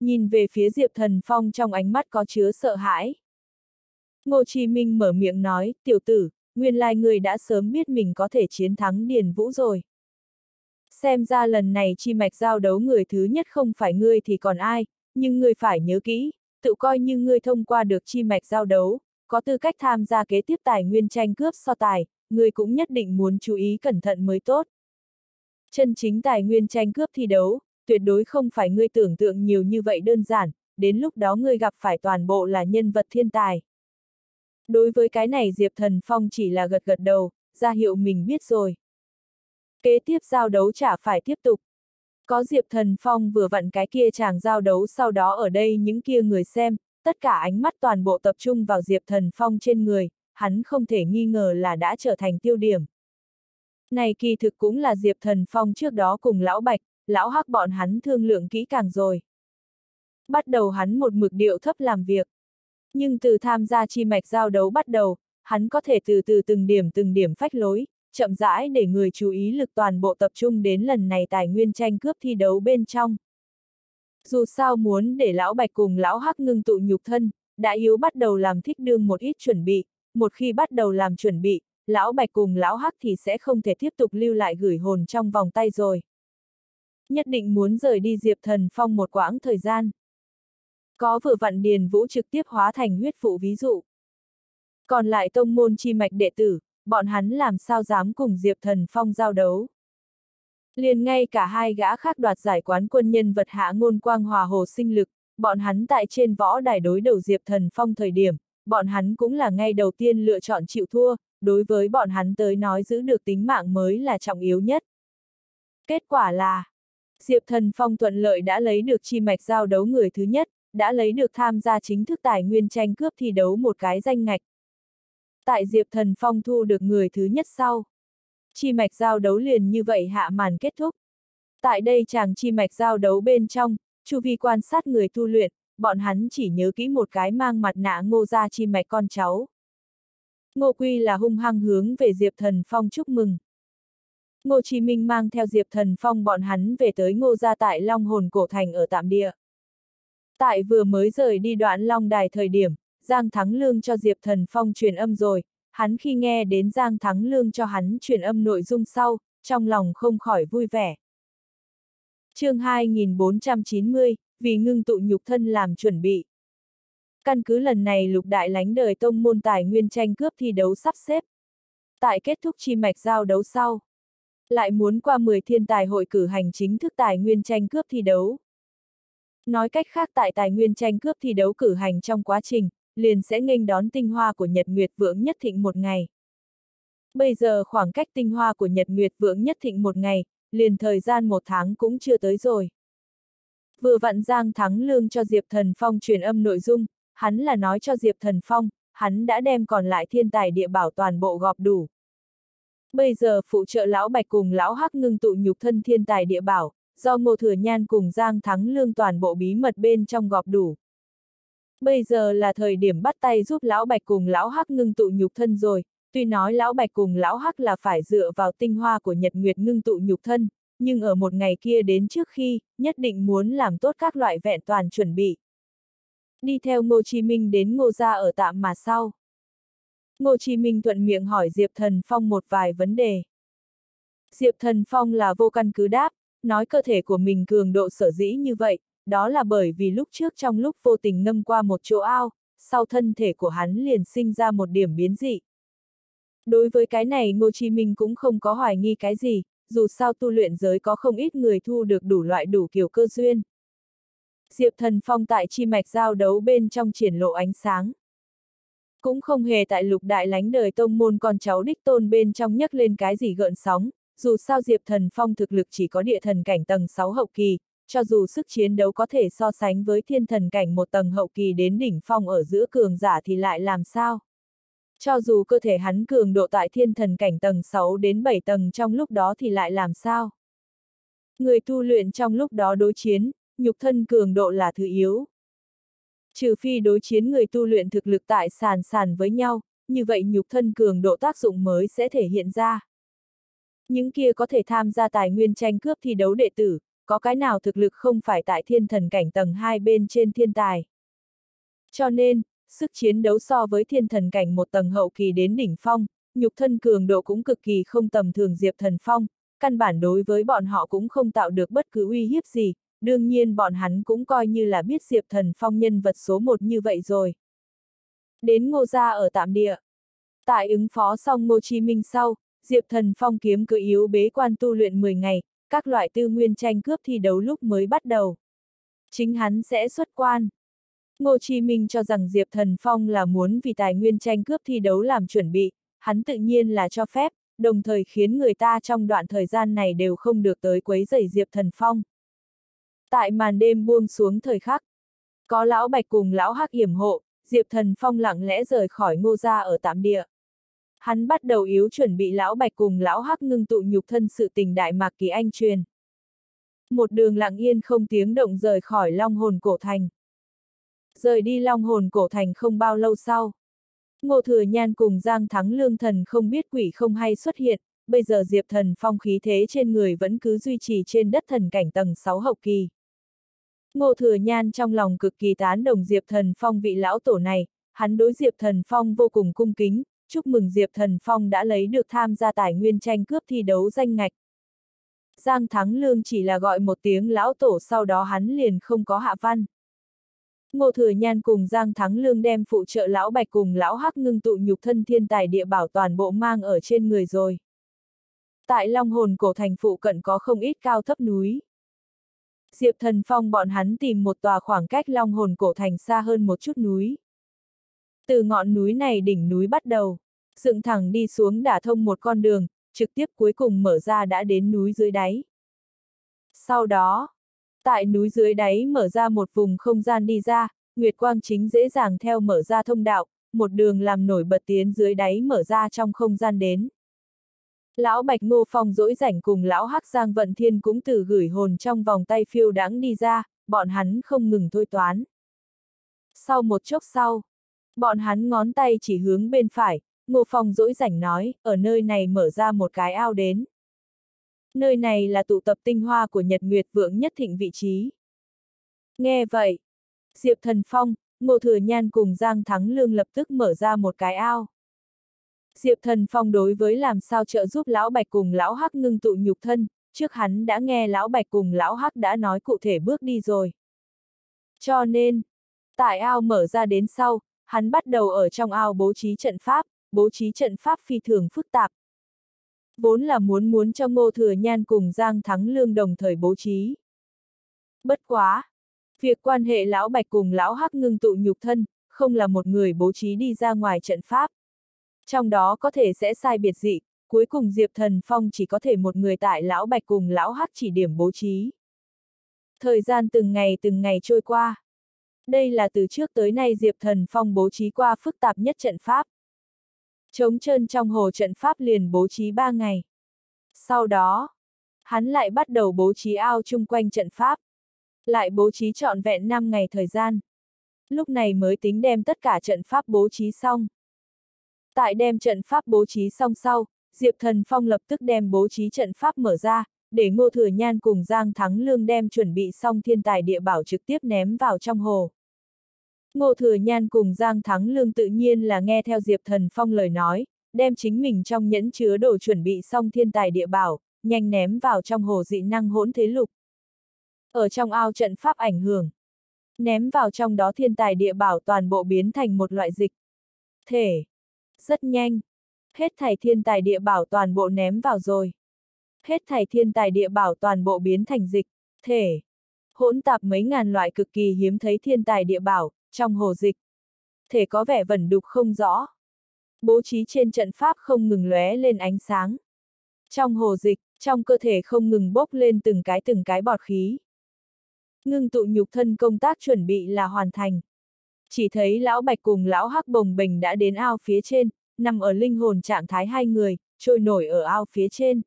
Nhìn về phía Diệp Thần Phong trong ánh mắt có chứa sợ hãi. Ngô Chí Minh mở miệng nói, tiểu tử, nguyên lai người đã sớm biết mình có thể chiến thắng Điền Vũ rồi. Xem ra lần này chi mạch giao đấu người thứ nhất không phải ngươi thì còn ai, nhưng ngươi phải nhớ kỹ, tự coi như ngươi thông qua được chi mạch giao đấu, có tư cách tham gia kế tiếp tài nguyên tranh cướp so tài, ngươi cũng nhất định muốn chú ý cẩn thận mới tốt. Chân chính tài nguyên tranh cướp thi đấu, tuyệt đối không phải ngươi tưởng tượng nhiều như vậy đơn giản, đến lúc đó ngươi gặp phải toàn bộ là nhân vật thiên tài. Đối với cái này Diệp Thần Phong chỉ là gật gật đầu, ra hiệu mình biết rồi. Kế tiếp giao đấu chả phải tiếp tục. Có Diệp Thần Phong vừa vặn cái kia chàng giao đấu sau đó ở đây những kia người xem, tất cả ánh mắt toàn bộ tập trung vào Diệp Thần Phong trên người, hắn không thể nghi ngờ là đã trở thành tiêu điểm. Này kỳ thực cũng là Diệp Thần Phong trước đó cùng Lão Bạch, Lão Hắc bọn hắn thương lượng kỹ càng rồi. Bắt đầu hắn một mực điệu thấp làm việc. Nhưng từ tham gia chi mạch giao đấu bắt đầu, hắn có thể từ từ từng điểm từng điểm phách lối, chậm rãi để người chú ý lực toàn bộ tập trung đến lần này tài nguyên tranh cướp thi đấu bên trong. Dù sao muốn để lão bạch cùng lão hắc ngưng tụ nhục thân, đã yếu bắt đầu làm thích đương một ít chuẩn bị, một khi bắt đầu làm chuẩn bị, lão bạch cùng lão hắc thì sẽ không thể tiếp tục lưu lại gửi hồn trong vòng tay rồi. Nhất định muốn rời đi Diệp Thần Phong một quãng thời gian. Có vừa vặn điền vũ trực tiếp hóa thành huyết phụ ví dụ. Còn lại tông môn chi mạch đệ tử, bọn hắn làm sao dám cùng Diệp Thần Phong giao đấu. Liền ngay cả hai gã khác đoạt giải quán quân nhân vật hạ ngôn quang hòa hồ sinh lực, bọn hắn tại trên võ đài đối đầu Diệp Thần Phong thời điểm, bọn hắn cũng là ngay đầu tiên lựa chọn chịu thua, đối với bọn hắn tới nói giữ được tính mạng mới là trọng yếu nhất. Kết quả là, Diệp Thần Phong thuận lợi đã lấy được chi mạch giao đấu người thứ nhất, đã lấy được tham gia chính thức tài nguyên tranh cướp thi đấu một cái danh ngạch, tại Diệp Thần Phong thu được người thứ nhất sau. Chi mạch giao đấu liền như vậy hạ màn kết thúc. Tại đây chàng chi mạch giao đấu bên trong, chu vi quan sát người tu luyện, bọn hắn chỉ nhớ kỹ một cái mang mặt nạ ngô ra chi mạch con cháu. Ngô Quy là hung hăng hướng về Diệp Thần Phong chúc mừng. Ngô Chí Minh mang theo Diệp Thần Phong bọn hắn về tới ngô gia tại Long Hồn Cổ Thành ở tạm địa. Tại vừa mới rời đi đoạn Long Đài thời điểm, Giang Thắng Lương cho Diệp Thần Phong truyền âm rồi, hắn khi nghe đến Giang Thắng Lương cho hắn truyền âm nội dung sau, trong lòng không khỏi vui vẻ. chương 2490, vì ngưng tụ nhục thân làm chuẩn bị. Căn cứ lần này lục đại lánh đời tông môn tài nguyên tranh cướp thi đấu sắp xếp. Tại kết thúc chi mạch giao đấu sau, lại muốn qua 10 thiên tài hội cử hành chính thức tài nguyên tranh cướp thi đấu. Nói cách khác tại tài nguyên tranh cướp thi đấu cử hành trong quá trình, liền sẽ nghênh đón tinh hoa của Nhật Nguyệt Vượng Nhất Thịnh một ngày. Bây giờ khoảng cách tinh hoa của Nhật Nguyệt Vượng Nhất Thịnh một ngày, liền thời gian một tháng cũng chưa tới rồi. Vừa vặn Giang Thắng Lương cho Diệp Thần Phong truyền âm nội dung, hắn là nói cho Diệp Thần Phong, hắn đã đem còn lại thiên tài địa bảo toàn bộ gọp đủ. Bây giờ phụ trợ lão Bạch cùng lão Hắc ngưng tụ nhục thân thiên tài địa bảo, do Ngô Thừa Nhan cùng Giang Thắng Lương toàn bộ bí mật bên trong gọp đủ. Bây giờ là thời điểm bắt tay giúp lão Bạch cùng lão Hắc ngưng tụ nhục thân rồi, tuy nói lão Bạch cùng lão Hắc là phải dựa vào tinh hoa của Nhật Nguyệt ngưng tụ nhục thân, nhưng ở một ngày kia đến trước khi, nhất định muốn làm tốt các loại vẹn toàn chuẩn bị. Đi theo Ngô Chí Minh đến Ngô Gia ở tạm mà sau. Ngô Chí Minh thuận miệng hỏi Diệp Thần Phong một vài vấn đề. Diệp Thần Phong là vô căn cứ đáp, nói cơ thể của mình cường độ sở dĩ như vậy, đó là bởi vì lúc trước trong lúc vô tình ngâm qua một chỗ ao, sau thân thể của hắn liền sinh ra một điểm biến dị. Đối với cái này Ngô Chí Minh cũng không có hoài nghi cái gì, dù sao tu luyện giới có không ít người thu được đủ loại đủ kiểu cơ duyên. Diệp Thần Phong tại chi mạch giao đấu bên trong triển lộ ánh sáng. Cũng không hề tại lục đại lánh đời tông môn con cháu đích tôn bên trong nhấc lên cái gì gợn sóng, dù sao Diệp Thần Phong thực lực chỉ có địa thần cảnh tầng 6 hậu kỳ, cho dù sức chiến đấu có thể so sánh với thiên thần cảnh một tầng hậu kỳ đến đỉnh phong ở giữa cường giả thì lại làm sao? Cho dù cơ thể hắn cường độ tại thiên thần cảnh tầng 6 đến 7 tầng trong lúc đó thì lại làm sao? Người tu luyện trong lúc đó đối chiến, nhục thân cường độ là thứ yếu. Trừ phi đối chiến người tu luyện thực lực tại sàn sàn với nhau, như vậy nhục thân cường độ tác dụng mới sẽ thể hiện ra. Những kia có thể tham gia tài nguyên tranh cướp thi đấu đệ tử, có cái nào thực lực không phải tại thiên thần cảnh tầng 2 bên trên thiên tài. Cho nên, sức chiến đấu so với thiên thần cảnh một tầng hậu kỳ đến đỉnh phong, nhục thân cường độ cũng cực kỳ không tầm thường Diệp Thần Phong, căn bản đối với bọn họ cũng không tạo được bất cứ uy hiếp gì, đương nhiên bọn hắn cũng coi như là biết Diệp Thần Phong nhân vật số một như vậy rồi. Đến Ngô Gia ở tạm địa. Tại ứng phó xong Ngô Chí Minh sau, Diệp Thần Phong kiếm cứ yếu bế quan tu luyện 10 ngày, các loại tư nguyên tranh cướp thi đấu lúc mới bắt đầu. Chính hắn sẽ xuất quan. Ngô Chí Minh cho rằng Diệp Thần Phong là muốn vì tài nguyên tranh cướp thi đấu làm chuẩn bị, hắn tự nhiên là cho phép, đồng thời khiến người ta trong đoạn thời gian này đều không được tới quấy rầy Diệp Thần Phong. Tại màn đêm buông xuống thời khắc, có lão Bạch cùng lão Hắc yểm hộ, Diệp Thần Phong lặng lẽ rời khỏi ngô gia ở tạm địa. Hắn bắt đầu yếu chuẩn bị lão Bạch cùng lão Hắc ngưng tụ nhục thân sự tình đại mạc kỳ anh truyền. Một đường lặng yên không tiếng động rời khỏi long hồn cổ thành. Rời đi long hồn cổ thành không bao lâu sau. Ngô Thừa Nhan cùng Giang Thắng Lương Thần không biết quỷ không hay xuất hiện, bây giờ Diệp Thần Phong khí thế trên người vẫn cứ duy trì trên đất thần cảnh tầng 6 hậu kỳ. Ngô Thừa Nhan trong lòng cực kỳ tán đồng Diệp Thần Phong vị lão tổ này, hắn đối Diệp Thần Phong vô cùng cung kính, chúc mừng Diệp Thần Phong đã lấy được tham gia tài nguyên tranh cướp thi đấu danh ngạch. Giang Thắng Lương chỉ là gọi một tiếng lão tổ sau đó hắn liền không có hạ văn. Ngô Thừa Nhan cùng Giang Thắng Lương đem phụ trợ lão Bạch cùng lão Hắc ngưng tụ nhục thân thiên tài địa bảo toàn bộ mang ở trên người rồi. Tại Long Hồn cổ thành phụ cận có không ít cao thấp núi. Diệp Thần Phong bọn hắn tìm một tòa khoảng cách Long Hồn cổ thành xa hơn một chút núi. Từ ngọn núi này đỉnh núi bắt đầu, dựng thẳng đi xuống đả thông một con đường, trực tiếp cuối cùng mở ra đã đến núi dưới đáy. Sau đó, tại núi dưới đáy mở ra một vùng không gian đi ra, Nguyệt Quang chính dễ dàng theo mở ra thông đạo, một đường làm nổi bật tiến dưới đáy mở ra trong không gian đến. Lão Bạch Ngô Phong dỗi rảnh cùng lão Hắc Giang Vận Thiên cũng từ gửi hồn trong vòng tay phiêu đáng đi ra, bọn hắn không ngừng thôi toán. Sau một chốc sau, bọn hắn ngón tay chỉ hướng bên phải, Ngô Phong dỗi rảnh nói, ở nơi này mở ra một cái ao đến. Nơi này là tụ tập tinh hoa của Nhật Nguyệt vượng nhất thịnh vị trí. Nghe vậy, Diệp Thần Phong, Ngô Thừa Nhan cùng Giang Thắng Lương lập tức mở ra một cái ao. Diệp Thần Phong đối với làm sao trợ giúp Lão Bạch cùng Lão Hắc ngưng tụ nhục thân, trước hắn đã nghe Lão Bạch cùng Lão Hắc đã nói cụ thể bước đi rồi. Cho nên, tại ao mở ra đến sau, hắn bắt đầu ở trong ao bố trí trận pháp, bố trí trận pháp phi thường phức tạp. Vốn là muốn muốn cho Ngô Thừa Nhan cùng Giang Thắng Lương đồng thời bố trí. Bất quá! Việc quan hệ Lão Bạch cùng Lão Hắc ngưng tụ nhục thân, không là một người bố trí đi ra ngoài trận pháp. Trong đó có thể sẽ sai biệt dị, cuối cùng Diệp Thần Phong chỉ có thể một người tại Lão Bạch cùng Lão Hắc chỉ điểm bố trí. Thời gian từng ngày từng ngày trôi qua. Đây là từ trước tới nay Diệp Thần Phong bố trí qua phức tạp nhất trận pháp. Chống chân trong hồ trận pháp liền bố trí ba ngày. Sau đó, hắn lại bắt đầu bố trí ao chung quanh trận pháp. Lại bố trí trọn vẹn 5 ngày thời gian. Lúc này mới tính đem tất cả trận pháp bố trí xong. Tại đem trận pháp bố trí xong sau, Diệp Thần Phong lập tức đem bố trí trận pháp mở ra, để Ngô Thừa Nhan cùng Giang Thắng Lương đem chuẩn bị xong thiên tài địa bảo trực tiếp ném vào trong hồ. Ngô Thừa Nhan cùng Giang Thắng Lương tự nhiên là nghe theo Diệp Thần Phong lời nói, đem chính mình trong nhẫn chứa đồ chuẩn bị xong thiên tài địa bảo, nhanh ném vào trong hồ dị năng hỗn thế lục. Ở trong ao trận pháp ảnh hưởng, ném vào trong đó thiên tài địa bảo toàn bộ biến thành một loại dịch. Thể. Rất nhanh. Hết thảy thiên tài địa bảo toàn bộ ném vào rồi. Hết thảy thiên tài địa bảo toàn bộ biến thành dịch. Thể. Hỗn tạp mấy ngàn loại cực kỳ hiếm thấy thiên tài địa bảo, trong hồ dịch. Thể có vẻ vẩn đục không rõ. Bố trí trên trận pháp không ngừng lóe lên ánh sáng. Trong hồ dịch, trong cơ thể không ngừng bốc lên từng cái từng cái bọt khí. Ngưng tụ nhục thân công tác chuẩn bị là hoàn thành. Chỉ thấy lão bạch cùng lão hắc bồng bình đã đến ao phía trên, nằm ở linh hồn trạng thái hai người, trôi nổi ở ao phía trên.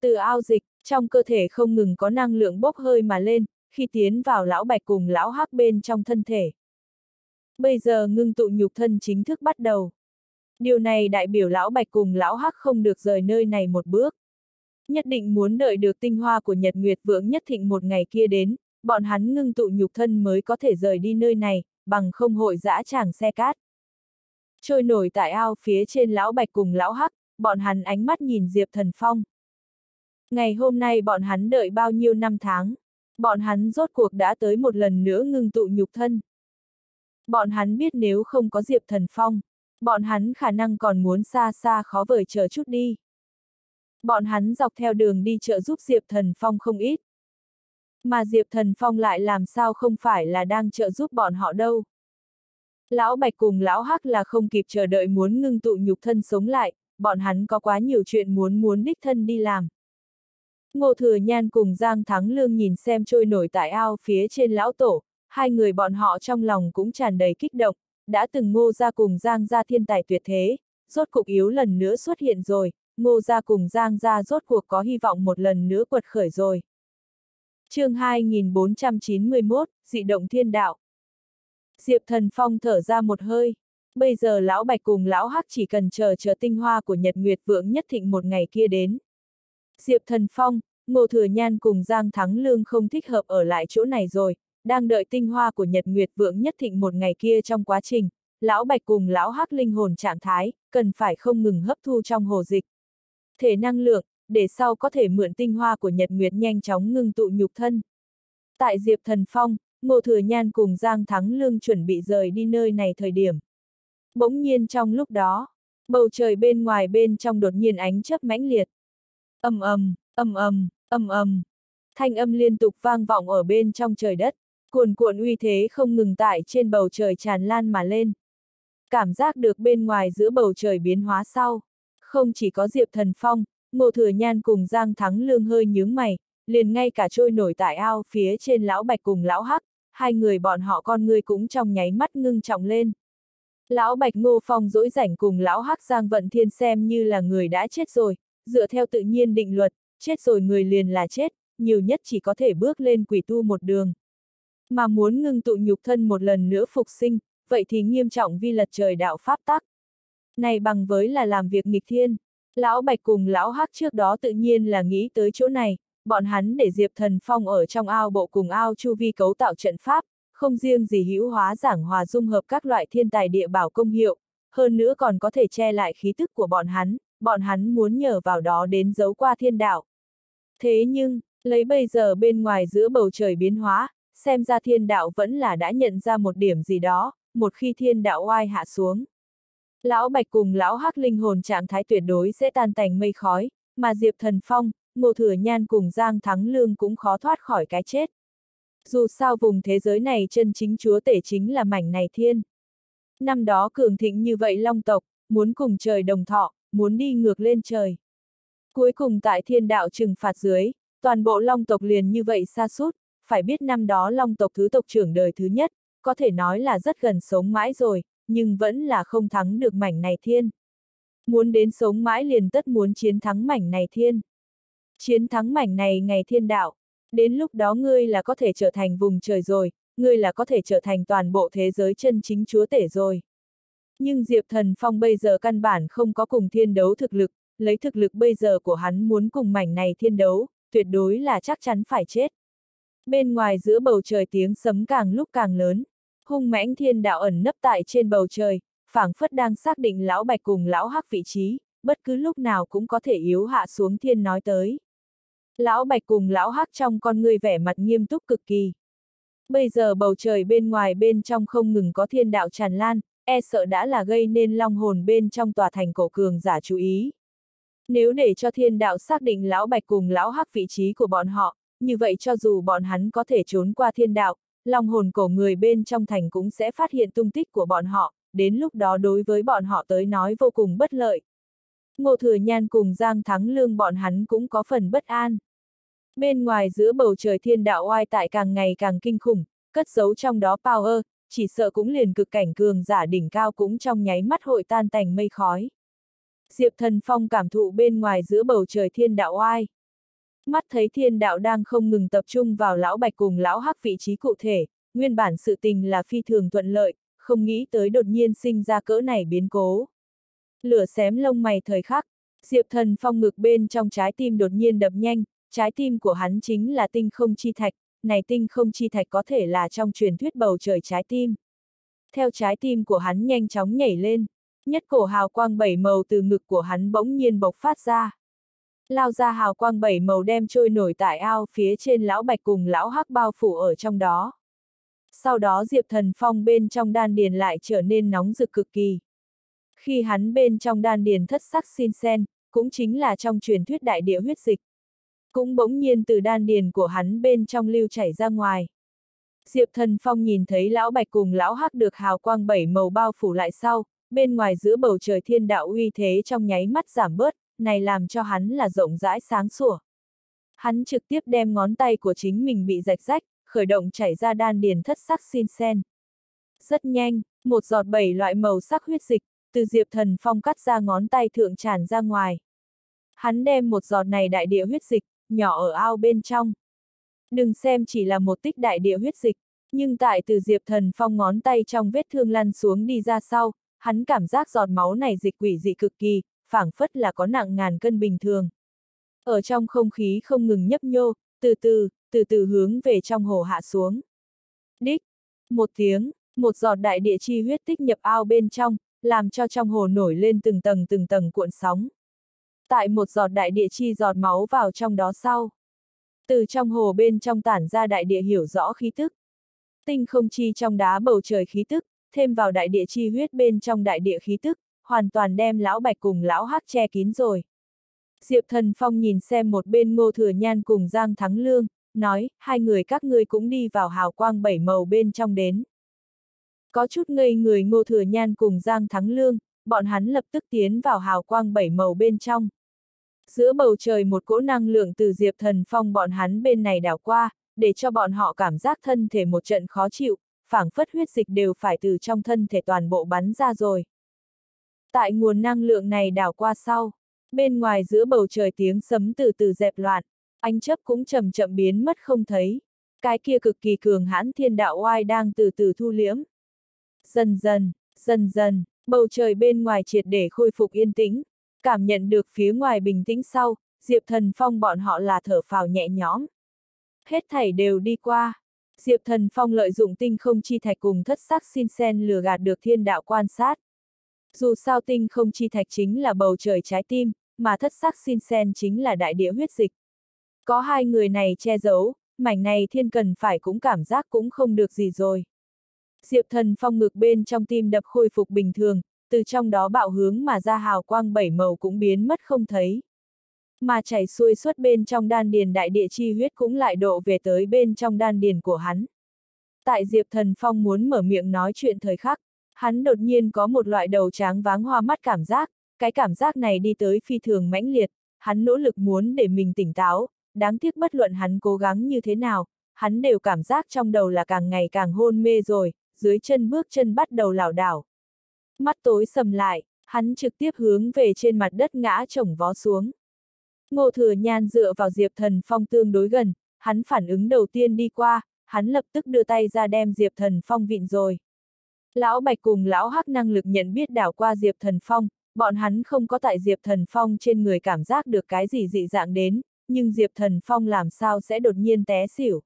Từ ao dịch, trong cơ thể không ngừng có năng lượng bốc hơi mà lên, khi tiến vào lão bạch cùng lão hắc bên trong thân thể. Bây giờ ngưng tụ nhục thân chính thức bắt đầu. Điều này đại biểu lão bạch cùng lão hắc không được rời nơi này một bước. Nhất định muốn đợi được tinh hoa của Nhật Nguyệt Vượng nhất thịnh một ngày kia đến, bọn hắn ngưng tụ nhục thân mới có thể rời đi nơi này, bằng không hội dã tràng xe cát. Trôi nổi tại ao phía trên lão bạch cùng lão hắc, bọn hắn ánh mắt nhìn Diệp Thần Phong. Ngày hôm nay bọn hắn đợi bao nhiêu năm tháng, bọn hắn rốt cuộc đã tới một lần nữa ngưng tụ nhục thân. Bọn hắn biết nếu không có Diệp Thần Phong, bọn hắn khả năng còn muốn xa xa khó vời chờ chút đi. Bọn hắn dọc theo đường đi trợ giúp Diệp Thần Phong không ít. Mà Diệp Thần Phong lại làm sao không phải là đang trợ giúp bọn họ đâu. Lão Bạch cùng Lão Hắc là không kịp chờ đợi muốn ngưng tụ nhục thân sống lại, bọn hắn có quá nhiều chuyện muốn muốn đích thân đi làm. Ngô Thừa Nhan cùng Giang Thắng Lương nhìn xem trôi nổi tại ao phía trên lão tổ, hai người bọn họ trong lòng cũng tràn đầy kích động, đã từng ngô ra cùng Giang ra thiên tài tuyệt thế, rốt cục yếu lần nữa xuất hiện rồi, ngô ra cùng Giang ra rốt cuộc có hy vọng một lần nữa quật khởi rồi chương 2491, dị động thiên đạo. Diệp Thần Phong thở ra một hơi. Bây giờ lão Bạch cùng lão Hắc chỉ cần chờ chờ tinh hoa của Nhật Nguyệt Vượng nhất thịnh một ngày kia đến. Diệp Thần Phong, Ngô Thừa Nhan cùng Giang Thắng Lương không thích hợp ở lại chỗ này rồi, đang đợi tinh hoa của Nhật Nguyệt Vượng nhất thịnh một ngày kia trong quá trình, lão Bạch cùng lão Hắc linh hồn trạng thái, cần phải không ngừng hấp thu trong hồ dịch. Thể năng lượng, để sau có thể mượn tinh hoa của Nhật Nguyệt nhanh chóng ngưng tụ nhục thân. Tại Diệp Thần Phong, Ngô Thừa Nhan cùng Giang Thắng Lương chuẩn bị rời đi nơi này thời điểm. Bỗng nhiên trong lúc đó, bầu trời bên ngoài bên trong đột nhiên ánh chớp mãnh liệt. ầm ầm, ầm ầm, ầm ầm, thanh âm liên tục vang vọng ở bên trong trời đất, cuồn cuộn uy thế không ngừng tại trên bầu trời tràn lan mà lên. Cảm giác được bên ngoài giữa bầu trời biến hóa sau, không chỉ có Diệp Thần Phong, Ngô Thừa Nhan cùng Giang Thắng Lương hơi nhướng mày, liền ngay cả trôi nổi tại ao phía trên lão bạch cùng lão hắc, hai người bọn họ con người cũng trong nháy mắt ngưng trọng lên. Lão Bạch Ngô Phong dỗi rảnh cùng lão Hắc Giang Vận Thiên xem như là người đã chết rồi, dựa theo tự nhiên định luật, chết rồi người liền là chết, nhiều nhất chỉ có thể bước lên quỷ tu một đường. Mà muốn ngưng tụ nhục thân một lần nữa phục sinh, vậy thì nghiêm trọng vi lật trời đạo pháp tắc. Này bằng với là làm việc nghịch thiên, lão Bạch cùng lão Hắc trước đó tự nhiên là nghĩ tới chỗ này, bọn hắn để Diệp Thần Phong ở trong ao bộ cùng ao chu vi cấu tạo trận pháp, không riêng gì hữu hóa giảng hòa dung hợp các loại thiên tài địa bảo công hiệu, hơn nữa còn có thể che lại khí tức của bọn hắn, bọn hắn muốn nhờ vào đó đến giấu qua thiên đạo. Thế nhưng, lấy bây giờ bên ngoài giữa bầu trời biến hóa, xem ra thiên đạo vẫn là đã nhận ra một điểm gì đó, một khi thiên đạo oai hạ xuống. Lão Bạch cùng lão Hắc linh hồn trạng thái tuyệt đối sẽ tan tành mây khói, mà Diệp Thần Phong, Ngô Thừa Nhan cùng Giang Thắng Lương cũng khó thoát khỏi cái chết. Dù sao vùng thế giới này chân chính chúa tể chính là mảnh này thiên. Năm đó cường thịnh như vậy long tộc, muốn cùng trời đồng thọ, muốn đi ngược lên trời. Cuối cùng tại thiên đạo trừng phạt dưới, toàn bộ long tộc liền như vậy xa sút phải biết năm đó long tộc thứ tộc trưởng đời thứ nhất, có thể nói là rất gần sống mãi rồi, nhưng vẫn là không thắng được mảnh này thiên. Muốn đến sống mãi liền tất muốn chiến thắng mảnh này thiên. Chiến thắng mảnh này ngày thiên đạo, đến lúc đó ngươi là có thể trở thành vùng trời rồi, ngươi là có thể trở thành toàn bộ thế giới chân chính chúa tể rồi. Nhưng Diệp Thần Phong bây giờ căn bản không có cùng thiên đấu thực lực, lấy thực lực bây giờ của hắn muốn cùng mảnh này thiên đấu, tuyệt đối là chắc chắn phải chết. Bên ngoài giữa bầu trời tiếng sấm càng lúc càng lớn, hung mãnh thiên đạo ẩn nấp tại trên bầu trời, phảng phất đang xác định lão bạch cùng lão hắc vị trí, bất cứ lúc nào cũng có thể yếu hạ xuống thiên nói tới. Lão bạch cùng lão hắc trong con người vẻ mặt nghiêm túc cực kỳ. Bây giờ bầu trời bên ngoài bên trong không ngừng có thiên đạo tràn lan, e sợ đã là gây nên long hồn bên trong tòa thành cổ cường giả chú ý. Nếu để cho thiên đạo xác định lão bạch cùng lão hắc vị trí của bọn họ, như vậy cho dù bọn hắn có thể trốn qua thiên đạo, long hồn cổ người bên trong thành cũng sẽ phát hiện tung tích của bọn họ, đến lúc đó đối với bọn họ tới nói vô cùng bất lợi. Ngô Thừa Nhan cùng Giang Thắng Lương bọn hắn cũng có phần bất an. Bên ngoài giữa bầu trời thiên đạo oai tại càng ngày càng kinh khủng, cất giấu trong đó power, chỉ sợ cũng liền cực cảnh cường giả đỉnh cao cũng trong nháy mắt hội tan tành mây khói. Diệp Thần Phong cảm thụ bên ngoài giữa bầu trời thiên đạo oai. Mắt thấy thiên đạo đang không ngừng tập trung vào lão bạch cùng lão hắc vị trí cụ thể, nguyên bản sự tình là phi thường thuận lợi, không nghĩ tới đột nhiên sinh ra cỡ này biến cố. Lửa xém lông mày thời khắc, Diệp Thần Phong ngực bên trong trái tim đột nhiên đập nhanh, trái tim của hắn chính là tinh không chi thạch, này tinh không chi thạch có thể là trong truyền thuyết bầu trời trái tim. Theo trái tim của hắn nhanh chóng nhảy lên, nhất cổ hào quang bảy màu từ ngực của hắn bỗng nhiên bộc phát ra. Lao ra hào quang bảy màu đem trôi nổi tại ao phía trên lão bạch cùng lão hắc bao phủ ở trong đó. Sau đó Diệp Thần Phong bên trong đan điền lại trở nên nóng rực cực kỳ. Khi hắn bên trong đan điền thất sắc xin sen, cũng chính là trong truyền thuyết đại địa huyết dịch. Cũng bỗng nhiên từ đan điền của hắn bên trong lưu chảy ra ngoài. Diệp Thần Phong nhìn thấy lão bạch cùng lão hắc được hào quang bảy màu bao phủ lại sau, bên ngoài giữa bầu trời thiên đạo uy thế trong nháy mắt giảm bớt, này làm cho hắn là rộng rãi sáng sủa. Hắn trực tiếp đem ngón tay của chính mình bị rạch rách, khởi động chảy ra đan điền thất sắc xin sen. Rất nhanh, một giọt bảy loại màu sắc huyết dịch, từ Diệp Thần Phong cắt ra ngón tay thượng tràn ra ngoài. Hắn đem một giọt này đại địa huyết dịch, nhỏ ở ao bên trong. Đừng xem chỉ là một tích đại địa huyết dịch, nhưng tại từ Diệp Thần Phong ngón tay trong vết thương lăn xuống đi ra sau, hắn cảm giác giọt máu này dịch quỷ dị cực kỳ, phảng phất là có nặng ngàn cân bình thường. Ở trong không khí không ngừng nhấp nhô, từ từ, từ từ hướng về trong hồ hạ xuống. Đích! Một tiếng, một giọt đại địa chi huyết tích nhập ao bên trong, làm cho trong hồ nổi lên từng tầng từng tầng cuộn sóng. Tại một giọt đại địa chi giọt máu vào trong đó sau. Từ trong hồ bên trong tản ra đại địa hiểu rõ khí tức. Tinh không chi trong đá bầu trời khí tức, thêm vào đại địa chi huyết bên trong đại địa khí tức, hoàn toàn đem lão bạch cùng lão hắc che kín rồi. Diệp Thần Phong nhìn xem một bên ngô thừa nhan cùng Giang Thắng Lương, nói, hai người các ngươi cũng đi vào hào quang bảy màu bên trong đến. Có chút ngây người ngô thừa nhan cùng Giang Thắng Lương, bọn hắn lập tức tiến vào hào quang bảy màu bên trong. Giữa bầu trời một cỗ năng lượng từ Diệp Thần Phong bọn hắn bên này đảo qua, để cho bọn họ cảm giác thân thể một trận khó chịu, phảng phất huyết dịch đều phải từ trong thân thể toàn bộ bắn ra rồi. Tại nguồn năng lượng này đảo qua sau, bên ngoài giữa bầu trời tiếng sấm từ từ dẹp loạn, ánh chấp cũng chậm chậm biến mất không thấy. Cái kia cực kỳ cường hãn thiên đạo oai đang từ từ thu liễm. Dần dần, dần dần, bầu trời bên ngoài triệt để khôi phục yên tĩnh, cảm nhận được phía ngoài bình tĩnh sau, Diệp Thần Phong bọn họ là thở phào nhẹ nhõm. Hết thảy đều đi qua. Diệp Thần Phong lợi dụng tinh không chi thạch cùng thất sắc xin sen lừa gạt được thiên đạo quan sát. Dù sao tinh không chi thạch chính là bầu trời trái tim, mà thất sắc xin sen chính là đại địa huyết dịch. Có hai người này che giấu, mảnh này thiên cần phải cũng cảm giác cũng không được gì rồi. Diệp thần phong ngực bên trong tim đập khôi phục bình thường, từ trong đó bạo hướng mà ra hào quang bảy màu cũng biến mất không thấy. Mà chảy xuôi suốt bên trong đan điền đại địa chi huyết cũng lại độ về tới bên trong đan điền của hắn. Tại Diệp Thần Phong muốn mở miệng nói chuyện thời khắc, Hắn đột nhiên có một loại đầu tráng váng hoa mắt cảm giác, cái cảm giác này đi tới phi thường mãnh liệt, hắn nỗ lực muốn để mình tỉnh táo, đáng tiếc bất luận hắn cố gắng như thế nào, hắn đều cảm giác trong đầu là càng ngày càng hôn mê rồi, dưới chân bước chân bắt đầu lảo đảo. Mắt tối sầm lại, hắn trực tiếp hướng về trên mặt đất ngã chồng vó xuống. Ngô Thừa Nhan dựa vào Diệp Thần Phong tương đối gần, hắn phản ứng đầu tiên đi qua, hắn lập tức đưa tay ra đem Diệp Thần Phong vịn rồi. Lão Bạch cùng Lão Hắc năng lực nhận biết đảo qua Diệp Thần Phong, bọn hắn không có tại Diệp Thần Phong trên người cảm giác được cái gì dị dạng đến, nhưng Diệp Thần Phong làm sao sẽ đột nhiên té xỉu.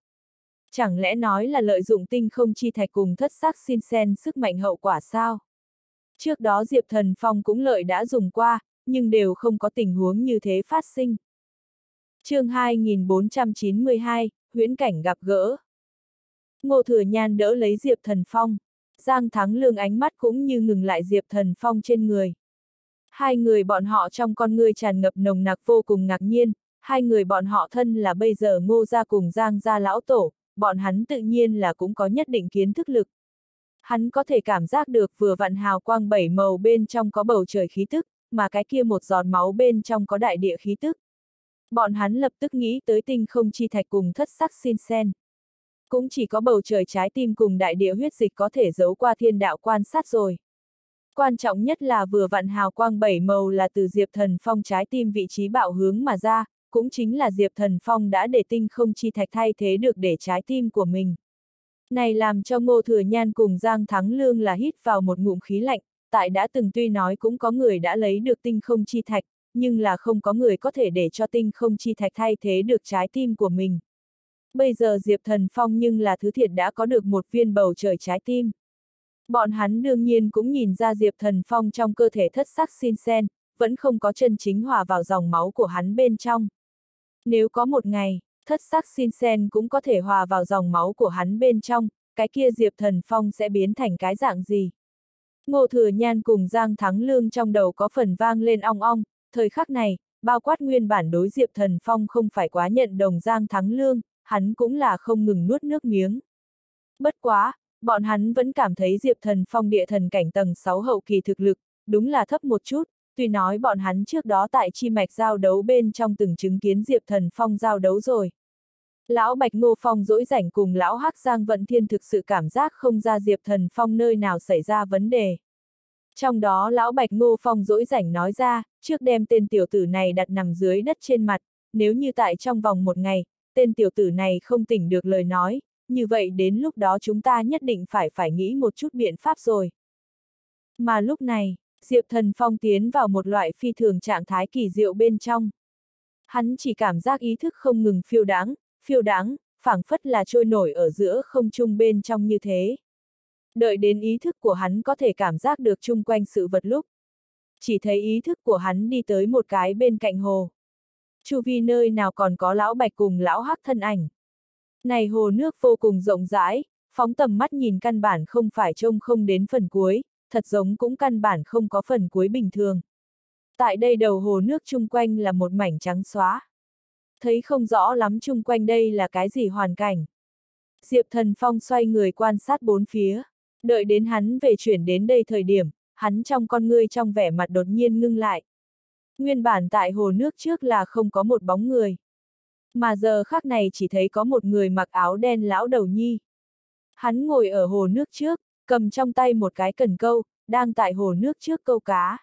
Chẳng lẽ nói là lợi dụng tinh không chi thạch cùng thất sắc xin sen sức mạnh hậu quả sao? Trước đó Diệp Thần Phong cũng lợi đã dùng qua, nhưng đều không có tình huống như thế phát sinh. chương 2492, huyễn cảnh gặp gỡ. Ngô Thừa Nhan đỡ lấy Diệp Thần Phong. Giang Thắng Lương ánh mắt cũng như ngừng lại Diệp Thần Phong trên người. Hai người bọn họ trong con người tràn ngập nồng nặc vô cùng ngạc nhiên, hai người bọn họ thân là bây giờ ngô gia cùng Giang gia lão tổ, bọn hắn tự nhiên là cũng có nhất định kiến thức lực. Hắn có thể cảm giác được vừa vặn hào quang bảy màu bên trong có bầu trời khí tức, mà cái kia một giọt máu bên trong có đại địa khí tức. Bọn hắn lập tức nghĩ tới tinh không chi thạch cùng thất sắc xin sen. Cũng chỉ có bầu trời trái tim cùng đại địa huyết dịch có thể giấu qua thiên đạo quan sát rồi. Quan trọng nhất là vừa vặn hào quang bảy màu là từ Diệp Thần Phong trái tim vị trí bạo hướng mà ra, cũng chính là Diệp Thần Phong đã để tinh không chi thạch thay thế được để trái tim của mình. Này làm cho Ngô Thừa Nhan cùng Giang Thắng Lương là hít vào một ngụm khí lạnh, tại đã từng tuy nói cũng có người đã lấy được tinh không chi thạch, nhưng là không có người có thể để cho tinh không chi thạch thay thế được trái tim của mình. Bây giờ Diệp Thần Phong nhưng là thứ thiệt đã có được một viên bầu trời trái tim. Bọn hắn đương nhiên cũng nhìn ra Diệp Thần Phong trong cơ thể thất sắc xin sen, vẫn không có chân chính hòa vào dòng máu của hắn bên trong. Nếu có một ngày, thất sắc xin sen cũng có thể hòa vào dòng máu của hắn bên trong, cái kia Diệp Thần Phong sẽ biến thành cái dạng gì? Ngô Thừa Nhan cùng Giang Thắng Lương trong đầu có phần vang lên ong ong, thời khắc này, bao quát nguyên bản đối Diệp Thần Phong không phải quá nhận đồng Giang Thắng Lương, hắn cũng là không ngừng nuốt nước miếng. Bất quá, bọn hắn vẫn cảm thấy Diệp Thần Phong địa thần cảnh tầng 6 hậu kỳ thực lực, đúng là thấp một chút, tuy nói bọn hắn trước đó tại chi mạch giao đấu bên trong từng chứng kiến Diệp Thần Phong giao đấu rồi. Lão Bạch Ngô Phong dỗi rảnh cùng Lão Hắc Giang Vận Thiên thực sự cảm giác không ra Diệp Thần Phong nơi nào xảy ra vấn đề. Trong đó Lão Bạch Ngô Phong dỗi rảnh nói ra, trước đem tên tiểu tử này đặt nằm dưới đất trên mặt, nếu như tại trong vòng một ngày, tên tiểu tử này không tỉnh được lời nói, như vậy đến lúc đó chúng ta nhất định phải phải nghĩ một chút biện pháp rồi. Mà lúc này, Diệp Thần Phong tiến vào một loại phi thường trạng thái kỳ diệu bên trong. Hắn chỉ cảm giác ý thức không ngừng phiêu đáng, phiêu đáng, phảng phất là trôi nổi ở giữa không trung bên trong như thế. Đợi đến ý thức của hắn có thể cảm giác được chung quanh sự vật lúc. Chỉ thấy ý thức của hắn đi tới một cái bên cạnh hồ. Chu vi nơi nào còn có lão bạch cùng lão hắc thân ảnh. Này hồ nước vô cùng rộng rãi, phóng tầm mắt nhìn căn bản không phải trông không đến phần cuối, thật giống cũng căn bản không có phần cuối bình thường. Tại đây đầu hồ nước chung quanh là một mảnh trắng xóa. Thấy không rõ lắm chung quanh đây là cái gì hoàn cảnh. Diệp Thần Phong xoay người quan sát bốn phía. Đợi đến hắn về chuyển đến đây thời điểm, hắn trong con ngươi trong vẻ mặt đột nhiên ngưng lại. Nguyên bản tại hồ nước trước là không có một bóng người. Mà giờ khác này chỉ thấy có một người mặc áo đen lão đầu nhi. Hắn ngồi ở hồ nước trước, cầm trong tay một cái cần câu, đang tại hồ nước trước câu cá.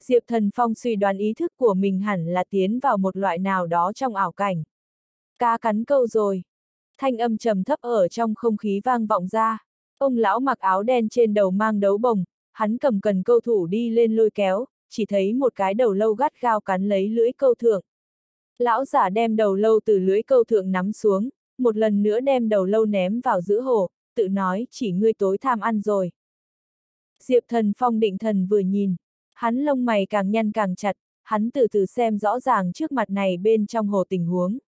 Diệp Thần Phong suy đoán ý thức của mình hẳn là tiến vào một loại nào đó trong ảo cảnh. Cá cắn câu rồi. Thanh âm trầm thấp ở trong không khí vang vọng ra. Ông lão mặc áo đen trên đầu mang đấu bồng, hắn cầm cần câu thủ đi lên lôi kéo, chỉ thấy một cái đầu lâu gắt gao cắn lấy lưỡi câu thượng. Lão giả đem đầu lâu từ lưỡi câu thượng nắm xuống, một lần nữa đem đầu lâu ném vào giữa hồ, tự nói chỉ ngươi tối tham ăn rồi. Diệp thần phong định thần vừa nhìn, hắn lông mày càng nhăn càng chặt, hắn từ từ xem rõ ràng trước mặt này bên trong hồ tình huống.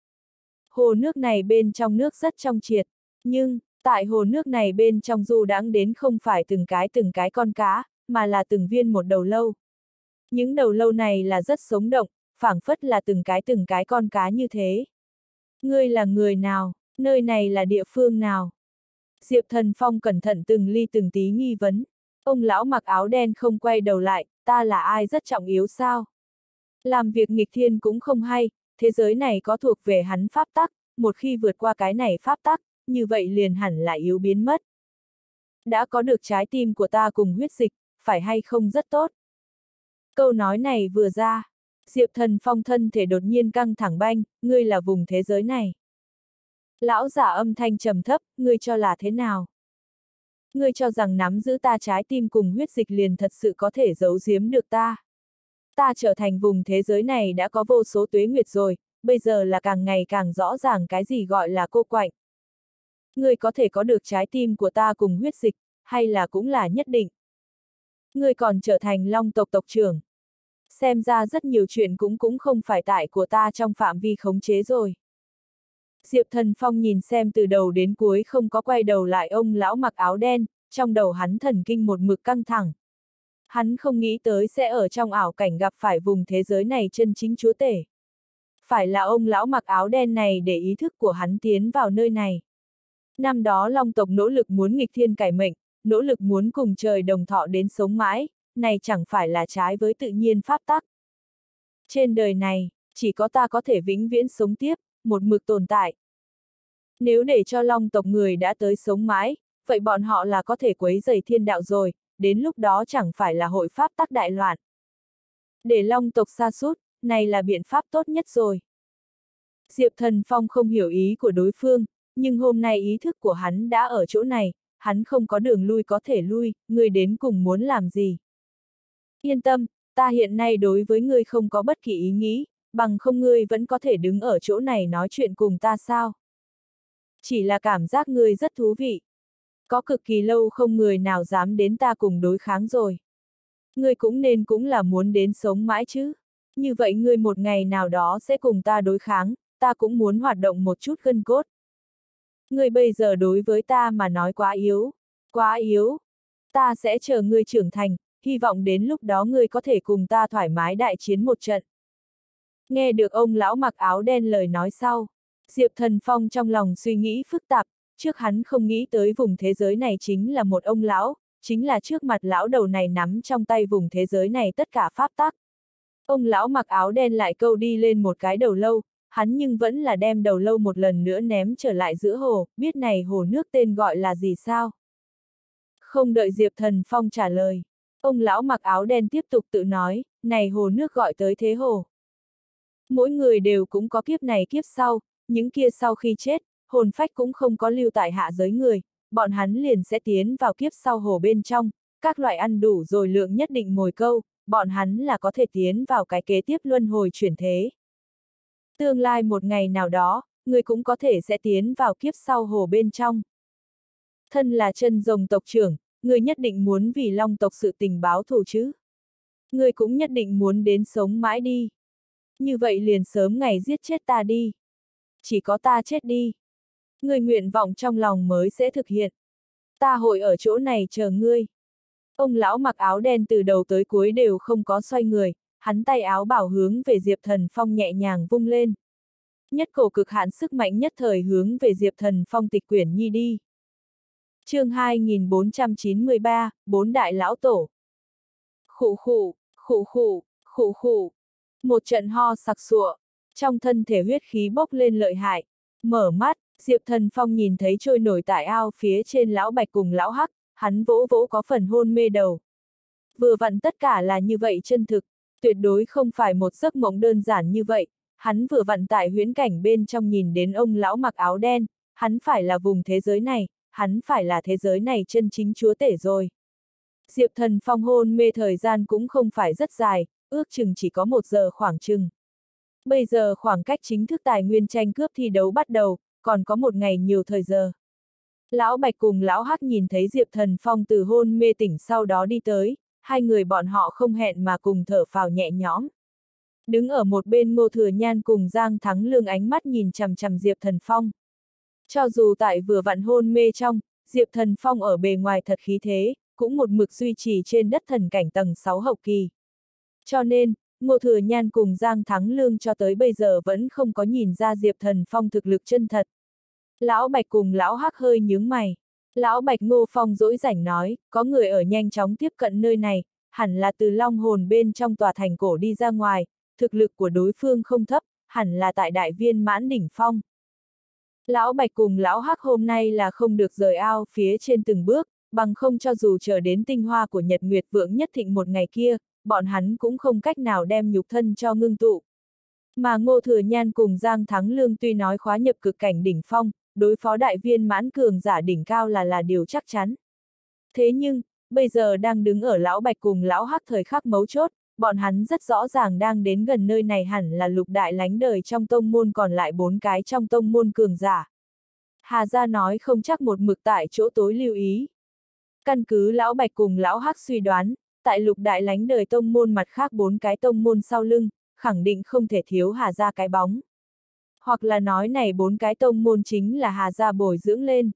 Hồ nước này bên trong nước rất trong triệt, nhưng, tại hồ nước này bên trong du đãng đến không phải từng cái từng cái con cá, mà là từng viên một đầu lâu. Những đầu lâu này là rất sống động, phảng phất là từng cái từng cái con cá như thế. Ngươi là người nào, nơi này là địa phương nào? Diệp Thần Phong cẩn thận từng ly từng tí nghi vấn. Ông lão mặc áo đen không quay đầu lại, ta là ai rất trọng yếu sao? Làm việc nghịch thiên cũng không hay, thế giới này có thuộc về hắn pháp tắc, một khi vượt qua cái này pháp tắc, như vậy liền hẳn là yếu biến mất. Đã có được trái tim của ta cùng huyết dịch, phải hay không rất tốt. Câu nói này vừa ra, Diệp thần phong thân thể đột nhiên căng thẳng banh, ngươi là vùng thế giới này. Lão giả âm thanh trầm thấp, ngươi cho là thế nào? Ngươi cho rằng nắm giữ ta trái tim cùng huyết dịch liền thật sự có thể giấu giếm được ta. Ta trở thành vùng thế giới này đã có vô số tuế nguyệt rồi, bây giờ là càng ngày càng rõ ràng cái gì gọi là cô quạnh. Ngươi có thể có được trái tim của ta cùng huyết dịch, hay là cũng là nhất định. Ngươi còn trở thành long tộc tộc trưởng. Xem ra rất nhiều chuyện cũng cũng không phải tại của ta trong phạm vi khống chế rồi. Diệp Thần Phong nhìn xem từ đầu đến cuối không có quay đầu lại ông lão mặc áo đen, trong đầu hắn thần kinh một mực căng thẳng. Hắn không nghĩ tới sẽ ở trong ảo cảnh gặp phải vùng thế giới này chân chính chúa tể. Phải là ông lão mặc áo đen này để ý thức của hắn tiến vào nơi này. Năm đó Long tộc nỗ lực muốn nghịch thiên cải mệnh, nỗ lực muốn cùng trời đồng thọ đến sống mãi, này chẳng phải là trái với tự nhiên pháp tắc. Trên đời này, chỉ có ta có thể vĩnh viễn sống tiếp, một mực tồn tại. Nếu để cho long tộc người đã tới sống mãi, vậy bọn họ là có thể quấy dày thiên đạo rồi, đến lúc đó chẳng phải là hội pháp tắc đại loạn. Để long tộc xa sút này là biện pháp tốt nhất rồi. Diệp Thần Phong không hiểu ý của đối phương, nhưng hôm nay ý thức của hắn đã ở chỗ này, hắn không có đường lui có thể lui, người đến cùng muốn làm gì. Yên tâm, ta hiện nay đối với ngươi không có bất kỳ ý nghĩ, bằng không ngươi vẫn có thể đứng ở chỗ này nói chuyện cùng ta sao. Chỉ là cảm giác ngươi rất thú vị. Có cực kỳ lâu không người nào dám đến ta cùng đối kháng rồi. Ngươi cũng nên cũng là muốn đến sống mãi chứ. Như vậy ngươi một ngày nào đó sẽ cùng ta đối kháng, ta cũng muốn hoạt động một chút gân cốt. Ngươi bây giờ đối với ta mà nói quá yếu, quá yếu. Ta sẽ chờ ngươi trưởng thành, hy vọng đến lúc đó ngươi có thể cùng ta thoải mái đại chiến một trận. Nghe được ông lão mặc áo đen lời nói sau, Diệp Thần Phong trong lòng suy nghĩ phức tạp, trước hắn không nghĩ tới vùng thế giới này chính là một ông lão, chính là trước mặt lão đầu này nắm trong tay vùng thế giới này tất cả pháp tắc. Ông lão mặc áo đen lại câu đi lên một cái đầu lâu, hắn nhưng vẫn là đem đầu lâu một lần nữa ném trở lại giữa hồ, biết này hồ nước tên gọi là gì sao? Không đợi Diệp Thần Phong trả lời, ông lão mặc áo đen tiếp tục tự nói, này hồ nước gọi tới thế hồ. Mỗi người đều cũng có kiếp này kiếp sau, những kia sau khi chết, hồn phách cũng không có lưu tại hạ giới người, bọn hắn liền sẽ tiến vào kiếp sau hồ bên trong, các loại ăn đủ rồi lượng nhất định mồi câu, bọn hắn là có thể tiến vào cái kế tiếp luân hồi chuyển thế. Tương lai một ngày nào đó, người cũng có thể sẽ tiến vào kiếp sau hồ bên trong. Thân là chân rồng tộc trưởng, người nhất định muốn vì long tộc sự tình báo thù chứ. Người cũng nhất định muốn đến sống mãi đi. Như vậy liền sớm ngày giết chết ta đi. Chỉ có ta chết đi. Người nguyện vọng trong lòng mới sẽ thực hiện. Ta hội ở chỗ này chờ ngươi. Ông lão mặc áo đen từ đầu tới cuối đều không có xoay người, hắn tay áo bảo hướng về Diệp Thần Phong nhẹ nhàng vung lên. Nhất cổ cực hạn sức mạnh nhất thời hướng về Diệp Thần Phong tịch quyển nhi đi. chương 2493, Bốn Đại Lão Tổ. Khụ khụ, khụ khụ, khụ khụ. Một trận ho sặc sụa, trong thân thể huyết khí bốc lên lợi hại. Mở mắt, Diệp Thần Phong nhìn thấy trôi nổi tại ao phía trên lão bạch cùng lão hắc, hắn vỗ vỗ có phần hôn mê đầu. Vừa vặn tất cả là như vậy chân thực, tuyệt đối không phải một giấc mộng đơn giản như vậy, hắn vừa vặn tại huyễn cảnh bên trong nhìn đến ông lão mặc áo đen, hắn phải là vùng thế giới này, hắn phải là thế giới này chân chính chúa tể rồi. Diệp thần phong hôn mê thời gian cũng không phải rất dài, ước chừng chỉ có một giờ khoảng chừng. Bây giờ khoảng cách chính thức tài nguyên tranh cướp thi đấu bắt đầu, còn có một ngày nhiều thời giờ. Lão Bạch cùng Lão Hắc nhìn thấy Diệp Thần Phong từ hôn mê tỉnh sau đó đi tới, hai người bọn họ không hẹn mà cùng thở phào nhẹ nhõm. Đứng ở một bên Ngô Thừa Nhan cùng Giang Thắng Lương ánh mắt nhìn chằm chằm Diệp Thần Phong. Cho dù tại vừa vặn hôn mê trong, Diệp Thần Phong ở bề ngoài thật khí thế, cũng một mực duy trì trên đất thần cảnh tầng 6 hậu kỳ. Cho nên, Ngô Thừa Nhan cùng Giang Thắng Lương cho tới bây giờ vẫn không có nhìn ra Diệp Thần Phong thực lực chân thật. Lão Bạch cùng Lão Hắc hơi nhướng mày. Lão Bạch Ngô Phong dỗi rảnh nói, có người ở nhanh chóng tiếp cận nơi này, hẳn là từ long hồn bên trong tòa thành cổ đi ra ngoài, thực lực của đối phương không thấp, hẳn là tại đại viên mãn đỉnh phong. Lão Bạch cùng Lão Hắc hôm nay là không được rời ao phía trên từng bước, bằng không cho dù chờ đến tinh hoa của Nhật Nguyệt Vượng nhất thịnh một ngày kia, bọn hắn cũng không cách nào đem nhục thân cho ngưng tụ. Mà Ngô Thừa Nhan cùng Giang Thắng Lương tuy nói khóa nhập cực cảnh đỉnh phong, đối phó đại viên mãn cường giả đỉnh cao là là điều chắc chắn. Thế nhưng, bây giờ đang đứng ở Lão Bạch cùng Lão Hắc thời khắc mấu chốt, bọn hắn rất rõ ràng đang đến gần nơi này hẳn là lục đại lánh đời trong tông môn còn lại bốn cái trong tông môn cường giả. Hà gia nói không chắc một mực tại chỗ tối lưu ý. Căn cứ lão bạch cùng lão hắc suy đoán, tại lục đại lánh đời tông môn mặt khác bốn cái tông môn sau lưng, khẳng định không thể thiếu hà gia cái bóng. Hoặc là nói này bốn cái tông môn chính là hà gia bồi dưỡng lên.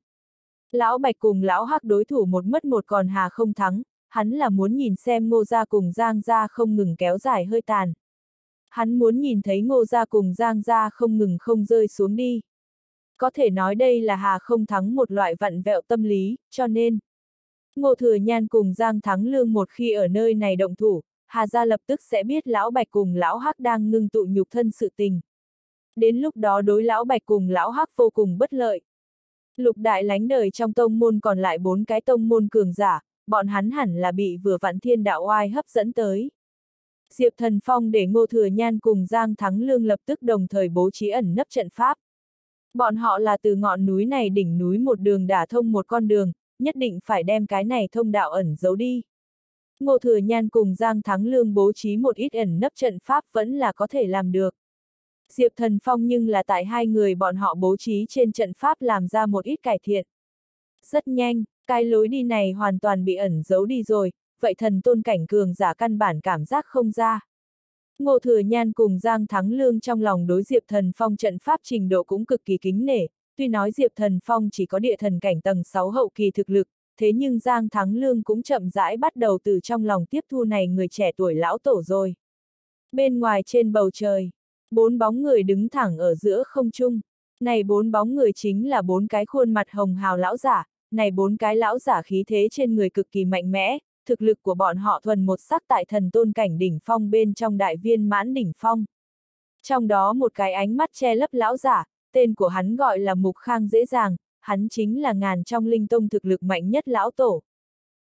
Lão bạch cùng lão hắc đối thủ một mất một còn hà không thắng, hắn là muốn nhìn xem ngô gia cùng giang gia không ngừng kéo dài hơi tàn. Hắn muốn nhìn thấy ngô gia cùng giang gia không ngừng không rơi xuống đi. Có thể nói đây là hà không thắng một loại vặn vẹo tâm lý, cho nên. Ngô Thừa Nhan cùng Giang Thắng Lương một khi ở nơi này động thủ, Hà Gia lập tức sẽ biết Lão Bạch cùng Lão Hắc đang ngưng tụ nhục thân sự tình. Đến lúc đó đối Lão Bạch cùng Lão Hắc vô cùng bất lợi. Lục đại lánh đời trong tông môn còn lại bốn cái tông môn cường giả, bọn hắn hẳn là bị vừa vặn thiên đạo oai hấp dẫn tới. Diệp Thần Phong để Ngô Thừa Nhan cùng Giang Thắng Lương lập tức đồng thời bố trí ẩn nấp trận pháp. Bọn họ là từ ngọn núi này đỉnh núi một đường đả thông một con đường, nhất định phải đem cái này thông đạo ẩn giấu đi. Ngô Thừa Nhan cùng Giang Thắng Lương bố trí một ít ẩn nấp trận pháp vẫn là có thể làm được. Diệp Thần Phong nhưng là tại hai người bọn họ bố trí trên trận pháp làm ra một ít cải thiện. Rất nhanh, cái lối đi này hoàn toàn bị ẩn giấu đi rồi, vậy thần tôn cảnh cường giả căn bản cảm giác không ra. Ngô Thừa Nhan cùng Giang Thắng Lương trong lòng đối Diệp Thần Phong trận pháp trình độ cũng cực kỳ kính nể, tuy nói Diệp Thần Phong chỉ có địa thần cảnh tầng 6 hậu kỳ thực lực, thế nhưng Giang Thắng Lương cũng chậm rãi bắt đầu từ trong lòng tiếp thu này người trẻ tuổi lão tổ rồi. Bên ngoài trên bầu trời, bốn bóng người đứng thẳng ở giữa không trung. Này bốn bóng người chính là bốn cái khuôn mặt hồng hào lão giả, này bốn cái lão giả khí thế trên người cực kỳ mạnh mẽ, thực lực của bọn họ thuần một sắc tại thần tôn cảnh đỉnh phong bên trong đại viên mãn đỉnh phong. Trong đó một cái ánh mắt che lấp lão giả, tên của hắn gọi là Mục Khang dễ dàng, hắn chính là ngàn trong linh tông thực lực mạnh nhất lão tổ.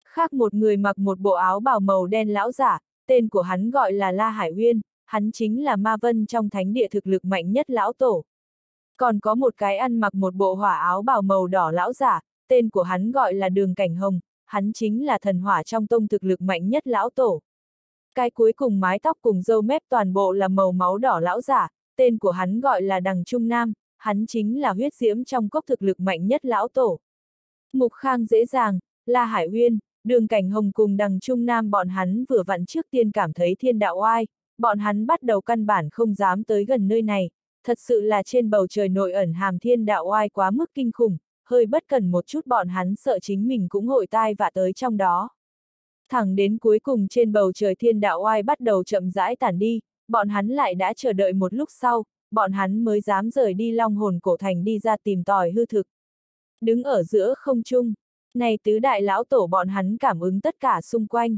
Khác một người mặc một bộ áo bào màu đen lão giả, tên của hắn gọi là La Hải Uyên, hắn chính là ma vân trong thánh địa thực lực mạnh nhất lão tổ. Còn có một cái ăn mặc một bộ hỏa áo bào màu đỏ lão giả, tên của hắn gọi là Đường Cảnh Hồng, hắn chính là thần hỏa trong tông thực lực mạnh nhất lão tổ. Cái cuối cùng mái tóc cùng râu mép toàn bộ là màu máu đỏ lão giả, tên của hắn gọi là Đằng Trung Nam, hắn chính là huyết diễm trong cốc thực lực mạnh nhất lão tổ. Mục Khang dễ dàng, La Hải Uyên, đường cảnh hồng cùng đằng Trung Nam bọn hắn vừa vặn trước tiên cảm thấy thiên đạo oai, bọn hắn bắt đầu căn bản không dám tới gần nơi này, thật sự là trên bầu trời nội ẩn hàm thiên đạo oai quá mức kinh khủng, hơi bất cần một chút bọn hắn sợ chính mình cũng hội tai vạ tới trong đó. Thẳng đến cuối cùng trên bầu trời thiên đạo oai bắt đầu chậm rãi tản đi, bọn hắn lại đã chờ đợi một lúc sau, bọn hắn mới dám rời đi long hồn cổ thành đi ra tìm tòi hư thực. Đứng ở giữa không trung, này tứ đại lão tổ bọn hắn cảm ứng tất cả xung quanh.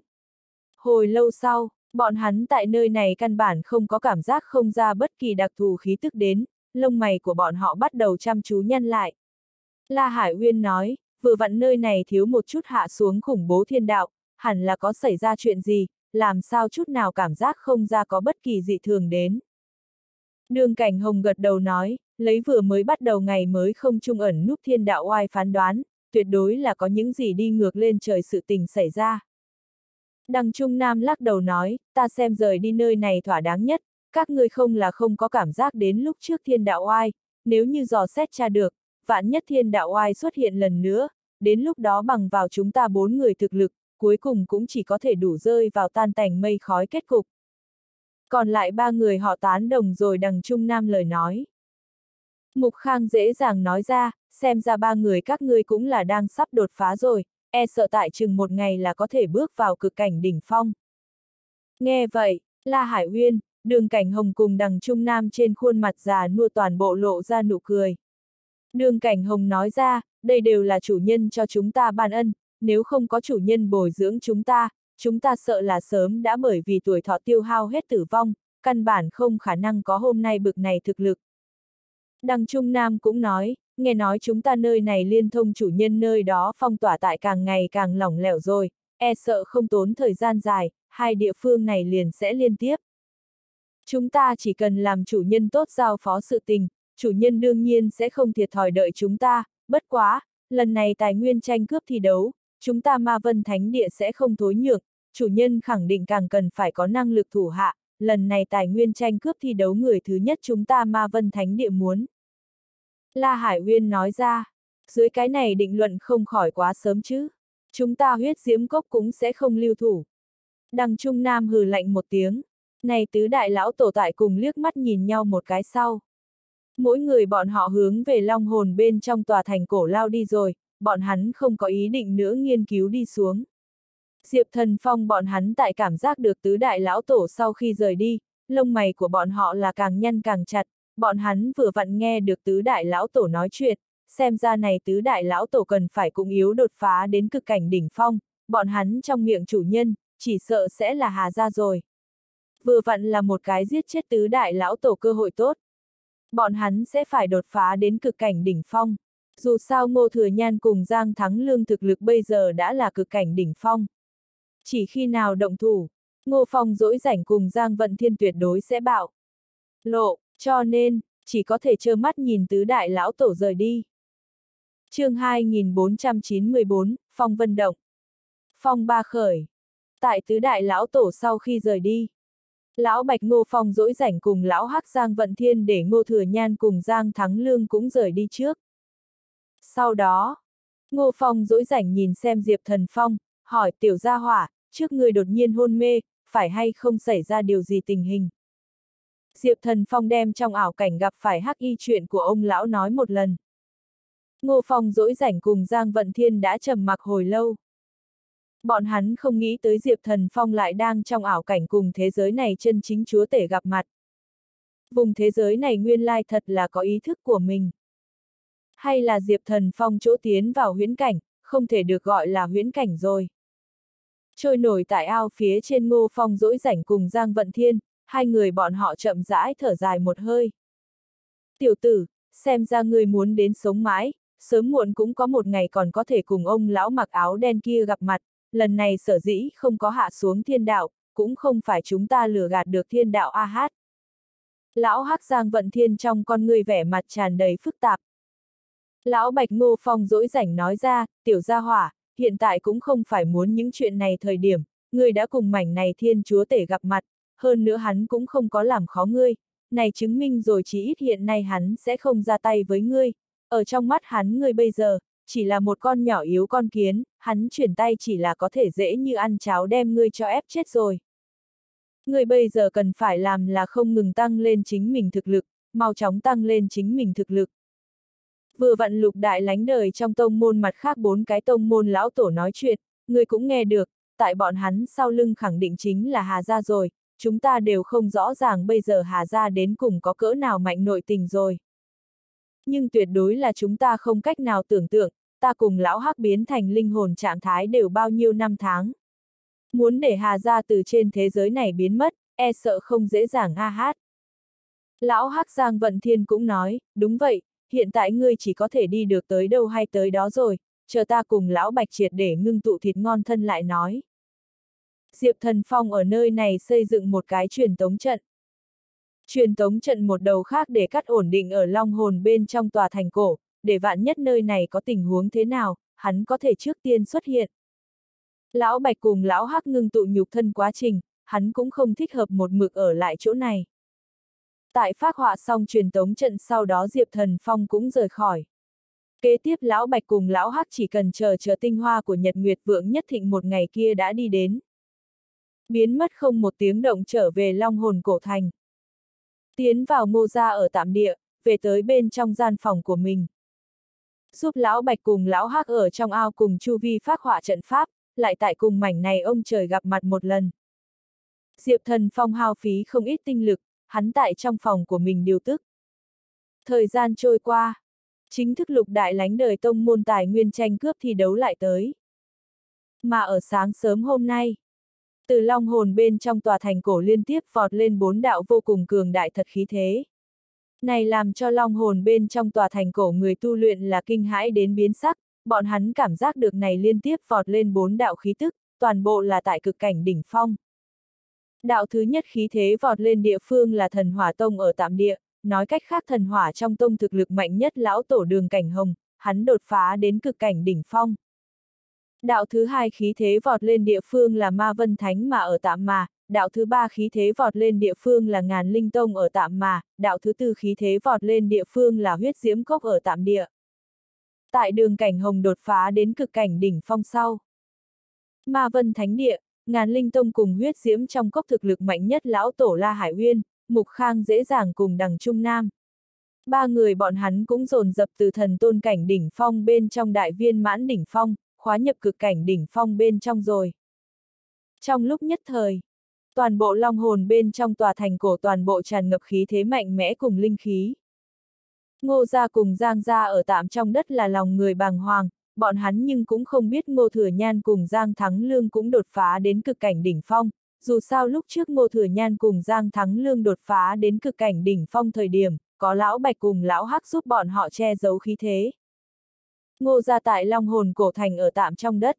Hồi lâu sau, bọn hắn tại nơi này căn bản không có cảm giác không ra bất kỳ đặc thù khí tức đến, lông mày của bọn họ bắt đầu chăm chú nhăn lại. La Hải Uyên nói, vừa vặn nơi này thiếu một chút hạ xuống khủng bố thiên đạo, hẳn là có xảy ra chuyện gì, làm sao chút nào cảm giác không ra có bất kỳ dị thường đến. Đường cảnh hồng gật đầu nói, lấy vừa mới bắt đầu ngày mới không trung ẩn núp thiên đạo oai phán đoán, tuyệt đối là có những gì đi ngược lên trời sự tình xảy ra. Đằng Trung Nam lắc đầu nói, ta xem rời đi nơi này thỏa đáng nhất, các ngươi không là không có cảm giác đến lúc trước thiên đạo oai, nếu như dò xét tra được, vạn nhất thiên đạo oai xuất hiện lần nữa, đến lúc đó bằng vào chúng ta bốn người thực lực, cuối cùng cũng chỉ có thể đủ rơi vào tan tành mây khói kết cục. Còn lại ba người họ tán đồng rồi đằng Trung Nam lời nói. Mục Khang dễ dàng nói ra, xem ra ba người các ngươi cũng là đang sắp đột phá rồi, e sợ tại chừng một ngày là có thể bước vào cực cảnh đỉnh phong. Nghe vậy, La Hải Uyên, đường cảnh hồng cùng đằng Trung Nam trên khuôn mặt già nua toàn bộ lộ ra nụ cười. Đường cảnh hồng nói ra, đây đều là chủ nhân cho chúng ta ban ân, nếu không có chủ nhân bồi dưỡng chúng ta, chúng ta sợ là sớm đã bởi vì tuổi thọ tiêu hao hết tử vong, căn bản không khả năng có hôm nay bực này thực lực. Đằng Trung Nam cũng nói, nghe nói chúng ta nơi này liên thông chủ nhân nơi đó phong tỏa tại càng ngày càng lỏng lẻo rồi, e sợ không tốn thời gian dài, hai địa phương này liền sẽ liên tiếp. Chúng ta chỉ cần làm chủ nhân tốt giao phó sự tình, chủ nhân đương nhiên sẽ không thiệt thòi đợi chúng ta, bất quá, lần này tài nguyên tranh cướp thi đấu, chúng ta ma vân thánh địa sẽ không thối nhược, chủ nhân khẳng định càng cần phải có năng lực thủ hạ, lần này tài nguyên tranh cướp thi đấu người thứ nhất chúng ta ma vân thánh địa muốn. La Hải Uyên nói ra, dưới cái này định luận không khỏi quá sớm chứ, chúng ta huyết diếm cốc cũng sẽ không lưu thủ. Đằng Trung Nam hừ lạnh một tiếng, này tứ đại lão tổ tại cùng liếc mắt nhìn nhau một cái sau. Mỗi người bọn họ hướng về long hồn bên trong tòa thành cổ lao đi rồi, bọn hắn không có ý định nữa nghiên cứu đi xuống. Diệp thần phong bọn hắn tại cảm giác được tứ đại lão tổ sau khi rời đi, lông mày của bọn họ là càng nhăn càng chặt, bọn hắn vừa vặn nghe được tứ đại lão tổ nói chuyện, xem ra này tứ đại lão tổ cần phải cũng yếu đột phá đến cực cảnh đỉnh phong, bọn hắn trong miệng chủ nhân, chỉ sợ sẽ là Hà Gia rồi. Vừa vặn là một cái giết chết tứ đại lão tổ cơ hội tốt. Bọn hắn sẽ phải đột phá đến cực cảnh đỉnh phong. Dù sao Ngô Thừa Nhan cùng Giang Thắng Lương thực lực bây giờ đã là cực cảnh đỉnh phong. Chỉ khi nào động thủ, Ngô Phong dỗi rảnh cùng Giang Vận Thiên tuyệt đối sẽ bạo. Lộ, cho nên, chỉ có thể trơ mắt nhìn tứ đại lão tổ rời đi. chương 2494, Phong Vân Động. Phong Ba Khởi. Tại tứ đại lão tổ sau khi rời đi. Lão Bạch Ngô Phong dỗi rảnh cùng lão Hắc Giang Vận Thiên để Ngô Thừa Nhan cùng Giang Thắng Lương cũng rời đi trước. Sau đó, Ngô Phong dỗi rảnh nhìn xem Diệp Thần Phong, hỏi tiểu gia hỏa, trước người đột nhiên hôn mê, phải hay không xảy ra điều gì tình hình. Diệp Thần Phong đem trong ảo cảnh gặp phải hắc y chuyện của ông lão nói một lần. Ngô Phong dỗi rảnh cùng Giang Vận Thiên đã trầm mặc hồi lâu. Bọn hắn không nghĩ tới Diệp Thần Phong lại đang trong ảo cảnh cùng thế giới này chân chính chúa tể gặp mặt. Vùng thế giới này nguyên lai thật là có ý thức của mình. Hay là Diệp Thần Phong chỗ tiến vào huyễn cảnh, không thể được gọi là huyễn cảnh rồi. Trôi nổi tại ao phía trên ngô phong dỗi rảnh cùng Giang Vận Thiên, hai người bọn họ chậm rãi thở dài một hơi. Tiểu tử, xem ra ngươi muốn đến sống mãi, sớm muộn cũng có một ngày còn có thể cùng ông lão mặc áo đen kia gặp mặt, lần này sở dĩ không có hạ xuống thiên đạo, cũng không phải chúng ta lừa gạt được thiên đạo A hát. Lão Hắc Giang Vận Thiên trong con người vẻ mặt tràn đầy phức tạp. Lão Bạch Ngô Phong dỗi rảnh nói ra, tiểu gia hỏa, hiện tại cũng không phải muốn những chuyện này thời điểm, người đã cùng mảnh này thiên chúa tể gặp mặt, hơn nữa hắn cũng không có làm khó ngươi, này chứng minh rồi chỉ ít hiện nay hắn sẽ không ra tay với ngươi, ở trong mắt hắn ngươi bây giờ, chỉ là một con nhỏ yếu con kiến, hắn chuyển tay chỉ là có thể dễ như ăn cháo đem ngươi cho ép chết rồi. Ngươi bây giờ cần phải làm là không ngừng tăng lên chính mình thực lực, mau chóng tăng lên chính mình thực lực. Vừa vặn lục đại lánh đời trong tông môn mặt khác bốn cái tông môn lão tổ nói chuyện, ngươi cũng nghe được, tại bọn hắn sau lưng khẳng định chính là Hà Gia rồi, chúng ta đều không rõ ràng bây giờ Hà Gia đến cùng có cỡ nào mạnh nội tình rồi. Nhưng tuyệt đối là chúng ta không cách nào tưởng tượng, ta cùng lão hắc biến thành linh hồn trạng thái đều bao nhiêu năm tháng. Muốn để Hà Gia từ trên thế giới này biến mất, e sợ không dễ dàng a hát. Lão hắc Giang Vận Thiên cũng nói, đúng vậy, hiện tại ngươi chỉ có thể đi được tới đâu hay tới đó rồi, chờ ta cùng lão bạch triệt để ngưng tụ thịt ngon thân lại nói. Diệp Thần Phong ở nơi này xây dựng một cái truyền tống trận. Truyền tống trận một đầu khác để cắt ổn định ở long hồn bên trong tòa thành cổ, để vạn nhất nơi này có tình huống thế nào, hắn có thể trước tiên xuất hiện. Lão Bạch cùng Lão Hắc ngưng tụ nhục thân quá trình, hắn cũng không thích hợp một mực ở lại chỗ này. Tại phát họa xong truyền tống trận sau đó Diệp Thần Phong cũng rời khỏi. Kế tiếp Lão Bạch cùng Lão Hắc chỉ cần chờ chờ tinh hoa của Nhật Nguyệt Vượng nhất thịnh một ngày kia đã đi đến. Biến mất không một tiếng động trở về Long Hồn Cổ Thành. Tiến vào ngô gia ở tạm địa, về tới bên trong gian phòng của mình. Giúp Lão Bạch cùng Lão Hắc ở trong ao cùng Chu Vi phát họa trận pháp, lại tại cùng mảnh này ông trời gặp mặt một lần. Diệp Thần Phong hao phí không ít tinh lực, hắn tại trong phòng của mình điều tức. Thời gian trôi qua. Chính thức lục đại lánh đời tông môn tài nguyên tranh cướp thi đấu lại tới. Mà ở sáng sớm hôm nay, từ long hồn bên trong tòa thành cổ liên tiếp vọt lên bốn đạo vô cùng cường đại thật khí thế. Này làm cho long hồn bên trong tòa thành cổ người tu luyện là kinh hãi đến biến sắc, bọn hắn cảm giác được này liên tiếp vọt lên bốn đạo khí tức, toàn bộ là tại cực cảnh đỉnh phong. Đạo thứ nhất khí thế vọt lên địa phương là thần hỏa tông ở tạm địa, nói cách khác thần hỏa trong tông thực lực mạnh nhất lão tổ đường cảnh hồng, hắn đột phá đến cực cảnh đỉnh phong. Đạo thứ hai khí thế vọt lên địa phương là ma vân thánh mà ở tạm mà, đạo thứ ba khí thế vọt lên địa phương là ngàn linh tông ở tạm mà, đạo thứ tư khí thế vọt lên địa phương là huyết diễm cốc ở tạm địa. Tại đường cảnh hồng đột phá đến cực cảnh đỉnh phong sau. Ma vân thánh địa, ngàn linh tông cùng huyết diễm trong cốc thực lực mạnh nhất lão tổ La Hải Uyên, Mục Khang dễ dàng cùng đằng Trung Nam. Ba người bọn hắn cũng dồn dập từ thần tôn cảnh đỉnh phong bên trong đại viên mãn đỉnh phong, khóa nhập cực cảnh đỉnh phong bên trong rồi. Trong lúc nhất thời, toàn bộ long hồn bên trong tòa thành cổ toàn bộ tràn ngập khí thế mạnh mẽ cùng linh khí. Ngô gia cùng Giang gia ở tạm trong đất là lòng người bàng hoàng, bọn hắn nhưng cũng không biết Ngô Thừa Nhan cùng Giang Thắng Lương cũng đột phá đến cực cảnh đỉnh phong, dù sao lúc trước Ngô Thừa Nhan cùng Giang Thắng Lương đột phá đến cực cảnh đỉnh phong thời điểm, có lão Bạch cùng lão Hắc giúp bọn họ che giấu khí thế. Ngô ra tại Long Hồn Cổ Thành ở tạm trong đất.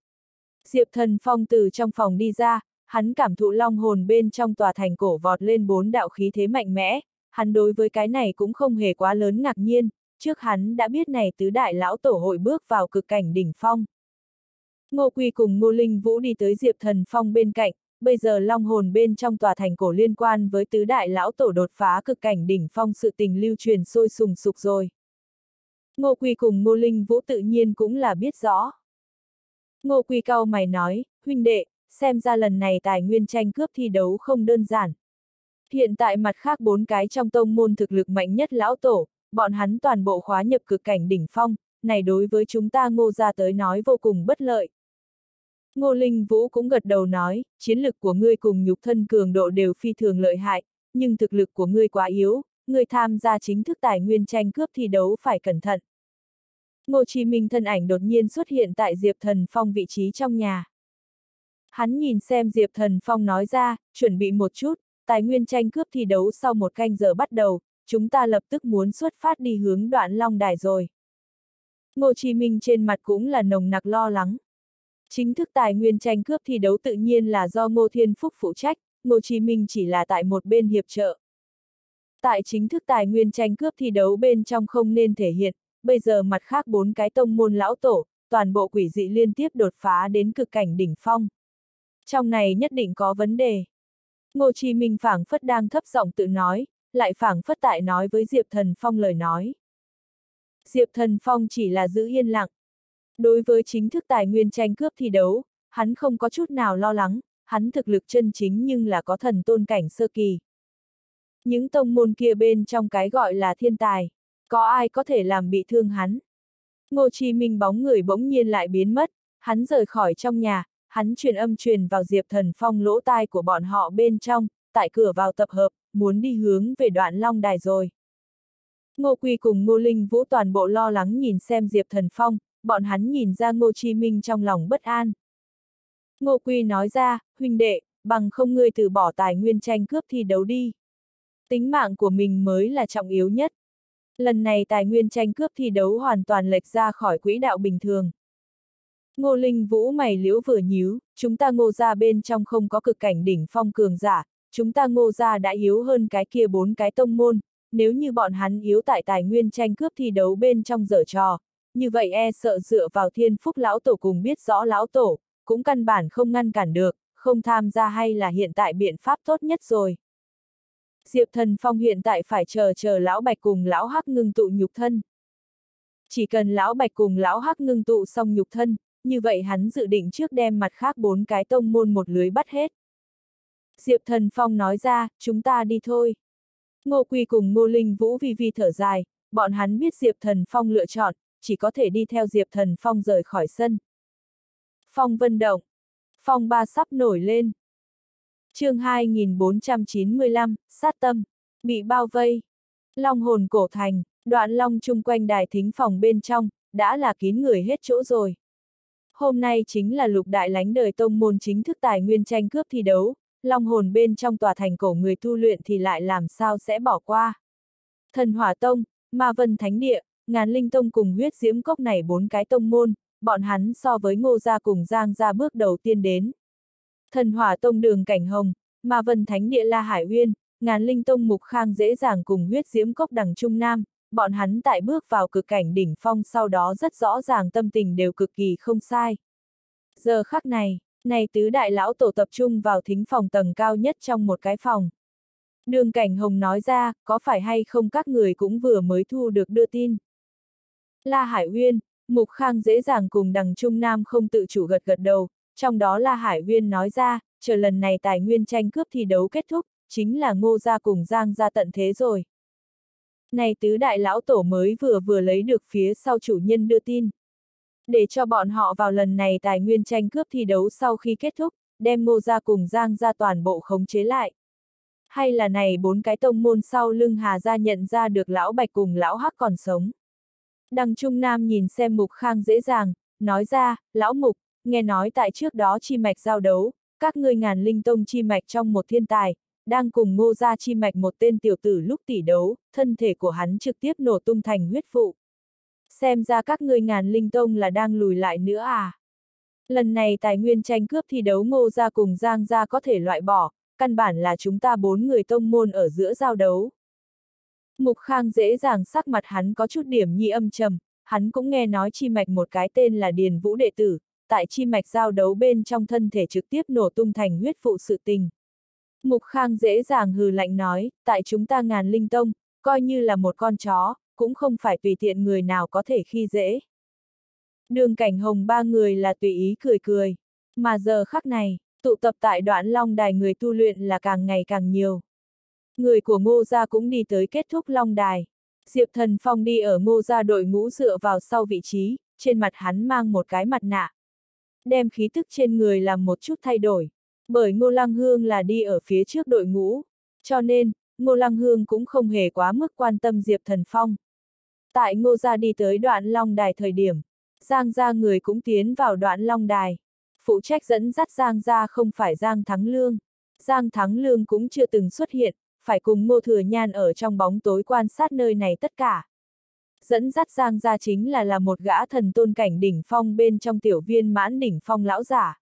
Diệp Thần Phong từ trong phòng đi ra, hắn cảm thụ Long Hồn bên trong tòa thành cổ vọt lên bốn đạo khí thế mạnh mẽ, hắn đối với cái này cũng không hề quá lớn ngạc nhiên, trước hắn đã biết này tứ đại lão tổ hội bước vào cực cảnh đỉnh phong. Ngô Quy cùng Ngô Linh Vũ đi tới Diệp Thần Phong bên cạnh, bây giờ long hồn bên trong tòa thành cổ liên quan với tứ đại lão tổ đột phá cực cảnh đỉnh phong sự tình lưu truyền sôi sùng sục rồi. Ngô Quy cùng Ngô Linh Vũ tự nhiên cũng là biết rõ. Ngô Quy cao mày nói, huynh đệ, xem ra lần này tài nguyên tranh cướp thi đấu không đơn giản. Hiện tại mặt khác bốn cái trong tông môn thực lực mạnh nhất lão tổ, bọn hắn toàn bộ khóa nhập cực cảnh đỉnh phong, này đối với chúng ta ngô ra tới nói vô cùng bất lợi. Ngô Linh Vũ cũng gật đầu nói, chiến lực của ngươi cùng nhục thân cường độ đều phi thường lợi hại, nhưng thực lực của ngươi quá yếu, Người tham gia chính thức tài nguyên tranh cướp thi đấu phải cẩn thận. Ngô Chí Minh thân ảnh đột nhiên xuất hiện tại Diệp Thần Phong vị trí trong nhà. Hắn nhìn xem Diệp Thần Phong nói ra, chuẩn bị một chút, tài nguyên tranh cướp thi đấu sau một canh giờ bắt đầu, chúng ta lập tức muốn xuất phát đi hướng đoạn Long Đài rồi. Ngô Chí Minh trên mặt cũng là nồng nặc lo lắng. Chính thức tài nguyên tranh cướp thi đấu tự nhiên là do Ngô Thiên Phúc phụ trách, Ngô Chí Minh chỉ là tại một bên hiệp trợ. Tại chính thức tài nguyên tranh cướp thi đấu bên trong không nên thể hiện, bây giờ mặt khác bốn cái tông môn lão tổ, toàn bộ quỷ dị liên tiếp đột phá đến cực cảnh đỉnh phong. Trong này nhất định có vấn đề. Ngô Chí Minh phảng phất đang thấp giọng tự nói, lại phảng phất tại nói với Diệp Thần Phong lời nói. Diệp Thần Phong chỉ là giữ yên lặng. Đối với chính thức tài nguyên tranh cướp thi đấu, hắn không có chút nào lo lắng, hắn thực lực chân chính nhưng là có thần tôn cảnh sơ kỳ. Những tông môn kia bên trong cái gọi là thiên tài, có ai có thể làm bị thương hắn. Ngô Chi Minh bóng người bỗng nhiên lại biến mất, hắn rời khỏi trong nhà, hắn truyền âm truyền vào Diệp Thần Phong lỗ tai của bọn họ bên trong, tại cửa vào tập hợp, muốn đi hướng về đoạn long đài rồi. Ngô Quy cùng Ngô Linh Vũ toàn bộ lo lắng nhìn xem Diệp Thần Phong, bọn hắn nhìn ra Ngô Chi Minh trong lòng bất an. Ngô Quy nói ra, huynh đệ, bằng không ngươi từ bỏ tài nguyên tranh cướp thi đấu đi. Tính mạng của mình mới là trọng yếu nhất. Lần này tài nguyên tranh cướp thi đấu hoàn toàn lệch ra khỏi quỹ đạo bình thường. Ngô Linh Vũ mày liễu vừa nhíu, chúng ta ngô ra bên trong không có cực cảnh đỉnh phong cường giả, chúng ta ngô ra đã yếu hơn cái kia bốn cái tông môn, nếu như bọn hắn yếu tại tài nguyên tranh cướp thi đấu bên trong dở trò, như vậy e sợ dựa vào thiên phúc lão tổ cùng biết rõ lão tổ, cũng căn bản không ngăn cản được, không tham gia hay là hiện tại biện pháp tốt nhất rồi. Diệp thần phong hiện tại phải chờ chờ lão bạch cùng lão hắc ngưng tụ nhục thân. Chỉ cần lão bạch cùng lão hắc ngưng tụ xong nhục thân, như vậy hắn dự định trước đem mặt khác bốn cái tông môn một lưới bắt hết. Diệp thần phong nói ra, chúng ta đi thôi. Ngô Quy cùng Ngô Linh Vũ vi vi thở dài, bọn hắn biết Diệp thần phong lựa chọn, chỉ có thể đi theo Diệp thần phong rời khỏi sân. Phong vân động. Phong ba sắp nổi lên chương 2495, sát tâm, bị bao vây. Long hồn cổ thành, đoạn long chung quanh đài thính phòng bên trong, đã là kín người hết chỗ rồi. Hôm nay chính là lục đại lánh đời tông môn chính thức tài nguyên tranh cướp thi đấu, long hồn bên trong tòa thành cổ người tu luyện thì lại làm sao sẽ bỏ qua. Thần Hỏa Tông, Ma Vân Thánh Địa, Ngàn Linh Tông cùng huyết diễm cốc này bốn cái tông môn, bọn hắn so với ngô gia cùng giang gia bước đầu tiên đến. Thần Hỏa Tông đường cảnh hồng, mà Vân Thánh Địa La Hải Uyên, Ngàn Linh Tông Mục Khang dễ dàng cùng huyết diễm cốc đằng Trung Nam, bọn hắn tại bước vào cực cảnh đỉnh phong sau đó rất rõ ràng tâm tình đều cực kỳ không sai. Giờ khắc này, này tứ đại lão tổ tập trung vào thính phòng tầng cao nhất trong một cái phòng. Đường Cảnh Hồng nói ra, có phải hay không các người cũng vừa mới thu được đưa tin. La Hải Uyên, Mục Khang dễ dàng cùng đằng Trung Nam không tự chủ gật gật đầu, trong đó La Hải Uyên nói ra, chờ lần này tài nguyên tranh cướp thi đấu kết thúc, chính là ngô gia cùng giang gia tận thế rồi. Này tứ đại lão tổ mới vừa vừa lấy được phía sau chủ nhân đưa tin. Để cho bọn họ vào lần này tài nguyên tranh cướp thi đấu sau khi kết thúc, đem ngô gia cùng giang gia toàn bộ khống chế lại. Hay là này bốn cái tông môn sau lưng Hà gia nhận ra được lão bạch cùng lão hắc còn sống. Đằng Trung Nam nhìn xem mục khang dễ dàng, nói ra, lão mục, nghe nói tại trước đó chi mạch giao đấu, các ngươi ngàn linh tông chi mạch trong một thiên tài, đang cùng ngô gia chi mạch một tên tiểu tử lúc tỷ đấu, thân thể của hắn trực tiếp nổ tung thành huyết phụ. Xem ra các ngươi ngàn linh tông là đang lùi lại nữa à? Lần này tài nguyên tranh cướp thi đấu ngô gia cùng giang gia có thể loại bỏ, căn bản là chúng ta bốn người tông môn ở giữa giao đấu. Mục Khang dễ dàng sắc mặt hắn có chút điểm nhi âm trầm, hắn cũng nghe nói chi mạch một cái tên là Điền Vũ đệ tử, tại chi mạch giao đấu bên trong thân thể trực tiếp nổ tung thành huyết phụ sự tình. Mục Khang dễ dàng hừ lạnh nói, tại chúng ta ngàn linh tông, coi như là một con chó, cũng không phải tùy tiện người nào có thể khi dễ. Đường cảnh hồng ba người là tùy ý cười cười, mà giờ khắc này, tụ tập tại đoạn long đài người tu luyện là càng ngày càng nhiều. Người của ngô gia cũng đi tới kết thúc long đài. Diệp thần phong đi ở ngô gia đội ngũ dựa vào sau vị trí, trên mặt hắn mang một cái mặt nạ. Đem khí tức trên người làm một chút thay đổi. Bởi Ngô Lăng Hương là đi ở phía trước đội ngũ, cho nên, Ngô Lăng Hương cũng không hề quá mức quan tâm Diệp Thần Phong. Tại Ngô gia đi tới đoạn Long Đài thời điểm, Giang gia người cũng tiến vào đoạn Long Đài. Phụ trách dẫn dắt Giang gia không phải Giang Thắng Lương. Giang Thắng Lương cũng chưa từng xuất hiện, phải cùng Ngô Thừa Nhan ở trong bóng tối quan sát nơi này tất cả. Dẫn dắt Giang gia chính là là một gã thần tôn cảnh đỉnh phong bên trong tiểu viên mãn đỉnh phong lão giả.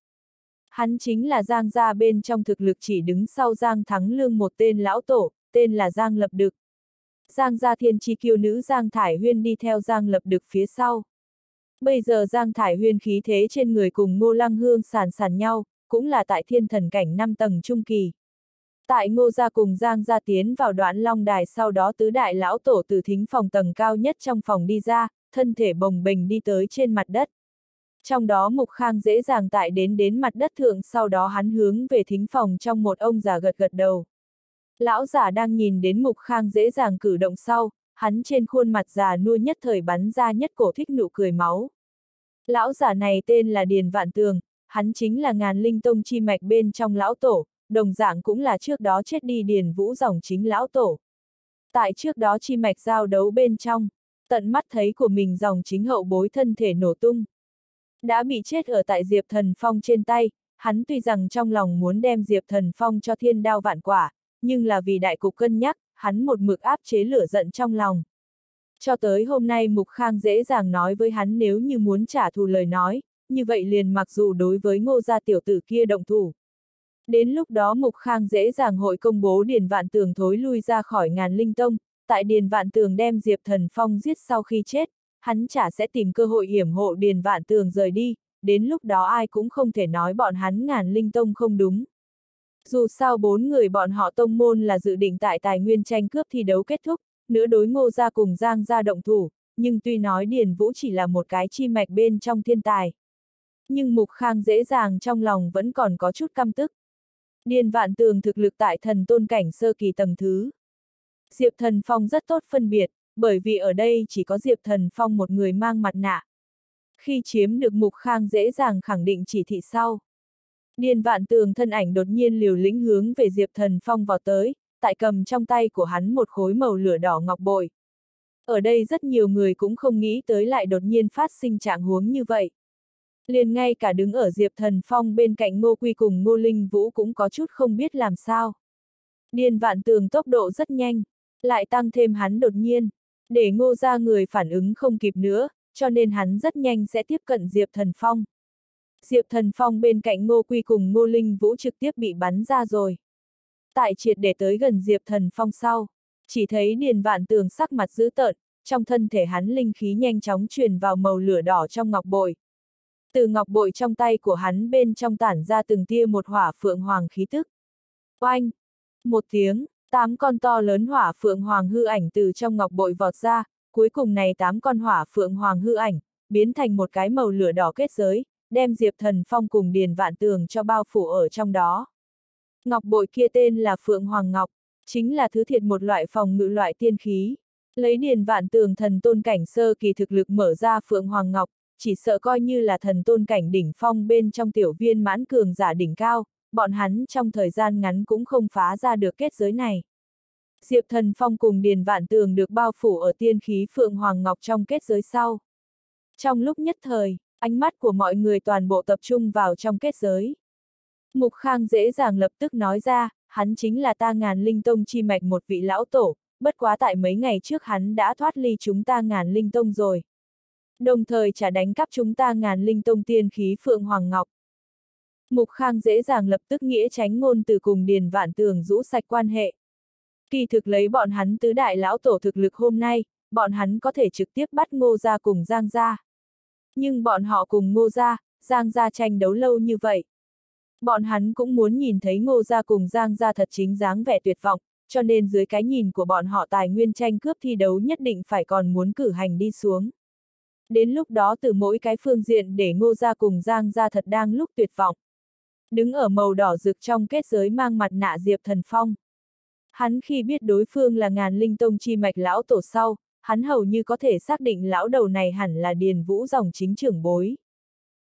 Hắn chính là Giang gia bên trong thực lực chỉ đứng sau Giang Thắng Lương một tên lão tổ, tên là Giang Lập Đực. Giang gia thiên chi kiêu nữ Giang Thải Huyên đi theo Giang Lập Đực phía sau. Bây giờ Giang Thải Huyên khí thế trên người cùng Ngô Lăng Hương sàn sàn nhau, cũng là tại thiên thần cảnh 5 tầng trung kỳ. Tại Ngô gia cùng Giang gia tiến vào đoạn long đài sau đó tứ đại lão tổ từ thính phòng tầng cao nhất trong phòng đi ra, thân thể bồng bềnh đi tới trên mặt đất. Trong đó Mục Khang dễ dàng tại đến đến mặt đất thượng sau đó hắn hướng về thính phòng trong một ông già gật gật đầu. Lão giả đang nhìn đến Mục Khang dễ dàng cử động sau, hắn trên khuôn mặt già nua nhất thời bắn ra nhất cổ thích nụ cười máu. Lão giả này tên là Điền Vạn Tường, hắn chính là ngàn linh tông chi mạch bên trong lão tổ, đồng dạng cũng là trước đó chết đi Điền Vũ dòng chính lão tổ. Tại trước đó chi mạch giao đấu bên trong, tận mắt thấy của mình dòng chính hậu bối thân thể nổ tung. Đã bị chết ở tại Diệp Thần Phong trên tay, hắn tuy rằng trong lòng muốn đem Diệp Thần Phong cho thiên đao vạn quả, nhưng là vì đại cục cân nhắc, hắn một mực áp chế lửa giận trong lòng. Cho tới hôm nay Mục Khang dễ dàng nói với hắn nếu như muốn trả thù lời nói, như vậy liền mặc dù đối với ngô gia tiểu tử kia động thủ. Đến lúc đó Mục Khang dễ dàng hội công bố Điền Vạn Tường thối lui ra khỏi ngàn linh tông, tại Điền Vạn Tường đem Diệp Thần Phong giết sau khi chết, hắn chả sẽ tìm cơ hội hiểm hộ Điền Vạn Tường rời đi, đến lúc đó ai cũng không thể nói bọn hắn ngàn linh tông không đúng. Dù sao bốn người bọn họ tông môn là dự định tại tài nguyên tranh cướp thi đấu kết thúc, nữa đối ngô ra cùng Giang ra động thủ, nhưng tuy nói Điền Vũ chỉ là một cái chi mạch bên trong thiên tài. Nhưng Mục Khang dễ dàng trong lòng vẫn còn có chút căm tức. Điền Vạn Tường thực lực tại thần tôn cảnh sơ kỳ tầng thứ. Diệp Thần Phong rất tốt phân biệt, bởi vì ở đây chỉ có Diệp Thần Phong một người mang mặt nạ. Khi chiếm được Mục Khang dễ dàng khẳng định chỉ thị sau. Điền vạn tường thân ảnh đột nhiên liều lĩnh hướng về Diệp Thần Phong vào tới, tại cầm trong tay của hắn một khối màu lửa đỏ ngọc bội. Ở đây rất nhiều người cũng không nghĩ tới lại đột nhiên phát sinh trạng huống như vậy. Liền ngay cả đứng ở Diệp Thần Phong bên cạnh Ngô Quy cùng Ngô Linh Vũ cũng có chút không biết làm sao. Điền vạn tường tốc độ rất nhanh, lại tăng thêm hắn đột nhiên, để ngô ra người phản ứng không kịp nữa, cho nên hắn rất nhanh sẽ tiếp cận Diệp Thần Phong. Diệp Thần Phong bên cạnh Ngô Quy cùng Ngô Linh Vũ trực tiếp bị bắn ra rồi. Tại triệt để tới gần Diệp Thần Phong sau, chỉ thấy Điền Vạn Tường sắc mặt dữ tợn, trong thân thể hắn linh khí nhanh chóng truyền vào màu lửa đỏ trong ngọc bội. Từ ngọc bội trong tay của hắn bên trong tản ra từng tia một hỏa phượng hoàng khí tức. Oanh! Một tiếng, tám con to lớn hỏa phượng hoàng hư ảnh từ trong ngọc bội vọt ra, cuối cùng này tám con hỏa phượng hoàng hư ảnh, biến thành một cái màu lửa đỏ kết giới, đem Diệp Thần Phong cùng Điền Vạn Tường cho bao phủ ở trong đó. Ngọc bội kia tên là Phượng Hoàng Ngọc, chính là thứ thiệt một loại phòng ngự loại tiên khí. Lấy Điền Vạn Tường thần tôn cảnh sơ kỳ thực lực mở ra Phượng Hoàng Ngọc, chỉ sợ coi như là thần tôn cảnh đỉnh phong bên trong tiểu viên mãn cường giả đỉnh cao, bọn hắn trong thời gian ngắn cũng không phá ra được kết giới này. Diệp Thần Phong cùng Điền Vạn Tường được bao phủ ở tiên khí Phượng Hoàng Ngọc trong kết giới sau. Trong lúc nhất thời, ánh mắt của mọi người toàn bộ tập trung vào trong kết giới. Mục Khang dễ dàng lập tức nói ra, hắn chính là ta ngàn linh tông chi mạch một vị lão tổ, bất quá tại mấy ngày trước hắn đã thoát ly chúng ta ngàn linh tông rồi. Đồng thời trả đánh cắp chúng ta ngàn linh tông tiên khí Phượng Hoàng Ngọc. Mục Khang dễ dàng lập tức nghĩa tránh ngôn từ cùng Điền Vạn Tường rũ sạch quan hệ. Kỳ thực lấy bọn hắn tứ đại lão tổ thực lực hôm nay, bọn hắn có thể trực tiếp bắt ngô ra cùng Giang ra. Nhưng bọn họ cùng ngô ra, Giang ra tranh đấu lâu như vậy. Bọn hắn cũng muốn nhìn thấy ngô ra cùng Giang ra thật chính dáng vẻ tuyệt vọng, cho nên dưới cái nhìn của bọn họ tài nguyên tranh cướp thi đấu nhất định phải còn muốn cử hành đi xuống. Đến lúc đó từ mỗi cái phương diện để ngô ra cùng Giang ra thật đang lúc tuyệt vọng. Đứng ở màu đỏ rực trong kết giới mang mặt nạ Diệp Thần Phong. Hắn khi biết đối phương là ngàn linh tông chi mạch lão tổ sau, hắn hầu như có thể xác định lão đầu này hẳn là điền vũ dòng chính trưởng bối.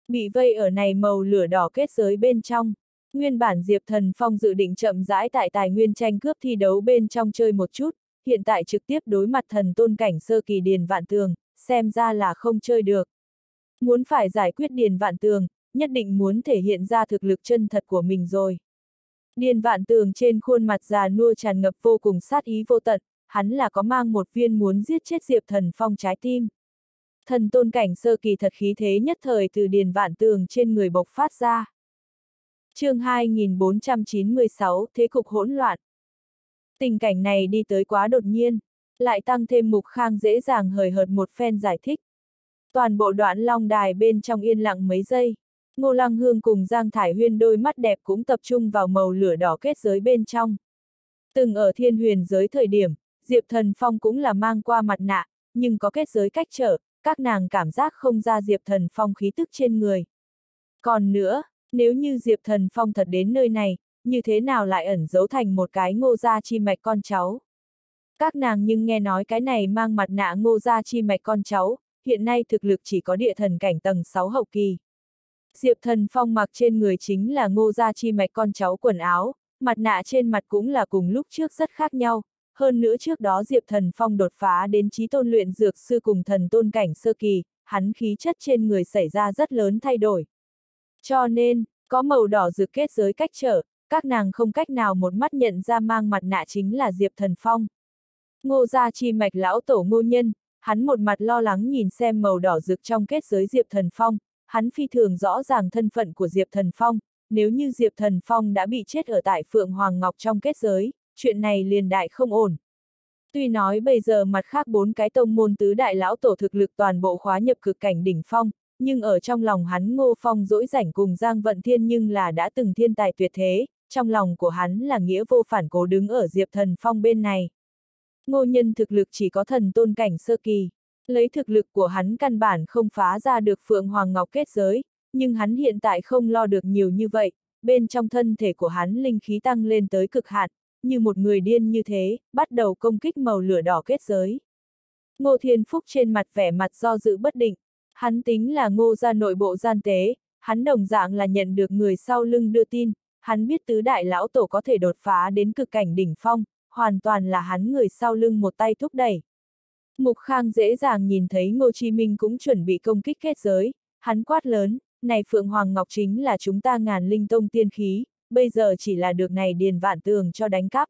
Bị vây ở này màu lửa đỏ kết giới bên trong, nguyên bản Diệp Thần Phong dự định chậm rãi tại tài nguyên tranh cướp thi đấu bên trong chơi một chút, hiện tại trực tiếp đối mặt thần tôn cảnh sơ kỳ điền vạn tường, xem ra là không chơi được. Muốn phải giải quyết điền vạn tường, nhất định muốn thể hiện ra thực lực chân thật của mình rồi. Điền vạn tường trên khuôn mặt già nua tràn ngập vô cùng sát ý vô tận, hắn là có mang một viên muốn giết chết Diệp Thần Phong trái tim. Thần tôn cảnh sơ kỳ thật khí thế nhất thời từ điền vạn tường trên người bộc phát ra. chương 2496, Thế cục hỗn loạn. Tình cảnh này đi tới quá đột nhiên, lại tăng thêm mục khang dễ dàng hời hợt một phen giải thích. Toàn bộ đoạn long đài bên trong yên lặng mấy giây. Ngô Lăng Hương cùng Giang Thải Huyên đôi mắt đẹp cũng tập trung vào màu lửa đỏ kết giới bên trong. Từng ở thiên huyền giới thời điểm, Diệp Thần Phong cũng là mang qua mặt nạ, nhưng có kết giới cách trở, các nàng cảm giác không ra Diệp Thần Phong khí tức trên người. Còn nữa, nếu như Diệp Thần Phong thật đến nơi này, như thế nào lại ẩn giấu thành một cái ngô gia chi mạch con cháu? Các nàng nhưng nghe nói cái này mang mặt nạ ngô gia chi mạch con cháu, hiện nay thực lực chỉ có địa thần cảnh tầng 6 hậu kỳ. Diệp Thần Phong mặc trên người chính là ngô gia chi mạch con cháu quần áo, mặt nạ trên mặt cũng là cùng lúc trước rất khác nhau, hơn nữa trước đó Diệp Thần Phong đột phá đến trí tôn luyện dược sư cùng thần tôn cảnh sơ kỳ, hắn khí chất trên người xảy ra rất lớn thay đổi. Cho nên, có màu đỏ dược kết giới cách trở, các nàng không cách nào một mắt nhận ra mang mặt nạ chính là Diệp Thần Phong. Ngô gia chi mạch lão tổ ngô nhân, hắn một mặt lo lắng nhìn xem màu đỏ rực trong kết giới Diệp Thần Phong, hắn phi thường rõ ràng thân phận của Diệp Thần Phong, nếu như Diệp Thần Phong đã bị chết ở tại Phượng Hoàng Ngọc trong kết giới, chuyện này liền đại không ổn. Tuy nói bây giờ mặt khác bốn cái tông môn tứ đại lão tổ thực lực toàn bộ khóa nhập cực cảnh đỉnh phong, nhưng ở trong lòng hắn Ngô Phong dỗi rảnh cùng Giang Vận Thiên nhưng là đã từng thiên tài tuyệt thế, trong lòng của hắn là nghĩa vô phản cố đứng ở Diệp Thần Phong bên này. Ngô nhân thực lực chỉ có thần tôn cảnh sơ kỳ. Lấy thực lực của hắn căn bản không phá ra được Phượng Hoàng Ngọc kết giới, nhưng hắn hiện tại không lo được nhiều như vậy, bên trong thân thể của hắn linh khí tăng lên tới cực hạn, như một người điên như thế, bắt đầu công kích màu lửa đỏ kết giới. Ngô Thiên Phúc trên mặt vẻ mặt do dự bất định, hắn tính là ngô ra nội bộ gian tế, hắn đồng dạng là nhận được người sau lưng đưa tin, hắn biết tứ đại lão tổ có thể đột phá đến cực cảnh đỉnh phong, hoàn toàn là hắn người sau lưng một tay thúc đẩy. Mục Khang dễ dàng nhìn thấy Ngô Chi Minh cũng chuẩn bị công kích kết giới, hắn quát lớn, này Phượng Hoàng Ngọc chính là chúng ta ngàn linh tông tiên khí, bây giờ chỉ là được này điền vạn tường cho đánh cắp.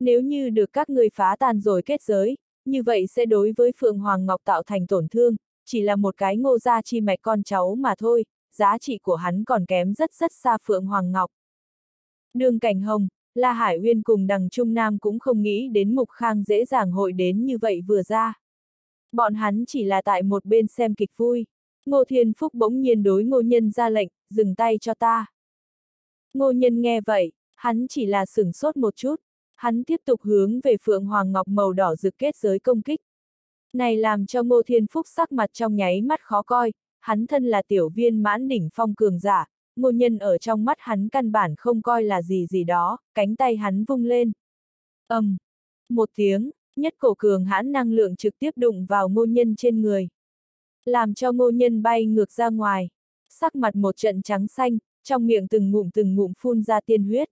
Nếu như được các người phá tan rồi kết giới, như vậy sẽ đối với Phượng Hoàng Ngọc tạo thành tổn thương, chỉ là một cái ngô gia chi mạch con cháu mà thôi, giá trị của hắn còn kém rất rất xa Phượng Hoàng Ngọc. Đường Cảnh Hồng, La Hải Uyên cùng đằng Trung Nam cũng không nghĩ đến Mục Khang dễ dàng hội đến như vậy vừa ra. Bọn hắn chỉ là tại một bên xem kịch vui. Ngô Thiên Phúc bỗng nhiên đối ngô nhân ra lệnh, dừng tay cho ta. Ngô nhân nghe vậy, hắn chỉ là sửng sốt một chút, hắn tiếp tục hướng về Phượng Hoàng Ngọc màu đỏ rực kết giới công kích. Này làm cho Ngô Thiên Phúc sắc mặt trong nháy mắt khó coi, hắn thân là tiểu viên mãn đỉnh phong cường giả, ngô nhân ở trong mắt hắn căn bản không coi là gì gì đó, cánh tay hắn vung lên. ầm, um, một tiếng, nhất cổ cường hãn năng lượng trực tiếp đụng vào ngô nhân trên người. Làm cho ngô nhân bay ngược ra ngoài, sắc mặt một trận trắng xanh, trong miệng từng ngụm từng ngụm phun ra tiên huyết.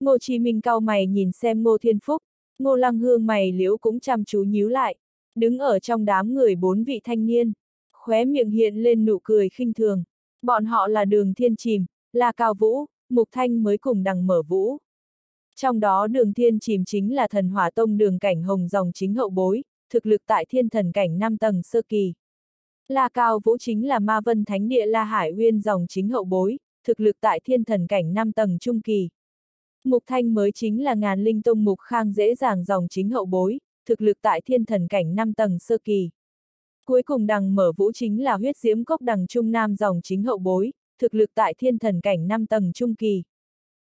Ngô Chí Minh cao mày nhìn xem Ngô Thiên Phúc, Ngô Lăng Hương mày liễu cũng chăm chú nhíu lại, đứng ở trong đám người bốn vị thanh niên, khóe miệng hiện lên nụ cười khinh thường. Bọn họ là đường thiên chìm, là cao vũ, mục thanh mới cùng đằng mở vũ. Trong đó đường thiên chìm chính là thần hỏa tông đường cảnh hồng dòng chính hậu bối, thực lực tại thiên thần cảnh 5 tầng sơ kỳ. La Cao Vũ chính là ma vân thánh địa La Hải Uyên dòng chính hậu bối, thực lực tại thiên thần cảnh 5 tầng trung kỳ. Mục Thanh mới chính là ngàn linh tông mục khang dễ dàng dòng chính hậu bối, thực lực tại thiên thần cảnh 5 tầng sơ kỳ. Cuối cùng đằng mở vũ chính là huyết diễm cốc đằng trung nam dòng chính hậu bối, thực lực tại thiên thần cảnh 5 tầng trung kỳ.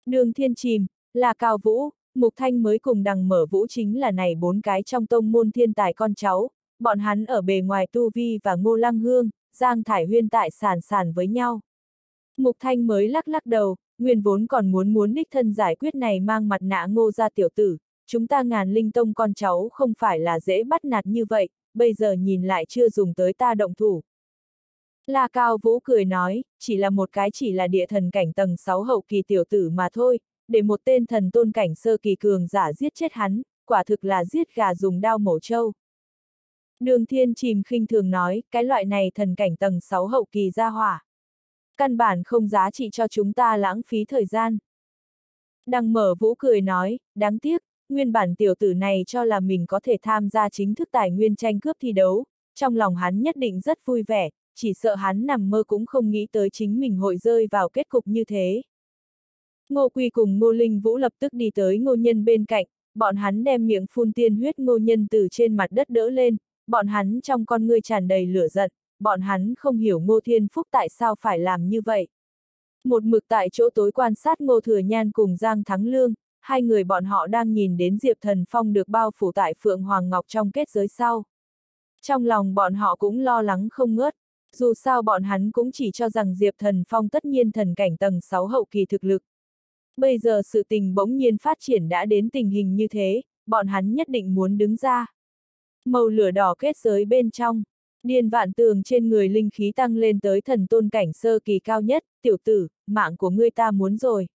Đường thiên chìm, là cao vũ, mục thanh mới cùng đằng mở vũ chính là này bốn cái trong tông môn thiên tài con cháu, bọn hắn ở bề ngoài tu vi và ngô lăng hương, giang thải huyên tại sàn sàn với nhau. Mục thanh mới lắc lắc đầu, nguyên vốn còn muốn muốn đích thân giải quyết này mang mặt nạ ngô ra tiểu tử, chúng ta ngàn linh tông con cháu không phải là dễ bắt nạt như vậy, bây giờ nhìn lại chưa dùng tới ta động thủ. La Cao Vũ cười nói, chỉ là một cái chỉ là địa thần cảnh tầng 6 hậu kỳ tiểu tử mà thôi, để một tên thần tôn cảnh sơ kỳ cường giả giết chết hắn, quả thực là giết gà dùng đao mổ trâu. Đường thiên chìm khinh thường nói, cái loại này thần cảnh tầng 6 hậu kỳ ra hỏa. Căn bản không giá trị cho chúng ta lãng phí thời gian. Đăng mở vũ cười nói, đáng tiếc, nguyên bản tiểu tử này cho là mình có thể tham gia chính thức tài nguyên tranh cướp thi đấu, trong lòng hắn nhất định rất vui vẻ, chỉ sợ hắn nằm mơ cũng không nghĩ tới chính mình hội rơi vào kết cục như thế. Ngô Quy cùng Ngô Linh Vũ lập tức đi tới Ngô Nhân bên cạnh, bọn hắn đem miệng phun tiên huyết Ngô Nhân từ trên mặt đất đỡ lên, bọn hắn trong con ngươi tràn đầy lửa giận, bọn hắn không hiểu Ngô Thiên Phúc tại sao phải làm như vậy. Một mực tại chỗ tối quan sát Ngô Thừa Nhan cùng Giang Thắng Lương, hai người bọn họ đang nhìn đến Diệp Thần Phong được bao phủ tại Phượng Hoàng Ngọc trong kết giới sau. Trong lòng bọn họ cũng lo lắng không ngớt, dù sao bọn hắn cũng chỉ cho rằng Diệp Thần Phong tất nhiên thần cảnh tầng 6 hậu kỳ thực lực. Bây giờ sự tình bỗng nhiên phát triển đã đến tình hình như thế, bọn hắn nhất định muốn đứng ra. Màu lửa đỏ kết giới bên trong, điền vạn tường trên người linh khí tăng lên tới thần tôn cảnh sơ kỳ cao nhất, tiểu tử, mạng của ngươi ta muốn rồi.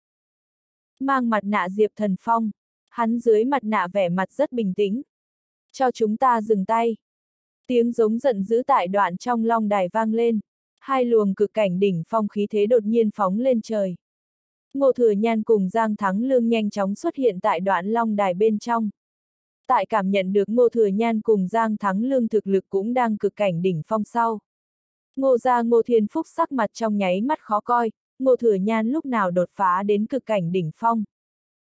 Mang mặt nạ Diệp Thần Phong, hắn dưới mặt nạ vẻ mặt rất bình tĩnh. Cho chúng ta dừng tay. Tiếng giống giận dữ tại đoạn trong long đài vang lên, hai luồng cực cảnh đỉnh phong khí thế đột nhiên phóng lên trời. Ngô Thừa Nhan cùng Giang Thắng Lương nhanh chóng xuất hiện tại đoạn long đài bên trong. Tại cảm nhận được Ngô Thừa Nhan cùng Giang Thắng Lương thực lực cũng đang cực cảnh đỉnh phong sau. Ngô gia Ngô Thiên Phúc sắc mặt trong nháy mắt khó coi, Ngô Thừa Nhan lúc nào đột phá đến cực cảnh đỉnh phong.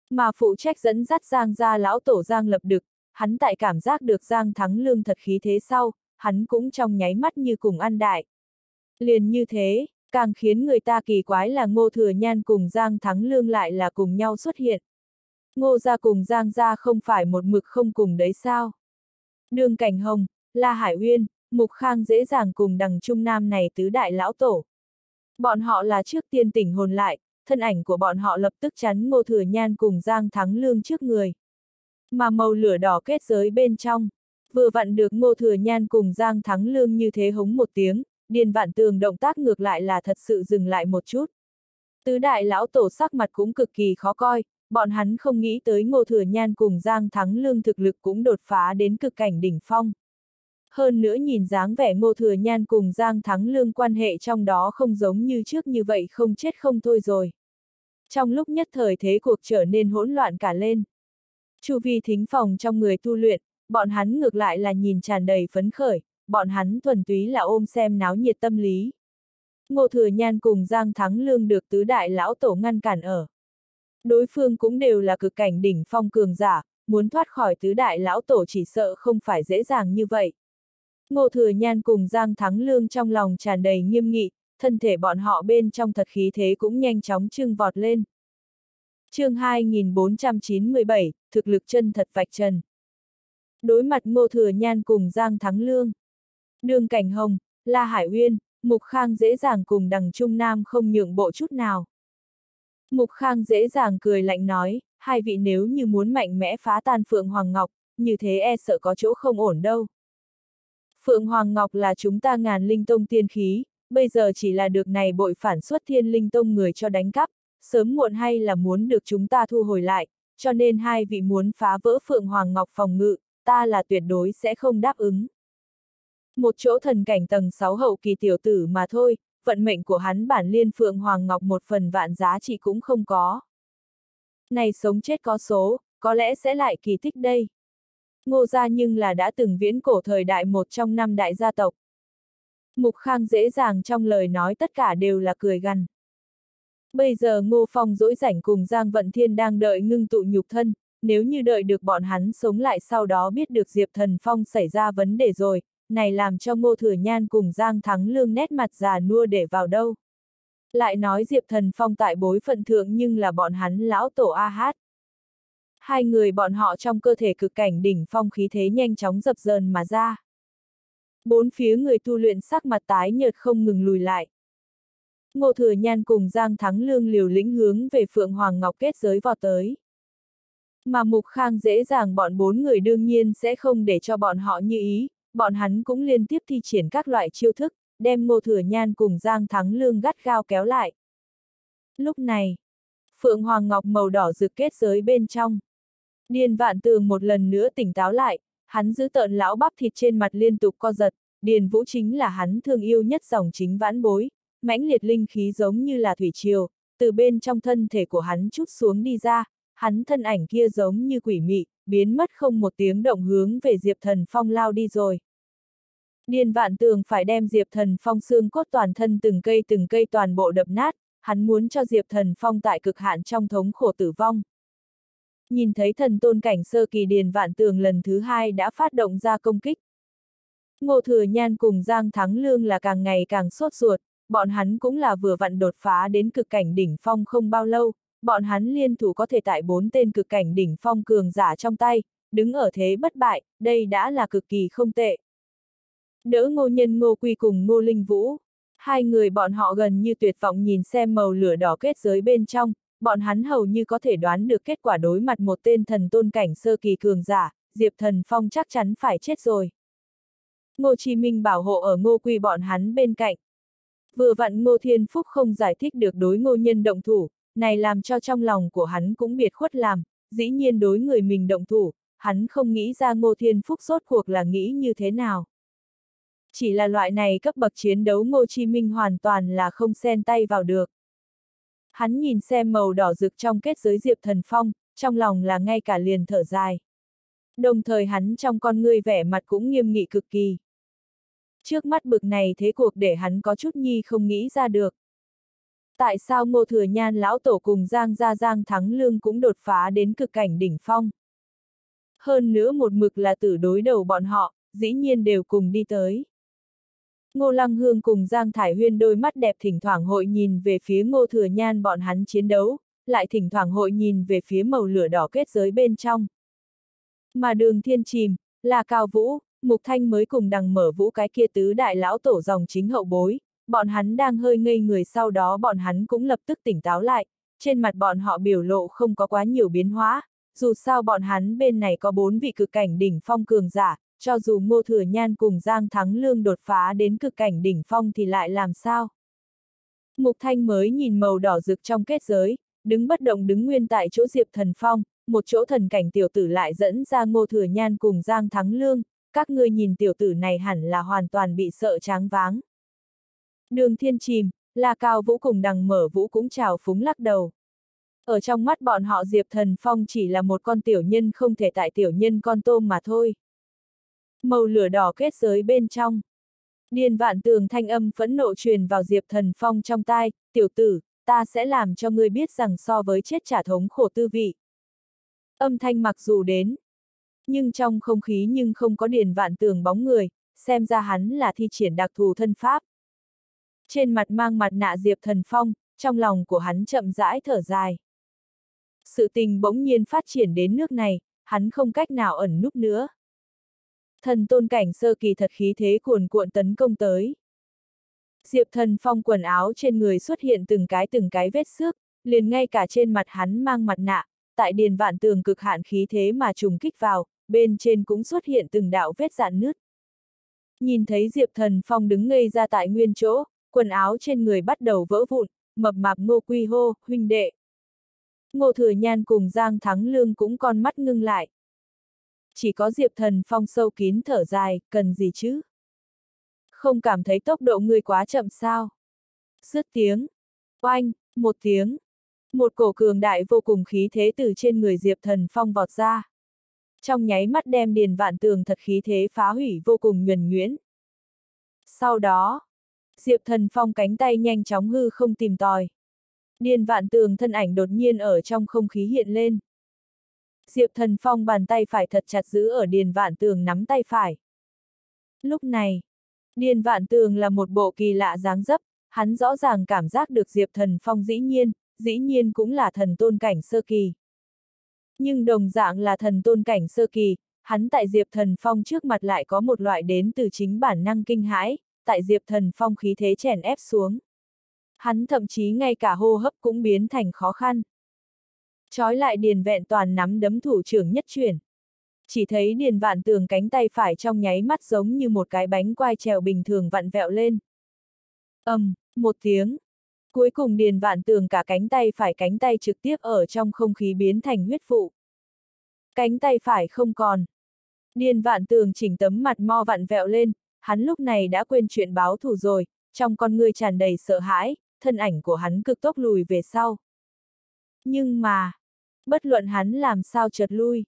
Mà phụ trách dẫn dắt Giang gia lão tổ Giang lập đực, hắn tại cảm giác được Giang thắng lương thật khí thế sau, hắn cũng trong nháy mắt như cùng ăn đại. Liền như thế, càng khiến người ta kỳ quái là Ngô Thừa Nhan cùng Giang thắng lương lại là cùng nhau xuất hiện. Ngô gia cùng Giang gia không phải một mực không cùng đấy sao? Đường Cảnh Hồng, La Hải Uyên, Mục Khang dễ dàng cùng đằng Trung Nam này tứ đại lão tổ. Bọn họ là trước tiên tỉnh hồn lại, thân ảnh của bọn họ lập tức chắn Ngô Thừa Nhan cùng Giang Thắng Lương trước người. Mà màu lửa đỏ kết giới bên trong, vừa vặn được Ngô Thừa Nhan cùng Giang Thắng Lương như thế hống một tiếng, điền vạn tường động tác ngược lại là thật sự dừng lại một chút. Tứ đại lão tổ sắc mặt cũng cực kỳ khó coi, bọn hắn không nghĩ tới Ngô Thừa Nhan cùng Giang Thắng Lương thực lực cũng đột phá đến cực cảnh đỉnh phong. Hơn nữa nhìn dáng vẻ Ngô Thừa Nhan cùng Giang Thắng Lương quan hệ trong đó không giống như trước như vậy không chết không thôi rồi. Trong lúc nhất thời thế cuộc trở nên hỗn loạn cả lên. Chu vi thính phòng trong người tu luyện, bọn hắn ngược lại là nhìn tràn đầy phấn khởi, bọn hắn thuần túy là ôm xem náo nhiệt tâm lý. Ngô Thừa Nhan cùng Giang Thắng Lương được tứ đại lão tổ ngăn cản ở. Đối phương cũng đều là cực cảnh đỉnh phong cường giả, muốn thoát khỏi tứ đại lão tổ chỉ sợ không phải dễ dàng như vậy. Ngô Thừa Nhan cùng Giang Thắng Lương trong lòng tràn đầy nghiêm nghị, thân thể bọn họ bên trong thật khí thế cũng nhanh chóng trưng vọt lên. chương 2497, thực lực chân thật vạch trần. Đối mặt Ngô Thừa Nhan cùng Giang Thắng Lương. Đường Cảnh Hồng, La Hải Uyên, Mục Khang dễ dàng cùng đằng Trung Nam không nhượng bộ chút nào. Mục Khang dễ dàng cười lạnh nói, hai vị nếu như muốn mạnh mẽ phá tan Phượng Hoàng Ngọc, như thế e sợ có chỗ không ổn đâu. Phượng Hoàng Ngọc là chúng ta ngàn linh tông tiên khí, bây giờ chỉ là được này bội phản xuất thiên linh tông người cho đánh cắp, sớm muộn hay là muốn được chúng ta thu hồi lại, cho nên hai vị muốn phá vỡ Phượng Hoàng Ngọc phòng ngự, ta là tuyệt đối sẽ không đáp ứng. Một chỗ thần cảnh tầng 6 hậu kỳ tiểu tử mà thôi, vận mệnh của hắn bản liên Phượng Hoàng Ngọc một phần vạn giá trị cũng không có. Này sống chết có số, có lẽ sẽ lại kỳ tích đây. Ngô gia nhưng là đã từng viễn cổ thời đại một trong năm đại gia tộc. Mục Khang dễ dàng trong lời nói tất cả đều là cười gằn. Bây giờ Ngô Phong dỗi rảnh cùng Giang Vận Thiên đang đợi ngưng tụ nhục thân, nếu như đợi được bọn hắn sống lại sau đó biết được Diệp Thần Phong xảy ra vấn đề rồi, này làm cho Ngô Thừa Nhan cùng Giang Thắng Lương nét mặt già nua để vào đâu. Lại nói Diệp Thần Phong tại bối phận thượng nhưng là bọn hắn lão tổ A Hát. Hai người bọn họ trong cơ thể cực cảnh đỉnh phong khí thế nhanh chóng dập dờn mà ra. Bốn phía người tu luyện sắc mặt tái nhợt không ngừng lùi lại. Ngô Thừa Nhan cùng Giang Thắng Lương liều lĩnh hướng về Phượng Hoàng Ngọc kết giới vào tới. Mà Mục Khang dễ dàng bọn bốn người đương nhiên sẽ không để cho bọn họ như ý, bọn hắn cũng liên tiếp thi triển các loại chiêu thức, đem Ngô Thừa Nhan cùng Giang Thắng Lương gắt gao kéo lại. Lúc này, Phượng Hoàng Ngọc màu đỏ rực kết giới bên trong. Điền vạn tường một lần nữa tỉnh táo lại, hắn giữ tợn lão bắp thịt trên mặt liên tục co giật, Điền Vũ chính là hắn thương yêu nhất dòng chính vãn bối, mãnh liệt linh khí giống như là thủy triều, từ bên trong thân thể của hắn chút xuống đi ra, hắn thân ảnh kia giống như quỷ mị, biến mất không một tiếng động hướng về Diệp Thần Phong lao đi rồi. Điền vạn tường phải đem Diệp Thần Phong xương cốt toàn thân từng cây từng cây toàn bộ đập nát, hắn muốn cho Diệp Thần Phong tại cực hạn trong thống khổ tử vong. Nhìn thấy thần tôn cảnh sơ kỳ Điền vạn tường lần thứ hai đã phát động ra công kích. Ngô Thừa Nhan cùng Giang Thắng Lương là càng ngày càng sốt ruột, bọn hắn cũng là vừa vặn đột phá đến cực cảnh đỉnh phong không bao lâu, bọn hắn liên thủ có thể tại bốn tên cực cảnh đỉnh phong cường giả trong tay, đứng ở thế bất bại, đây đã là cực kỳ không tệ. Đỡ ngô nhân ngô quy cùng ngô linh vũ, hai người bọn họ gần như tuyệt vọng nhìn xem màu lửa đỏ kết giới bên trong, bọn hắn hầu như có thể đoán được kết quả đối mặt một tên thần tôn cảnh sơ kỳ cường giả, Diệp Thần Phong chắc chắn phải chết rồi. Ngô Chi Minh bảo hộ ở ngô quy bọn hắn bên cạnh. Vừa vặn ngô thiên phúc không giải thích được đối ngô nhân động thủ, này làm cho trong lòng của hắn cũng biệt khuất làm, dĩ nhiên đối người mình động thủ, hắn không nghĩ ra ngô thiên phúc rốt cuộc là nghĩ như thế nào. Chỉ là loại này cấp bậc chiến đấu Ngô Chi Minh hoàn toàn là không xen tay vào được. Hắn nhìn xem màu đỏ rực trong kết giới Diệp Thần Phong, trong lòng là ngay cả liền thở dài. Đồng thời hắn trong con ngươi vẻ mặt cũng nghiêm nghị cực kỳ. Trước mắt bực này thế cuộc để hắn có chút nhi không nghĩ ra được. Tại sao Ngô Thừa Nhan lão tổ cùng Giang Gia Giang Thắng Lương cũng đột phá đến cực cảnh đỉnh phong? Hơn nữa một mực là tử đối đầu bọn họ, dĩ nhiên đều cùng đi tới. Ngô Lăng Hương cùng Giang Thải Huyên đôi mắt đẹp thỉnh thoảng hội nhìn về phía Ngô Thừa Nhan bọn hắn chiến đấu, lại thỉnh thoảng hội nhìn về phía màu lửa đỏ kết giới bên trong. Mà đường thiên chìm, là Cao Vũ, Mục Thanh mới cùng đằng mở vũ cái kia tứ đại lão tổ dòng chính hậu bối, bọn hắn đang hơi ngây người sau đó bọn hắn cũng lập tức tỉnh táo lại, trên mặt bọn họ biểu lộ không có quá nhiều biến hóa, dù sao bọn hắn bên này có bốn vị cực cảnh đỉnh phong cường giả, cho dù Ngô Thừa Nhan cùng Giang Thắng Lương đột phá đến cực cảnh đỉnh phong thì lại làm sao? Mục Thanh mới nhìn màu đỏ rực trong kết giới, đứng bất động đứng nguyên tại chỗ Diệp Thần Phong, một chỗ thần cảnh tiểu tử lại dẫn ra Ngô Thừa Nhan cùng Giang Thắng Lương, các ngươi nhìn tiểu tử này hẳn là hoàn toàn bị sợ tráng váng. Đường thiên chìm, La Cao Vũ cùng đằng mở vũ cũng chào phúng lắc đầu. Ở trong mắt bọn họ Diệp Thần Phong chỉ là một con tiểu nhân không thể tại tiểu nhân con tôm mà thôi. Màu lửa đỏ kết giới bên trong. Điền vạn tường thanh âm phẫn nộ truyền vào Diệp Thần Phong trong tai, tiểu tử, ta sẽ làm cho ngươi biết rằng so với chết trả thống khổ tư vị. Âm thanh mặc dù đến, nhưng trong không khí nhưng không có điền vạn tường bóng người, xem ra hắn là thi triển đặc thù thân pháp. Trên mặt mang mặt nạ Diệp Thần Phong, trong lòng của hắn chậm rãi thở dài. Sự tình bỗng nhiên phát triển đến nước này, hắn không cách nào ẩn núp nữa. Thần tôn cảnh sơ kỳ thật khí thế cuồn cuộn tấn công tới. Diệp thần phong quần áo trên người xuất hiện từng cái từng cái vết xước, liền ngay cả trên mặt hắn mang mặt nạ, tại điền vạn tường cực hạn khí thế mà trùng kích vào, bên trên cũng xuất hiện từng đạo vết dạn nứt. Nhìn thấy Diệp thần phong đứng ngây ra tại nguyên chỗ, quần áo trên người bắt đầu vỡ vụn, mập mạp ngô quy hô, huynh đệ. Ngô Thừa Nhan cùng Giang Thắng Lương cũng con mắt ngưng lại. Chỉ có Diệp Thần Phong sâu kín thở dài, cần gì chứ? Không cảm thấy tốc độ người quá chậm sao? Dứt tiếng. Oanh, một tiếng. Một cổ cường đại vô cùng khí thế từ trên người Diệp Thần Phong vọt ra. Trong nháy mắt đem điền vạn tường thật khí thế phá hủy vô cùng nhuần nhuyễn. Sau đó, Diệp Thần Phong cánh tay nhanh chóng hư không tìm tòi. Điền vạn tường thân ảnh đột nhiên ở trong không khí hiện lên. Diệp thần phong bàn tay phải thật chặt giữ ở điền vạn tường nắm tay phải. Lúc này, điền vạn tường là một bộ kỳ lạ dáng dấp, hắn rõ ràng cảm giác được Diệp thần phong dĩ nhiên, dĩ nhiên cũng là thần tôn cảnh sơ kỳ. Nhưng đồng dạng là thần tôn cảnh sơ kỳ, hắn tại Diệp thần phong trước mặt lại có một loại đến từ chính bản năng kinh hãi, tại Diệp thần phong khí thế chèn ép xuống hắn thậm chí ngay cả hô hấp cũng biến thành khó khăn. Chói lại điền vẹn toàn nắm đấm thủ trưởng nhất chuyển. Chỉ thấy điền vạn tường cánh tay phải trong nháy mắt giống như một cái bánh quai trèo bình thường vặn vẹo lên. ầm, um, một tiếng. Cuối cùng điền vạn tường cả cánh tay phải cánh tay trực tiếp ở trong không khí biến thành huyết phụ. Cánh tay phải không còn. Điền vạn tường chỉnh tấm mặt mo vặn vẹo lên, hắn lúc này đã quên chuyện báo thù rồi, trong con người tràn đầy sợ hãi, thân ảnh của hắn cực tốc lùi về sau. Nhưng mà, bất luận hắn làm sao chợt lui.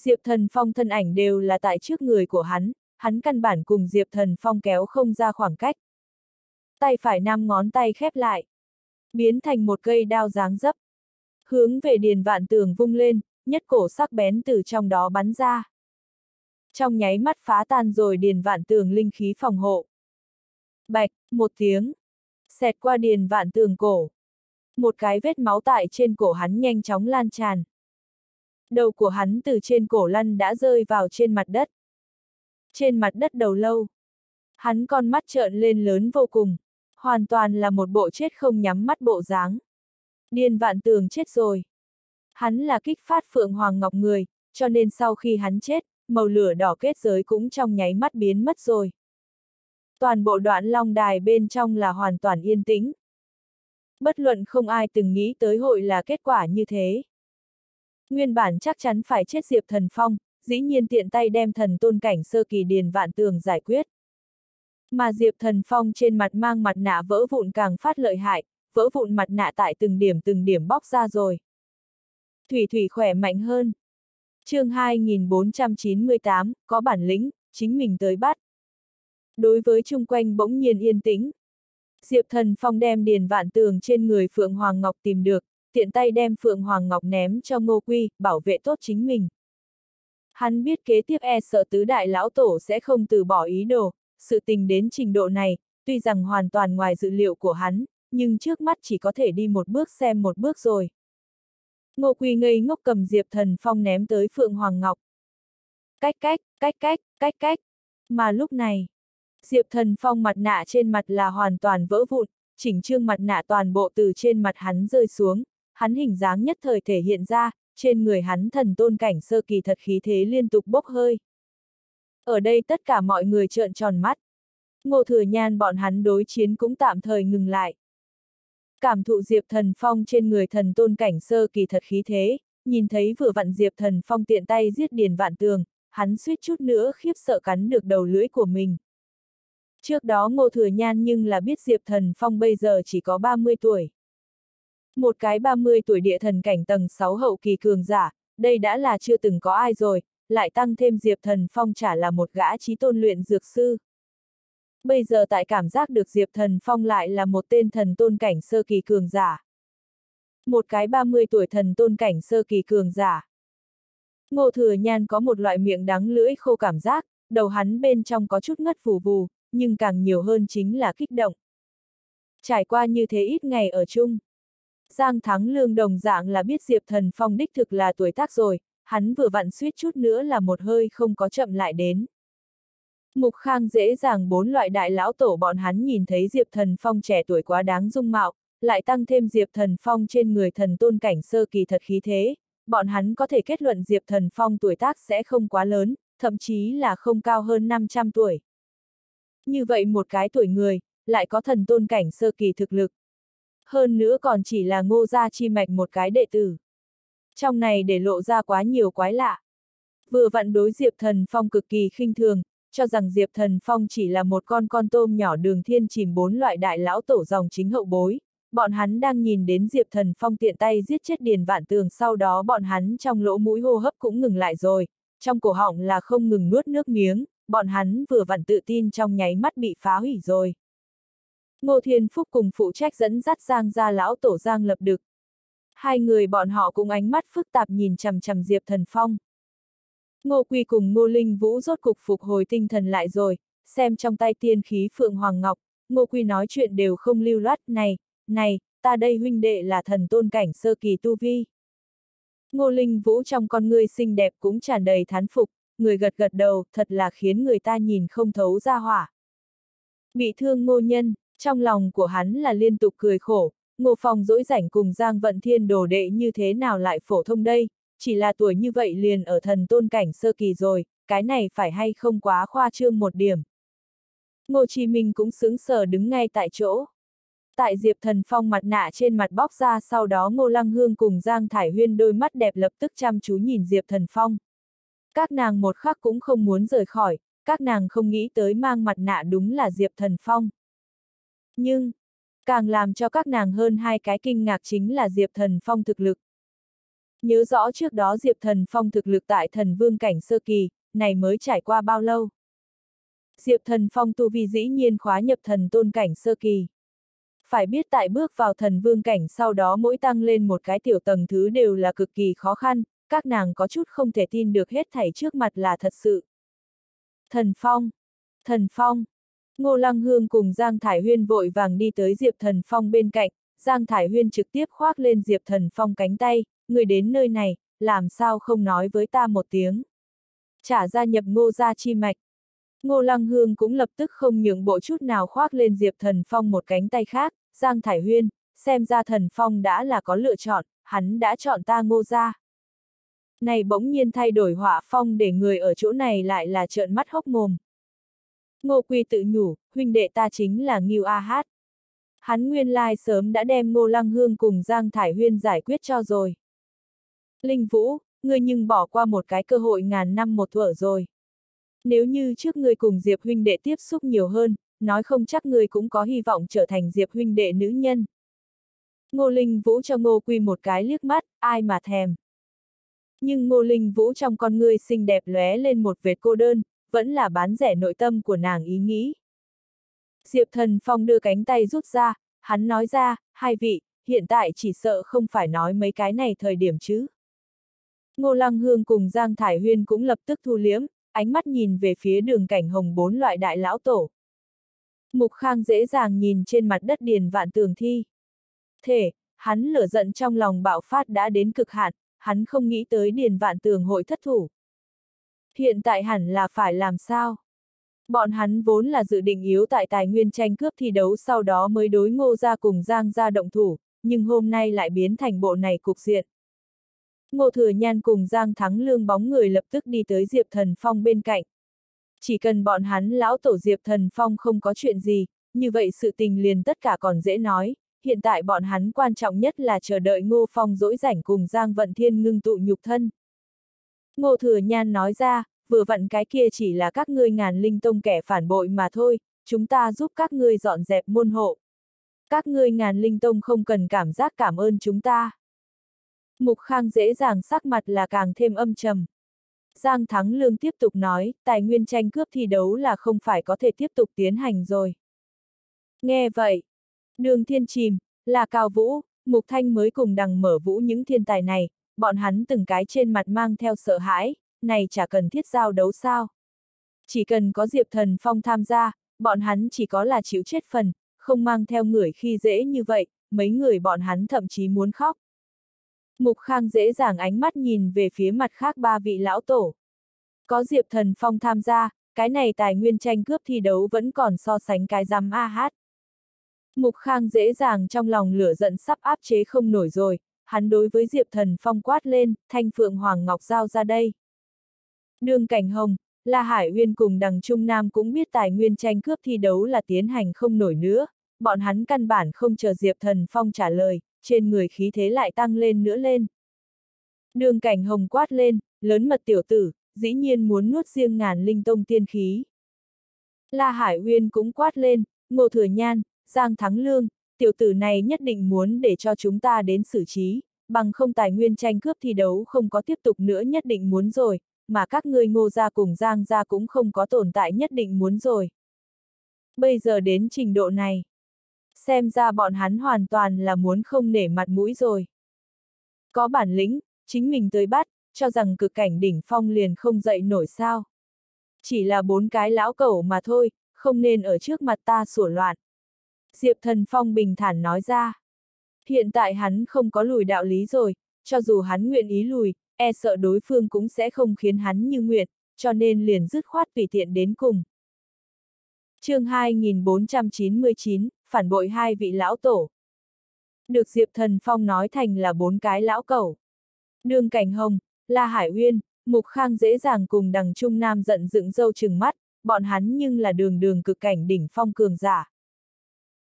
Diệp Thần Phong thân ảnh đều là tại trước người của hắn, hắn căn bản cùng Diệp Thần Phong kéo không ra khoảng cách. Tay phải năm ngón tay khép lại, biến thành một cây đao dáng dấp. Hướng về điền vạn tường vung lên, nhất cổ sắc bén từ trong đó bắn ra. Trong nháy mắt phá tan rồi điền vạn tường linh khí phòng hộ. Bạch, một tiếng xẹt qua điền vạn tường cổ. Một cái vết máu tại trên cổ hắn nhanh chóng lan tràn. Đầu của hắn từ trên cổ lăn đã rơi vào trên mặt đất. Trên mặt đất đầu lâu. Hắn con mắt trợn lên lớn vô cùng. Hoàn toàn là một bộ chết không nhắm mắt bộ dáng. Điền vạn tường chết rồi. Hắn là kích phát Phượng Hoàng Ngọc người, cho nên sau khi hắn chết, màu lửa đỏ kết giới cũng trong nháy mắt biến mất rồi toàn bộ đoạn long đài bên trong là hoàn toàn yên tĩnh. Bất luận không ai từng nghĩ tới hội là kết quả như thế. Nguyên bản chắc chắn phải chết Diệp Thần Phong, dĩ nhiên tiện tay đem thần tôn cảnh sơ kỳ điền vạn tường giải quyết. Mà Diệp Thần Phong trên mặt mang mặt nạ vỡ vụn càng phát lợi hại, vỡ vụn mặt nạ tại từng điểm từng điểm bóc ra rồi. Thủy Thủy khỏe mạnh hơn. chương 2498, có bản lĩnh, chính mình tới bắt. Đối với chung quanh bỗng nhiên yên tĩnh. Diệp Thần Phong đem điền vạn tường trên người Phượng Hoàng Ngọc tìm được, tiện tay đem Phượng Hoàng Ngọc ném cho Ngô Quy, bảo vệ tốt chính mình. Hắn biết kế tiếp e sợ tứ đại lão tổ sẽ không từ bỏ ý đồ, sự tình đến trình độ này, tuy rằng hoàn toàn ngoài dự liệu của hắn, nhưng trước mắt chỉ có thể đi một bước xem một bước rồi. Ngô Quy ngây ngốc cầm Diệp Thần Phong ném tới Phượng Hoàng Ngọc. Cách cách, cách cách, cách cách. Mà lúc này, Diệp Thần Phong mặt nạ trên mặt là hoàn toàn vỡ vụn, chỉnh trương mặt nạ toàn bộ từ trên mặt hắn rơi xuống, hắn hình dáng nhất thời thể hiện ra, trên người hắn thần tôn cảnh sơ kỳ thật khí thế liên tục bốc hơi. Ở đây tất cả mọi người trợn tròn mắt. Ngô Thừa Nhan bọn hắn đối chiến cũng tạm thời ngừng lại. Cảm thụ Diệp Thần Phong trên người thần tôn cảnh sơ kỳ thật khí thế, nhìn thấy vừa vặn Diệp Thần Phong tiện tay giết Điền Vạn Tường, hắn suýt chút nữa khiếp sợ cắn được đầu lưỡi của mình. Trước đó Ngô Thừa Nhan nhưng là biết Diệp Thần Phong bây giờ chỉ có 30 tuổi. Một cái 30 tuổi địa thần cảnh tầng 6 hậu kỳ cường giả, đây đã là chưa từng có ai rồi, lại tăng thêm Diệp Thần Phong chả là một gã trí tôn luyện dược sư. Bây giờ tại cảm giác được Diệp Thần Phong lại là một tên thần tôn cảnh sơ kỳ cường giả. Một cái 30 tuổi thần tôn cảnh sơ kỳ cường giả. Ngô Thừa Nhan có một loại miệng đắng lưỡi khô cảm giác, đầu hắn bên trong có chút ngất phù vù, nhưng càng nhiều hơn chính là kích động. Trải qua như thế ít ngày ở chung. Giang Thắng Lương đồng dạng là biết Diệp Thần Phong đích thực là tuổi tác rồi, hắn vừa vặn suýt chút nữa là một hơi không có chậm lại đến. Mục Khang dễ dàng bốn loại đại lão tổ bọn hắn nhìn thấy Diệp Thần Phong trẻ tuổi quá đáng dung mạo, lại tăng thêm Diệp Thần Phong trên người thần tôn cảnh sơ kỳ thật khí thế, bọn hắn có thể kết luận Diệp Thần Phong tuổi tác sẽ không quá lớn, thậm chí là không cao hơn 500 tuổi. Như vậy một cái tuổi người, lại có thần tôn cảnh sơ kỳ thực lực. Hơn nữa còn chỉ là ngô gia chi mạch một cái đệ tử. Trong này để lộ ra quá nhiều quái lạ. Vừa vặn đối Diệp Thần Phong cực kỳ khinh thường, cho rằng Diệp Thần Phong chỉ là một con con tôm nhỏ đường thiên chìm bốn loại đại lão tổ dòng chính hậu bối. Bọn hắn đang nhìn đến Diệp Thần Phong tiện tay giết chết Điền Vạn Tường sau đó bọn hắn trong lỗ mũi hô hấp cũng ngừng lại rồi, trong cổ họng là không ngừng nuốt nước miếng, bọn hắn vừa vặn tự tin trong nháy mắt bị phá hủy rồi. Ngô Thiên Phúc cùng phụ trách dẫn dắt Giang ra lão tổ Giang lập đực. Hai người bọn họ cùng ánh mắt phức tạp nhìn chằm chằm Diệp Thần Phong. Ngô Quy cùng Ngô Linh Vũ rốt cục phục hồi tinh thần lại rồi, xem trong tay tiên khí Phượng Hoàng Ngọc, Ngô Quy nói chuyện đều không lưu loát, này, này, ta đây huynh đệ là thần tôn cảnh sơ kỳ tu vi. Ngô Linh Vũ trong con ngươi xinh đẹp cũng tràn đầy thán phục, người gật gật đầu, thật là khiến người ta nhìn không thấu ra hỏa. Bị thương ngô nhân, trong lòng của hắn là liên tục cười khổ, ngô phòng dỗi rảnh cùng Giang Vận Thiên đồ đệ như thế nào lại phổ thông đây, chỉ là tuổi như vậy liền ở thần tôn cảnh sơ kỳ rồi, cái này phải hay không quá khoa trương một điểm. Ngô Chí Minh cũng sướng sờ đứng ngay tại chỗ. Tại Diệp Thần Phong mặt nạ trên mặt bóc ra sau đó Ngô Lăng Hương cùng Giang Thải Huyên đôi mắt đẹp lập tức chăm chú nhìn Diệp Thần Phong. Các nàng một khắc cũng không muốn rời khỏi, các nàng không nghĩ tới mang mặt nạ đúng là Diệp Thần Phong. Nhưng, càng làm cho các nàng hơn hai cái kinh ngạc chính là Diệp Thần Phong thực lực. Nhớ rõ trước đó Diệp Thần Phong thực lực tại thần vương cảnh sơ kỳ, này mới trải qua bao lâu. Diệp Thần Phong tu vi dĩ nhiên khóa nhập thần tôn cảnh sơ kỳ. Phải biết tại bước vào thần vương cảnh sau đó mỗi tăng lên một cái tiểu tầng thứ đều là cực kỳ khó khăn, các nàng có chút không thể tin được hết thảy trước mặt là thật sự. Thần Phong! Thần Phong! Ngô Lăng Hương cùng Giang Thải Huyên vội vàng đi tới Diệp Thần Phong bên cạnh, Giang Thải Huyên trực tiếp khoác lên Diệp Thần Phong cánh tay, người đến nơi này, làm sao không nói với ta một tiếng. Trả gia nhập ngô gia chi mạch. Ngô Lăng Hương cũng lập tức không nhượng bộ chút nào khoác lên Diệp Thần Phong một cánh tay khác, Giang Thải Huyên, xem ra Thần Phong đã là có lựa chọn, hắn đã chọn ta ngô gia này bỗng nhiên thay đổi họa phong để người ở chỗ này lại là trợn mắt hốc mồm. Ngô Quy tự nhủ, huynh đệ ta chính là Ngưu A Hát. Hắn nguyên lai sớm đã đem Ngô Lăng Hương cùng Giang Thải Huyên giải quyết cho rồi. Linh Vũ, ngươi nhưng bỏ qua một cái cơ hội ngàn năm một thuở rồi. Nếu như trước ngươi cùng Diệp huynh đệ tiếp xúc nhiều hơn, nói không chắc ngươi cũng có hy vọng trở thành Diệp huynh đệ nữ nhân. Ngô Linh Vũ cho Ngô Quy một cái liếc mắt, ai mà thèm. Nhưng Ngô Linh Vũ trong con người xinh đẹp lóe lên một vệt cô đơn, vẫn là bán rẻ nội tâm của nàng ý nghĩ. Diệp Thần Phong đưa cánh tay rút ra, hắn nói ra, hai vị, hiện tại chỉ sợ không phải nói mấy cái này thời điểm chứ. Ngô Lăng Hương cùng Giang Thải Huyên cũng lập tức thu liếm, ánh mắt nhìn về phía đường cảnh hồng bốn loại đại lão tổ. Mục Khang dễ dàng nhìn trên mặt đất điền vạn tường thi. Thể, hắn lửa giận trong lòng bạo phát đã đến cực hạn, hắn không nghĩ tới điền vạn tường hội thất thủ. Hiện tại hẳn là phải làm sao? Bọn hắn vốn là dự định yếu tại tài nguyên tranh cướp thi đấu sau đó mới đối ngô ra cùng Giang ra động thủ, nhưng hôm nay lại biến thành bộ này cục diện. Ngô Thừa Nhan cùng Giang Thắng Lương bóng người lập tức đi tới Diệp Thần Phong bên cạnh. Chỉ cần bọn hắn lão tổ Diệp Thần Phong không có chuyện gì, như vậy sự tình liền tất cả còn dễ nói, hiện tại bọn hắn quan trọng nhất là chờ đợi Ngô Phong dỗi rảnh cùng Giang Vận Thiên ngưng tụ nhục thân. Ngô Thừa Nhan nói ra, vừa vặn cái kia chỉ là các ngươi ngàn linh tông kẻ phản bội mà thôi, chúng ta giúp các ngươi dọn dẹp môn hộ. Các ngươi ngàn linh tông không cần cảm giác cảm ơn chúng ta. Mục Khang dễ dàng sắc mặt là càng thêm âm trầm. Giang Thắng Lương tiếp tục nói, tài nguyên tranh cướp thi đấu là không phải có thể tiếp tục tiến hành rồi. Nghe vậy, đường thiên chìm, là Cao Vũ, Mục Thanh mới cùng đằng mở vũ những thiên tài này, bọn hắn từng cái trên mặt mang theo sợ hãi, này chả cần thiết giao đấu sao. Chỉ cần có Diệp Thần Phong tham gia, bọn hắn chỉ có là chịu chết phần, không mang theo người khi dễ như vậy, mấy người bọn hắn thậm chí muốn khóc. Mục Khang dễ dàng ánh mắt nhìn về phía mặt khác ba vị lão tổ. Có Diệp Thần Phong tham gia, cái này tài nguyên tranh cướp thi đấu vẫn còn so sánh cái giam A hát. Mục Khang dễ dàng trong lòng lửa giận sắp áp chế không nổi rồi, hắn đối với Diệp Thần Phong quát lên, thanh phượng Hoàng Ngọc Giao ra đây. Đường Cảnh Hồng, La Hải Uyên cùng đằng Trung Nam cũng biết tài nguyên tranh cướp thi đấu là tiến hành không nổi nữa, bọn hắn căn bản không chờ Diệp Thần Phong trả lời, trên người khí thế lại tăng lên nữa lên. Đường Cảnh Hồng quát lên, lớn mật tiểu tử, dĩ nhiên muốn nuốt riêng ngàn linh tông tiên khí. La Hải Uyên cũng quát lên, Ngô Thừa Nhan, Giang Thắng Lương, tiểu tử này nhất định muốn để cho chúng ta đến xử trí, bằng không tài nguyên tranh cướp thi đấu không có tiếp tục nữa nhất định muốn rồi, mà các ngươi ngô gia cùng Giang gia cũng không có tồn tại nhất định muốn rồi. Bây giờ đến trình độ này, xem ra bọn hắn hoàn toàn là muốn không nể mặt mũi rồi. Có bản lĩnh, chính mình tới bắt, cho rằng cực cảnh đỉnh phong liền không dậy nổi sao. Chỉ là bốn cái lão cẩu mà thôi, không nên ở trước mặt ta sủa loạn. Diệp Thần Phong bình thản nói ra. Hiện tại hắn không có lùi đạo lý rồi, cho dù hắn nguyện ý lùi, e sợ đối phương cũng sẽ không khiến hắn như nguyện, cho nên liền dứt khoát tùy tiện đến cùng. chương 2499, phản bội hai vị lão tổ. Được Diệp Thần Phong nói thành là bốn cái lão cẩu. Đường Cảnh Hồng, La Hải Uyên, Mục Khang dễ dàng cùng đằng Trung Nam giận dựng dâu trừng mắt, bọn hắn nhưng là đường đường cực cảnh đỉnh phong cường giả.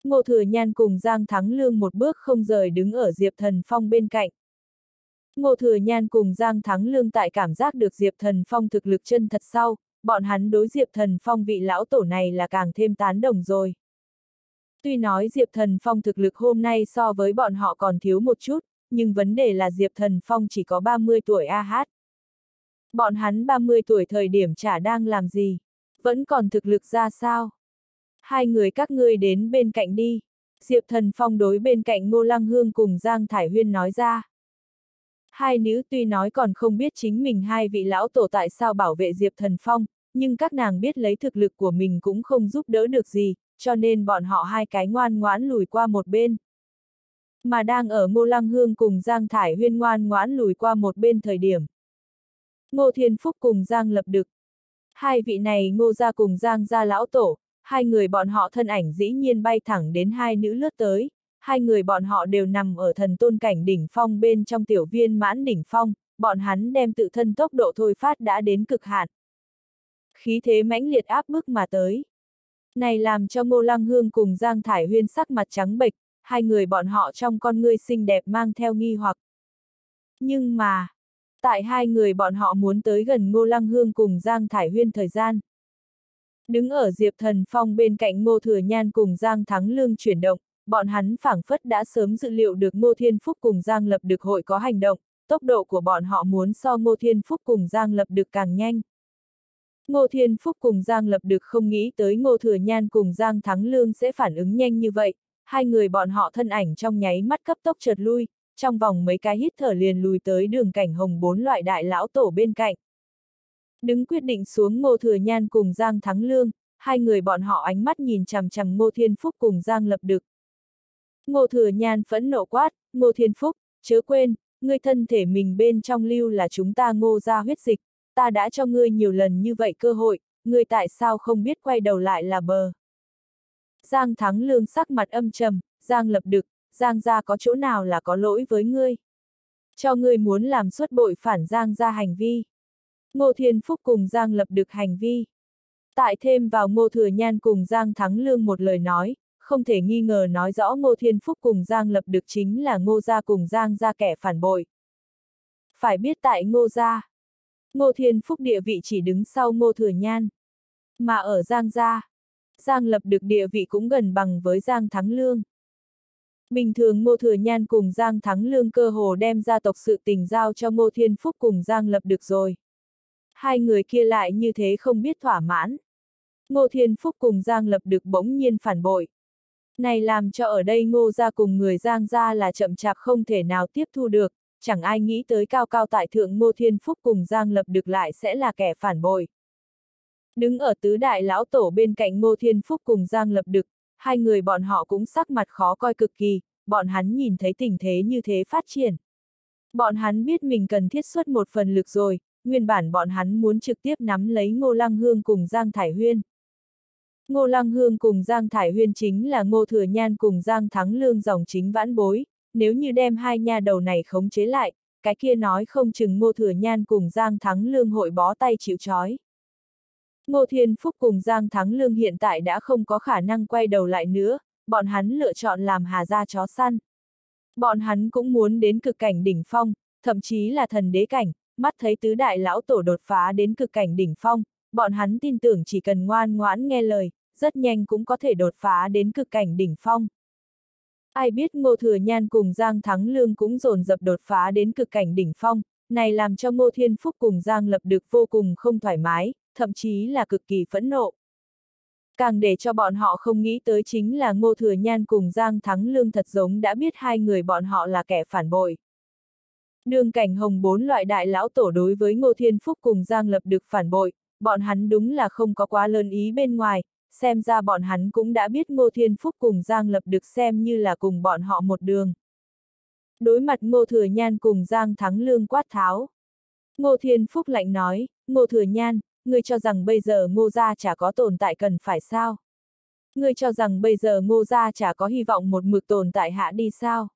Ngô Thừa Nhan cùng Giang Thắng Lương một bước không rời đứng ở Diệp Thần Phong bên cạnh. Ngô Thừa Nhan cùng Giang Thắng Lương tại cảm giác được Diệp Thần Phong thực lực chân thật sau, bọn hắn đối Diệp Thần Phong vị lão tổ này là càng thêm tán đồng rồi. Tuy nói Diệp Thần Phong thực lực hôm nay so với bọn họ còn thiếu một chút, nhưng vấn đề là Diệp Thần Phong chỉ có 30 tuổi a hát. Bọn hắn 30 tuổi thời điểm chả đang làm gì, vẫn còn thực lực ra sao? Hai người các ngươi đến bên cạnh đi. Diệp Thần Phong đối bên cạnh Ngô Lăng Hương cùng Giang Thải Huyên nói ra. Hai nữ tuy nói còn không biết chính mình hai vị lão tổ tại sao bảo vệ Diệp Thần Phong, nhưng các nàng biết lấy thực lực của mình cũng không giúp đỡ được gì, cho nên bọn họ hai cái ngoan ngoãn lùi qua một bên. Mà đang ở Ngô Lăng Hương cùng Giang Thải Huyên ngoan ngoãn lùi qua một bên thời điểm. Ngô Thiên Phúc cùng Giang Lập Đực. Hai vị này ngô ra cùng Giang ra lão tổ, hai người bọn họ thân ảnh dĩ nhiên bay thẳng đến hai nữ lướt tới, hai người bọn họ đều nằm ở thần tôn cảnh đỉnh phong bên trong tiểu viên mãn đỉnh phong, bọn hắn đem tự thân tốc độ thôi phát đã đến cực hạn. Khí thế mãnh liệt áp bức mà tới. Này làm cho Ngô Lăng Hương cùng Giang Thải Huyên sắc mặt trắng bệch, hai người bọn họ trong con ngươi xinh đẹp mang theo nghi hoặc. Nhưng mà, tại hai người bọn họ muốn tới gần Ngô Lăng Hương cùng Giang Thải Huyên thời gian. Đứng ở Diệp Thần Phong bên cạnh Ngô Thừa Nhan cùng Giang Thắng Lương chuyển động, bọn hắn phảng phất đã sớm dự liệu được Ngô Thiên Phúc cùng Giang Lập Được hội có hành động, tốc độ của bọn họ muốn so Ngô Thiên Phúc cùng Giang Lập Được càng nhanh. Ngô Thiên Phúc cùng Giang Lập Được không nghĩ tới Ngô Thừa Nhan cùng Giang Thắng Lương sẽ phản ứng nhanh như vậy, hai người bọn họ thân ảnh trong nháy mắt cấp tốc chợt lui, trong vòng mấy cái hít thở liền lùi tới đường cảnh hồng bốn loại đại lão tổ bên cạnh. Đứng quyết định xuống Ngô Thừa Nhan cùng Giang Thắng Lương, hai người bọn họ ánh mắt nhìn chằm chằm Ngô Thiên Phúc cùng Giang Lập Đực. Ngô Thừa Nhan phẫn nộ quát, Ngô Thiên Phúc, chớ quên, ngươi thân thể mình bên trong lưu là chúng ta ngô ra huyết dịch, ta đã cho ngươi nhiều lần như vậy cơ hội, ngươi tại sao không biết quay đầu lại là bờ. Giang Thắng Lương sắc mặt âm trầm, Giang Lập Đực, Giang gia có chỗ nào là có lỗi với ngươi. Cho ngươi muốn làm xuất bội phản Giang gia hành vi. Ngô Thiên Phúc cùng Giang lập được hành vi. Tại thêm vào Ngô Thừa Nhan cùng Giang Thắng Lương một lời nói, không thể nghi ngờ nói rõ Ngô Thiên Phúc cùng Giang Lập được chính là Ngô Gia cùng Giang Gia kẻ phản bội. Phải biết tại Ngô Gia, Ngô Thiên Phúc địa vị chỉ đứng sau Ngô Thừa Nhan. Mà ở Giang Gia, Giang Lập được địa vị cũng gần bằng với Giang Thắng Lương. Bình thường Ngô Thừa Nhan cùng Giang Thắng Lương cơ hồ đem gia tộc sự tình giao cho Ngô Thiên Phúc cùng Giang Lập được rồi. Hai người kia lại như thế không biết thỏa mãn. Ngô Thiên Phúc cùng Giang Lập được bỗng nhiên phản bội. Này làm cho ở đây Ngô gia cùng người Giang gia là chậm chạp không thể nào tiếp thu được, chẳng ai nghĩ tới cao cao tại thượng Ngô Thiên Phúc cùng Giang Lập được lại sẽ là kẻ phản bội. Đứng ở tứ đại lão tổ bên cạnh Ngô Thiên Phúc cùng Giang Lập Đực, hai người bọn họ cũng sắc mặt khó coi cực kỳ, bọn hắn nhìn thấy tình thế như thế phát triển. Bọn hắn biết mình cần thiết xuất một phần lực rồi, nguyên bản bọn hắn muốn trực tiếp nắm lấy Ngô Lăng Hương cùng Giang Thải Huyên. Ngô Lăng Hương cùng Giang Thải Huyên chính là Ngô Thừa Nhan cùng Giang Thắng Lương dòng chính vãn bối, nếu như đem hai nha đầu này khống chế lại, cái kia nói không chừng Ngô Thừa Nhan cùng Giang Thắng Lương hội bó tay chịu chói. Ngô Thiên Phúc cùng Giang Thắng Lương hiện tại đã không có khả năng quay đầu lại nữa, bọn hắn lựa chọn làm hà gia chó săn. Bọn hắn cũng muốn đến cực cảnh đỉnh phong, thậm chí là thần đế cảnh, mắt thấy tứ đại lão tổ đột phá đến cực cảnh đỉnh phong, bọn hắn tin tưởng chỉ cần ngoan ngoãn nghe lời, rất nhanh cũng có thể đột phá đến cực cảnh đỉnh phong. Ai biết Ngô Thừa Nhan cùng Giang Thắng Lương cũng dồn dập đột phá đến cực cảnh đỉnh phong, này làm cho Ngô Thiên Phúc cùng Giang Lập được vô cùng không thoải mái, thậm chí là cực kỳ phẫn nộ. Càng để cho bọn họ không nghĩ tới chính là Ngô Thừa Nhan cùng Giang Thắng Lương thật giống đã biết hai người bọn họ là kẻ phản bội. Đường cảnh hồng bốn loại đại lão tổ đối với Ngô Thiên Phúc cùng Giang Lập được phản bội, bọn hắn đúng là không có quá lớn ý bên ngoài, xem ra bọn hắn cũng đã biết Ngô Thiên Phúc cùng Giang Lập được xem như là cùng bọn họ một đường. Đối mặt Ngô Thừa Nhan cùng Giang Thắng Lương quát tháo. Ngô Thiên Phúc lạnh nói, Ngô Thừa Nhan, ngươi cho rằng bây giờ ngô gia chả có tồn tại cần phải sao? Ngươi cho rằng bây giờ ngô gia chả có hy vọng một mực tồn tại hạ đi sao?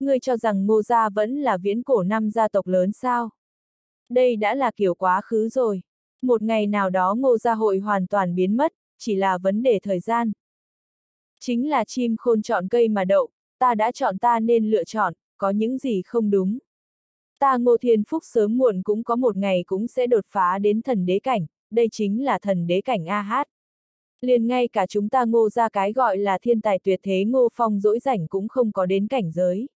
Ngươi cho rằng ngô gia vẫn là viễn cổ năm gia tộc lớn sao? Đây đã là kiểu quá khứ rồi. Một ngày nào đó ngô gia hội hoàn toàn biến mất, chỉ là vấn đề thời gian. Chính là chim khôn chọn cây mà đậu, ta đã chọn ta nên lựa chọn, có những gì không đúng. Ta Ngô Thiên Phúc sớm muộn cũng có một ngày cũng sẽ đột phá đến thần đế cảnh, đây chính là thần đế cảnh A hát. Liền ngay cả chúng ta ngô ra cái gọi là thiên tài tuyệt thế ngô phong dỗi rảnh cũng không có đến cảnh giới.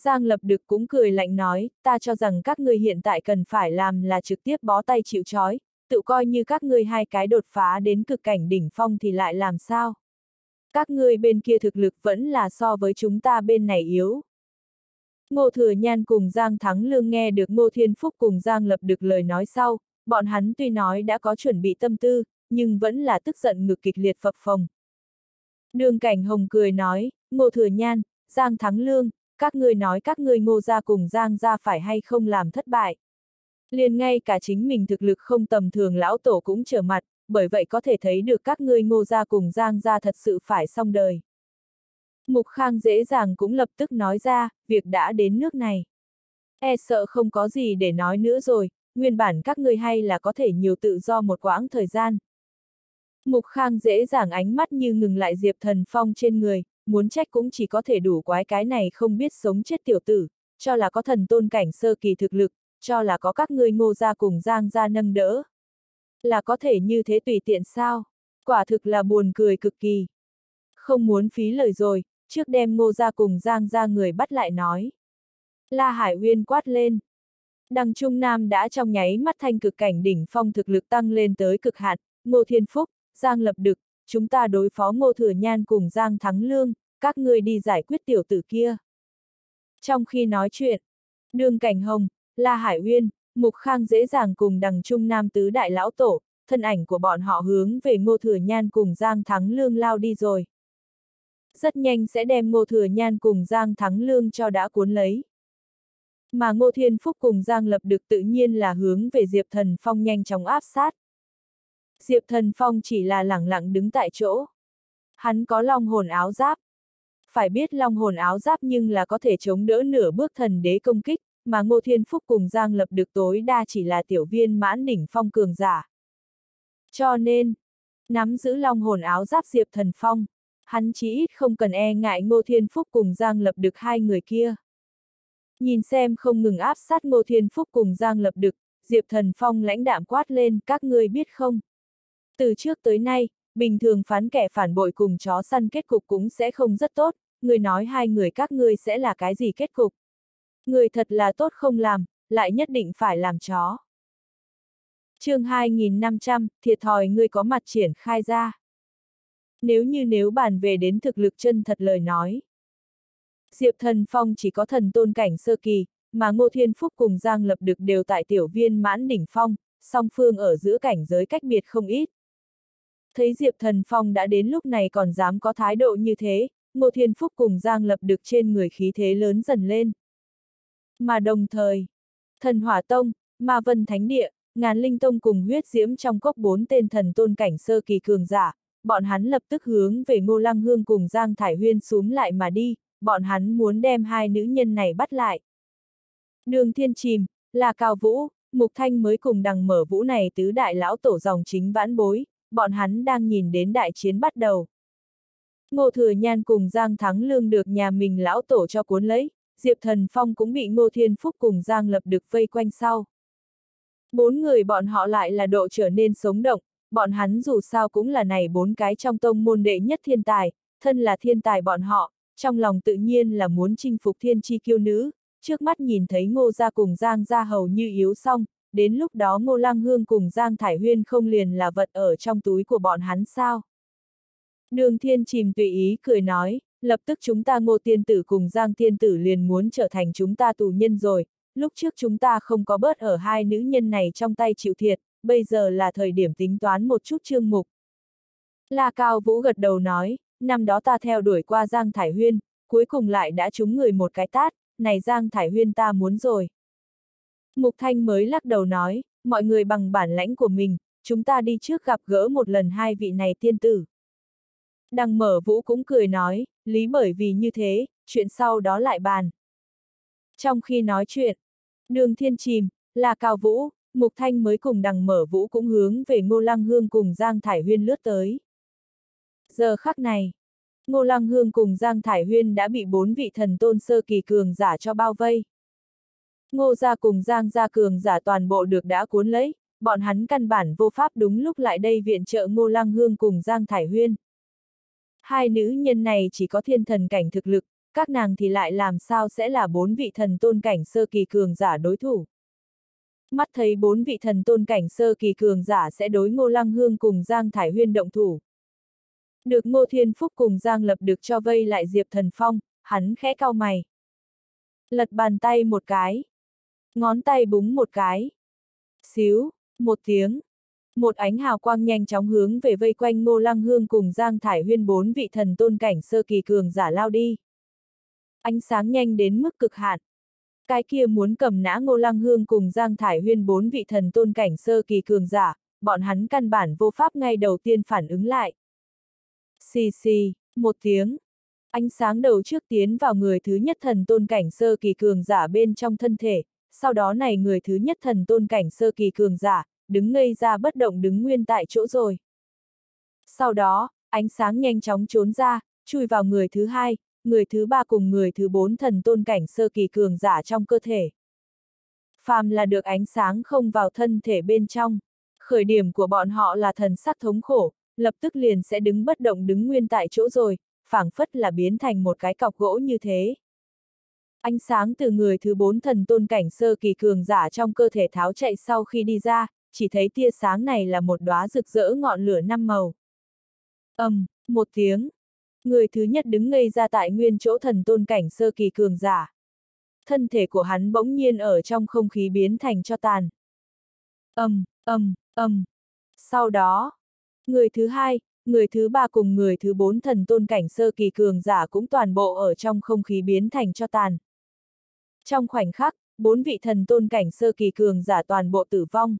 Giang Lập Đực cũng cười lạnh nói, ta cho rằng các ngươi hiện tại cần phải làm là trực tiếp bó tay chịu chói, tự coi như các ngươi hai cái đột phá đến cực cảnh đỉnh phong thì lại làm sao? Các ngươi bên kia thực lực vẫn là so với chúng ta bên này yếu. Ngô Thừa Nhan cùng Giang Thắng Lương nghe được Ngô Thiên Phúc cùng Giang Lập được lời nói sau, bọn hắn tuy nói đã có chuẩn bị tâm tư, nhưng vẫn là tức giận ngực kịch liệt phập phồng. Đường Cảnh Hồng cười nói, Ngô Thừa Nhan, Giang Thắng Lương, các ngươi nói các ngươi ngô ra cùng Giang ra phải hay không làm thất bại. Liền ngay cả chính mình thực lực không tầm thường lão tổ cũng trở mặt, bởi vậy có thể thấy được các ngươi ngô ra cùng Giang ra thật sự phải xong đời. Mục Khang dễ dàng cũng lập tức nói ra, việc đã đến nước này. E sợ không có gì để nói nữa rồi, nguyên bản các ngươi hay là có thể nhiều tự do một quãng thời gian. Mục Khang dễ dàng ánh mắt như ngừng lại Diệp Thần Phong trên người, muốn trách cũng chỉ có thể đủ quái cái này không biết sống chết tiểu tử, cho là có thần tôn cảnh sơ kỳ thực lực, cho là có các ngươi ngô ra cùng giang ra nâng đỡ. Là có thể như thế tùy tiện sao? Quả thực là buồn cười cực kỳ. Không muốn phí lời rồi, trước đem ngô ra cùng giang ra người bắt lại nói. La Hải Uyên quát lên. Đằng Trung Nam đã trong nháy mắt thanh cực cảnh đỉnh phong thực lực tăng lên tới cực hạn, Ngô Thiên Phúc, Giang Lập Đực, chúng ta đối phó Ngô Thừa Nhan cùng Giang Thắng Lương, các ngươi đi giải quyết tiểu tử kia. Trong khi nói chuyện, Đường Cảnh Hồng, La Hải Uyên, Mục Khang dễ dàng cùng đằng Trung Nam tứ đại lão tổ, thân ảnh của bọn họ hướng về Ngô Thừa Nhan cùng Giang Thắng Lương lao đi rồi rất nhanh sẽ đem Ngô Thừa Nhan cùng Giang Thắng Lương cho đã cuốn lấy. Mà Ngô Thiên Phúc cùng Giang Lập được tự nhiên là hướng về Diệp Thần Phong nhanh chóng áp sát. Diệp Thần Phong chỉ là lẳng lặng đứng tại chỗ. Hắn có long hồn áo giáp. Phải biết long hồn áo giáp nhưng là có thể chống đỡ nửa bước thần đế công kích, mà Ngô Thiên Phúc cùng Giang Lập được tối đa chỉ là tiểu viên mãn đỉnh phong cường giả. Cho nên, nắm giữ long hồn áo giáp Diệp Thần Phong, Hắn chỉ ít không cần e ngại Ngô Thiên Phúc cùng Giang Lập được hai người kia. Nhìn xem không ngừng áp sát Ngô Thiên Phúc cùng Giang Lập được, Diệp Thần Phong lãnh đạm quát lên, các ngươi biết không? Từ trước tới nay, bình thường phán kẻ phản bội cùng chó săn kết cục cũng sẽ không rất tốt, người nói hai người các ngươi sẽ là cái gì kết cục? Người thật là tốt không làm, lại nhất định phải làm chó. chương 2500, thiệt thòi ngươi có mặt triển khai ra. Nếu như nếu bàn về đến thực lực chân thật lời nói. Diệp Thần Phong chỉ có thần tôn cảnh sơ kỳ, mà Ngô Thiên Phúc cùng Giang Lập Đực đều tại tiểu viên mãn đỉnh phong, song phương ở giữa cảnh giới cách biệt không ít. Thấy Diệp Thần Phong đã đến lúc này còn dám có thái độ như thế, Ngô Thiên Phúc cùng Giang Lập được trên người khí thế lớn dần lên. Mà đồng thời, Thần Hỏa Tông, Ma Vân Thánh Địa, Ngàn Linh Tông cùng huyết diễm trong cốc bốn tên thần tôn cảnh sơ kỳ cường giả, bọn hắn lập tức hướng về Ngô Lăng Hương cùng Giang Thải Huyên xuống lại mà đi, bọn hắn muốn đem hai nữ nhân này bắt lại. Đường Thiên Chìm, là Cao Vũ, Mục Thanh mới cùng đằng mở vũ này tứ đại lão tổ dòng chính vãn bối, bọn hắn đang nhìn đến đại chiến bắt đầu. Ngô Thừa Nhan cùng Giang Thắng Lương được nhà mình lão tổ cho cuốn lấy, Diệp Thần Phong cũng bị Ngô Thiên Phúc cùng Giang Lập được vây quanh sau. Bốn người bọn họ lại là độ trở nên sống động, bọn hắn dù sao cũng là này bốn cái trong tông môn đệ nhất thiên tài, thân là thiên tài bọn họ, trong lòng tự nhiên là muốn chinh phục thiên chi kiêu nữ, trước mắt nhìn thấy ngô gia cùng Giang gia hầu như yếu xong, đến lúc đó ngô lang hương cùng Giang Thải Huyên không liền là vật ở trong túi của bọn hắn sao. Đường thiên chìm tùy ý cười nói, lập tức chúng ta ngô tiên tử cùng Giang tiên tử liền muốn trở thành chúng ta tù nhân rồi, lúc trước chúng ta không có bớt ở hai nữ nhân này trong tay chịu thiệt, bây giờ là thời điểm tính toán một chút chương mục. La Cao Vũ gật đầu nói, năm đó ta theo đuổi qua Giang Thải Huyên, cuối cùng lại đã trúng người một cái tát, này Giang Thải Huyên ta muốn rồi. Mục Thanh mới lắc đầu nói, mọi người bằng bản lãnh của mình, chúng ta đi trước gặp gỡ một lần hai vị này tiên tử. Đằng mở vũ cũng cười nói, lý bởi vì như thế, chuyện sau đó lại bàn. Trong khi nói chuyện, đường thiên chìm, là cao vũ, mục thanh mới cùng đằng mở vũ cũng hướng về ngô lăng hương cùng Giang Thải Huyên lướt tới. Giờ khắc này, ngô lăng hương cùng Giang Thải Huyên đã bị bốn vị thần tôn sơ kỳ cường giả cho bao vây. Ngô gia cùng Giang gia cường giả toàn bộ được đã cuốn lấy, bọn hắn căn bản vô pháp đúng lúc lại đây viện trợ ngô lăng hương cùng Giang Thải Huyên. Hai nữ nhân này chỉ có thiên thần cảnh thực lực, các nàng thì lại làm sao sẽ là bốn vị thần tôn cảnh sơ kỳ cường giả đối thủ. Mắt thấy bốn vị thần tôn cảnh sơ kỳ cường giả sẽ đối ngô lăng hương cùng Giang Thải Huyên động thủ. Được ngô thiên phúc cùng Giang lập được cho vây lại Diệp Thần Phong, hắn khẽ cau mày. Lật bàn tay một cái. Ngón tay búng một cái. Xíu, một tiếng. Một ánh hào quang nhanh chóng hướng về vây quanh Ngô Lăng Hương cùng Giang Thải Huyên bốn vị thần tôn cảnh sơ kỳ cường giả lao đi. Ánh sáng nhanh đến mức cực hạn. Cái kia muốn cầm nã Ngô Lăng Hương cùng Giang Thải Huyên bốn vị thần tôn cảnh sơ kỳ cường giả, bọn hắn căn bản vô pháp ngay đầu tiên phản ứng lại. Xì xì, một tiếng. Ánh sáng đầu trước tiến vào người thứ nhất thần tôn cảnh sơ kỳ cường giả bên trong thân thể, sau đó này người thứ nhất thần tôn cảnh sơ kỳ cường giả, đứng ngây ra bất động đứng nguyên tại chỗ rồi. Sau đó, ánh sáng nhanh chóng trốn ra, chui vào người thứ hai, người thứ ba cùng người thứ bốn thần tôn cảnh sơ kỳ cường giả trong cơ thể. Phàm là được ánh sáng không vào thân thể bên trong, khởi điểm của bọn họ là thần sắc thống khổ, lập tức liền sẽ đứng bất động đứng nguyên tại chỗ rồi, phảng phất là biến thành một cái cọc gỗ như thế. Ánh sáng từ người thứ bốn thần tôn cảnh sơ kỳ cường giả trong cơ thể tháo chạy sau khi đi ra, chỉ thấy tia sáng này là một đóa rực rỡ ngọn lửa năm màu. ầm, um, một tiếng. Người thứ nhất đứng ngây ra tại nguyên chỗ thần tôn cảnh sơ kỳ cường giả. Thân thể của hắn bỗng nhiên ở trong không khí biến thành cho tàn. ầm, ầm, ầm. Sau đó, người thứ hai, người thứ ba cùng người thứ bốn thần tôn cảnh sơ kỳ cường giả cũng toàn bộ ở trong không khí biến thành cho tàn. Trong khoảnh khắc, bốn vị thần tôn cảnh sơ kỳ cường giả toàn bộ tử vong.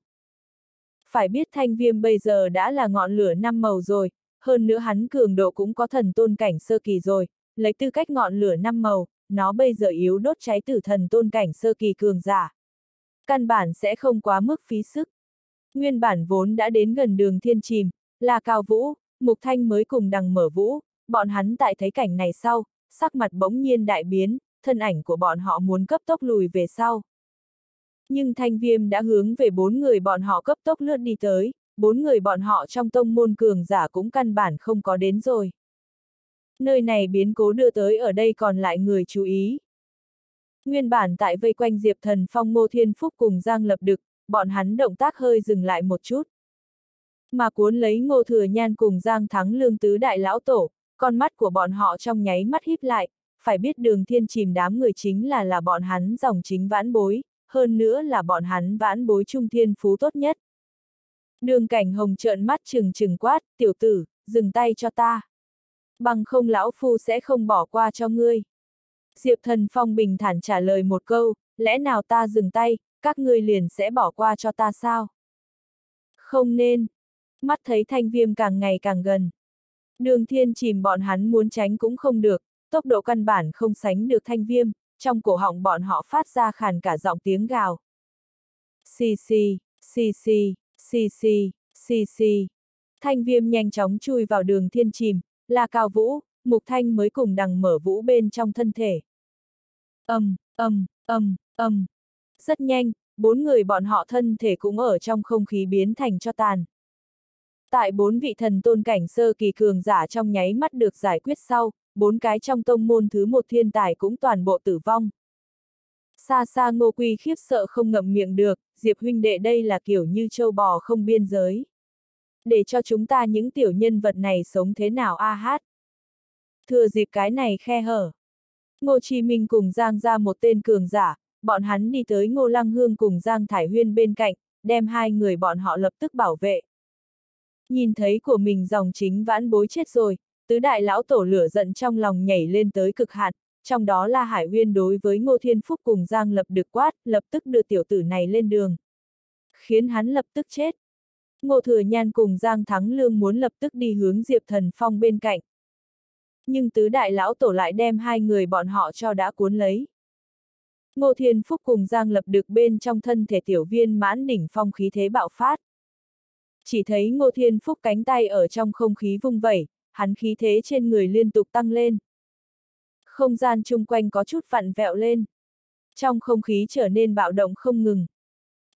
Phải biết thanh viêm bây giờ đã là ngọn lửa năm màu rồi, hơn nữa hắn cường độ cũng có thần tôn cảnh sơ kỳ rồi, lấy tư cách ngọn lửa năm màu, nó bây giờ yếu đốt cháy tử thần tôn cảnh sơ kỳ cường giả. Căn bản sẽ không quá mức phí sức. Nguyên bản vốn đã đến gần đường thiên chìm, là cao vũ, mục thanh mới cùng đằng mở vũ, bọn hắn tại thấy cảnh này sau, sắc mặt bỗng nhiên đại biến, thân ảnh của bọn họ muốn cấp tốc lùi về sau. Nhưng thanh viêm đã hướng về bốn người bọn họ cấp tốc lướt đi tới, bốn người bọn họ trong tông môn cường giả cũng căn bản không có đến rồi. Nơi này biến cố đưa tới ở đây còn lại người chú ý. Nguyên bản tại vây quanh Diệp Thần Phong Ngô Thiên Phúc cùng Giang Lập Đực, bọn hắn động tác hơi dừng lại một chút. Mà cuốn lấy Ngô Thừa Nhan cùng Giang Thắng Lương Tứ Đại Lão Tổ, con mắt của bọn họ trong nháy mắt híp lại, phải biết đường thiên chìm đám người chính là là bọn hắn dòng chính vãn bối, hơn nữa là bọn hắn vãn bối trung thiên phú tốt nhất. Đường cảnh hồng trợn mắt trừng trừng quát, tiểu tử, dừng tay cho ta. Bằng không lão phu sẽ không bỏ qua cho ngươi. Diệp thần phong bình thản trả lời một câu, lẽ nào ta dừng tay, các ngươi liền sẽ bỏ qua cho ta sao? Không nên. Mắt thấy thanh viêm càng ngày càng gần. Đường thiên chìm bọn hắn muốn tránh cũng không được, tốc độ căn bản không sánh được thanh viêm, trong cổ họng bọn họ phát ra khàn cả giọng tiếng gào. Xì xì, xì xì, xì xì, xì xì. Thanh viêm nhanh chóng chui vào đường thiên chìm, là cao vũ, mục thanh mới cùng đằng mở vũ bên trong thân thể. ầm, ầm, ầm, ầm. Rất nhanh, bốn người bọn họ thân thể cũng ở trong không khí biến thành cho tàn. Tại bốn vị thần tôn cảnh sơ kỳ cường giả trong nháy mắt được giải quyết sau, bốn cái trong tông môn thứ một thiên tài cũng toàn bộ tử vong. Xa xa ngô quy khiếp sợ không ngậm miệng được, Diệp huynh đệ đây là kiểu như châu bò không biên giới. Để cho chúng ta những tiểu nhân vật này sống thế nào a hát. Thừa dịp cái này khe hở. Ngô Chi Minh cùng Giang ra một tên cường giả, bọn hắn đi tới Ngô Lăng Hương cùng Giang Thải Huyên bên cạnh, đem hai người bọn họ lập tức bảo vệ. Nhìn thấy của mình dòng chính vãn bối chết rồi, tứ đại lão tổ lửa giận trong lòng nhảy lên tới cực hạn, trong đó là Hải Uyên đối với Ngô Thiên Phúc cùng Giang Lập được quát, lập tức đưa tiểu tử này lên đường. Khiến hắn lập tức chết. Ngô Thừa Nhan cùng Giang Thắng Lương muốn lập tức đi hướng Diệp Thần Phong bên cạnh. Nhưng tứ đại lão tổ lại đem hai người bọn họ cho đã cuốn lấy. Ngô Thiên Phúc cùng Giang Lập được bên trong thân thể tiểu viên mãn đỉnh phong khí thế bạo phát. Chỉ thấy Ngô Thiên Phúc cánh tay ở trong không khí vung vẩy, hắn khí thế trên người liên tục tăng lên. Không gian chung quanh có chút vặn vẹo lên. Trong không khí trở nên bạo động không ngừng.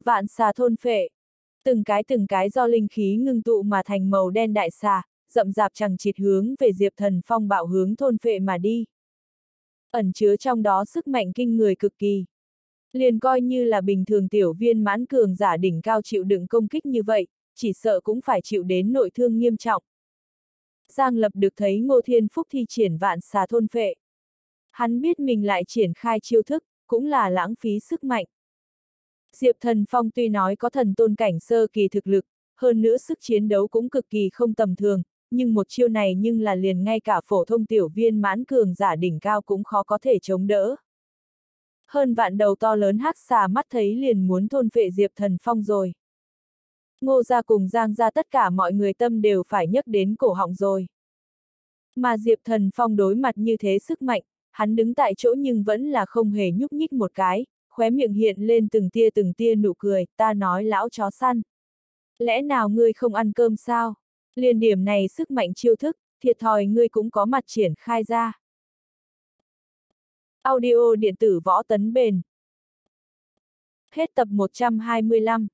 Vạn xà thôn phệ. Từng cái từng cái do linh khí ngưng tụ mà thành màu đen đại xà, rậm rạp chẳng chịt hướng về Diệp Thần Phong bạo hướng thôn phệ mà đi. Ẩn chứa trong đó sức mạnh kinh người cực kỳ. Liền coi như là bình thường tiểu viên mãn cường giả đỉnh cao chịu đựng công kích như vậy, chỉ sợ cũng phải chịu đến nội thương nghiêm trọng. Giang Lập được thấy Ngô Thiên Phúc thi triển vạn xà thôn phệ. Hắn biết mình lại triển khai chiêu thức, cũng là lãng phí sức mạnh. Diệp Thần Phong tuy nói có thần tôn cảnh sơ kỳ thực lực, hơn nữa sức chiến đấu cũng cực kỳ không tầm thường, nhưng một chiêu này nhưng là liền ngay cả phổ thông tiểu viên mãn cường giả đỉnh cao cũng khó có thể chống đỡ. Hơn vạn đầu to lớn hắc xà mắt thấy liền muốn thôn phệ Diệp Thần Phong rồi. Ngô ra cùng Giang ra tất cả mọi người tâm đều phải nhấc đến cổ họng rồi. Mà Diệp Thần Phong đối mặt như thế sức mạnh, hắn đứng tại chỗ nhưng vẫn là không hề nhúc nhích một cái, khóe miệng hiện lên từng tia từng tia nụ cười, ta nói lão chó săn. Lẽ nào ngươi không ăn cơm sao? Liên điểm này sức mạnh chiêu thức, thiệt thòi ngươi cũng có mặt triển khai ra. Audio điện tử võ tấn bền. Hết tập 125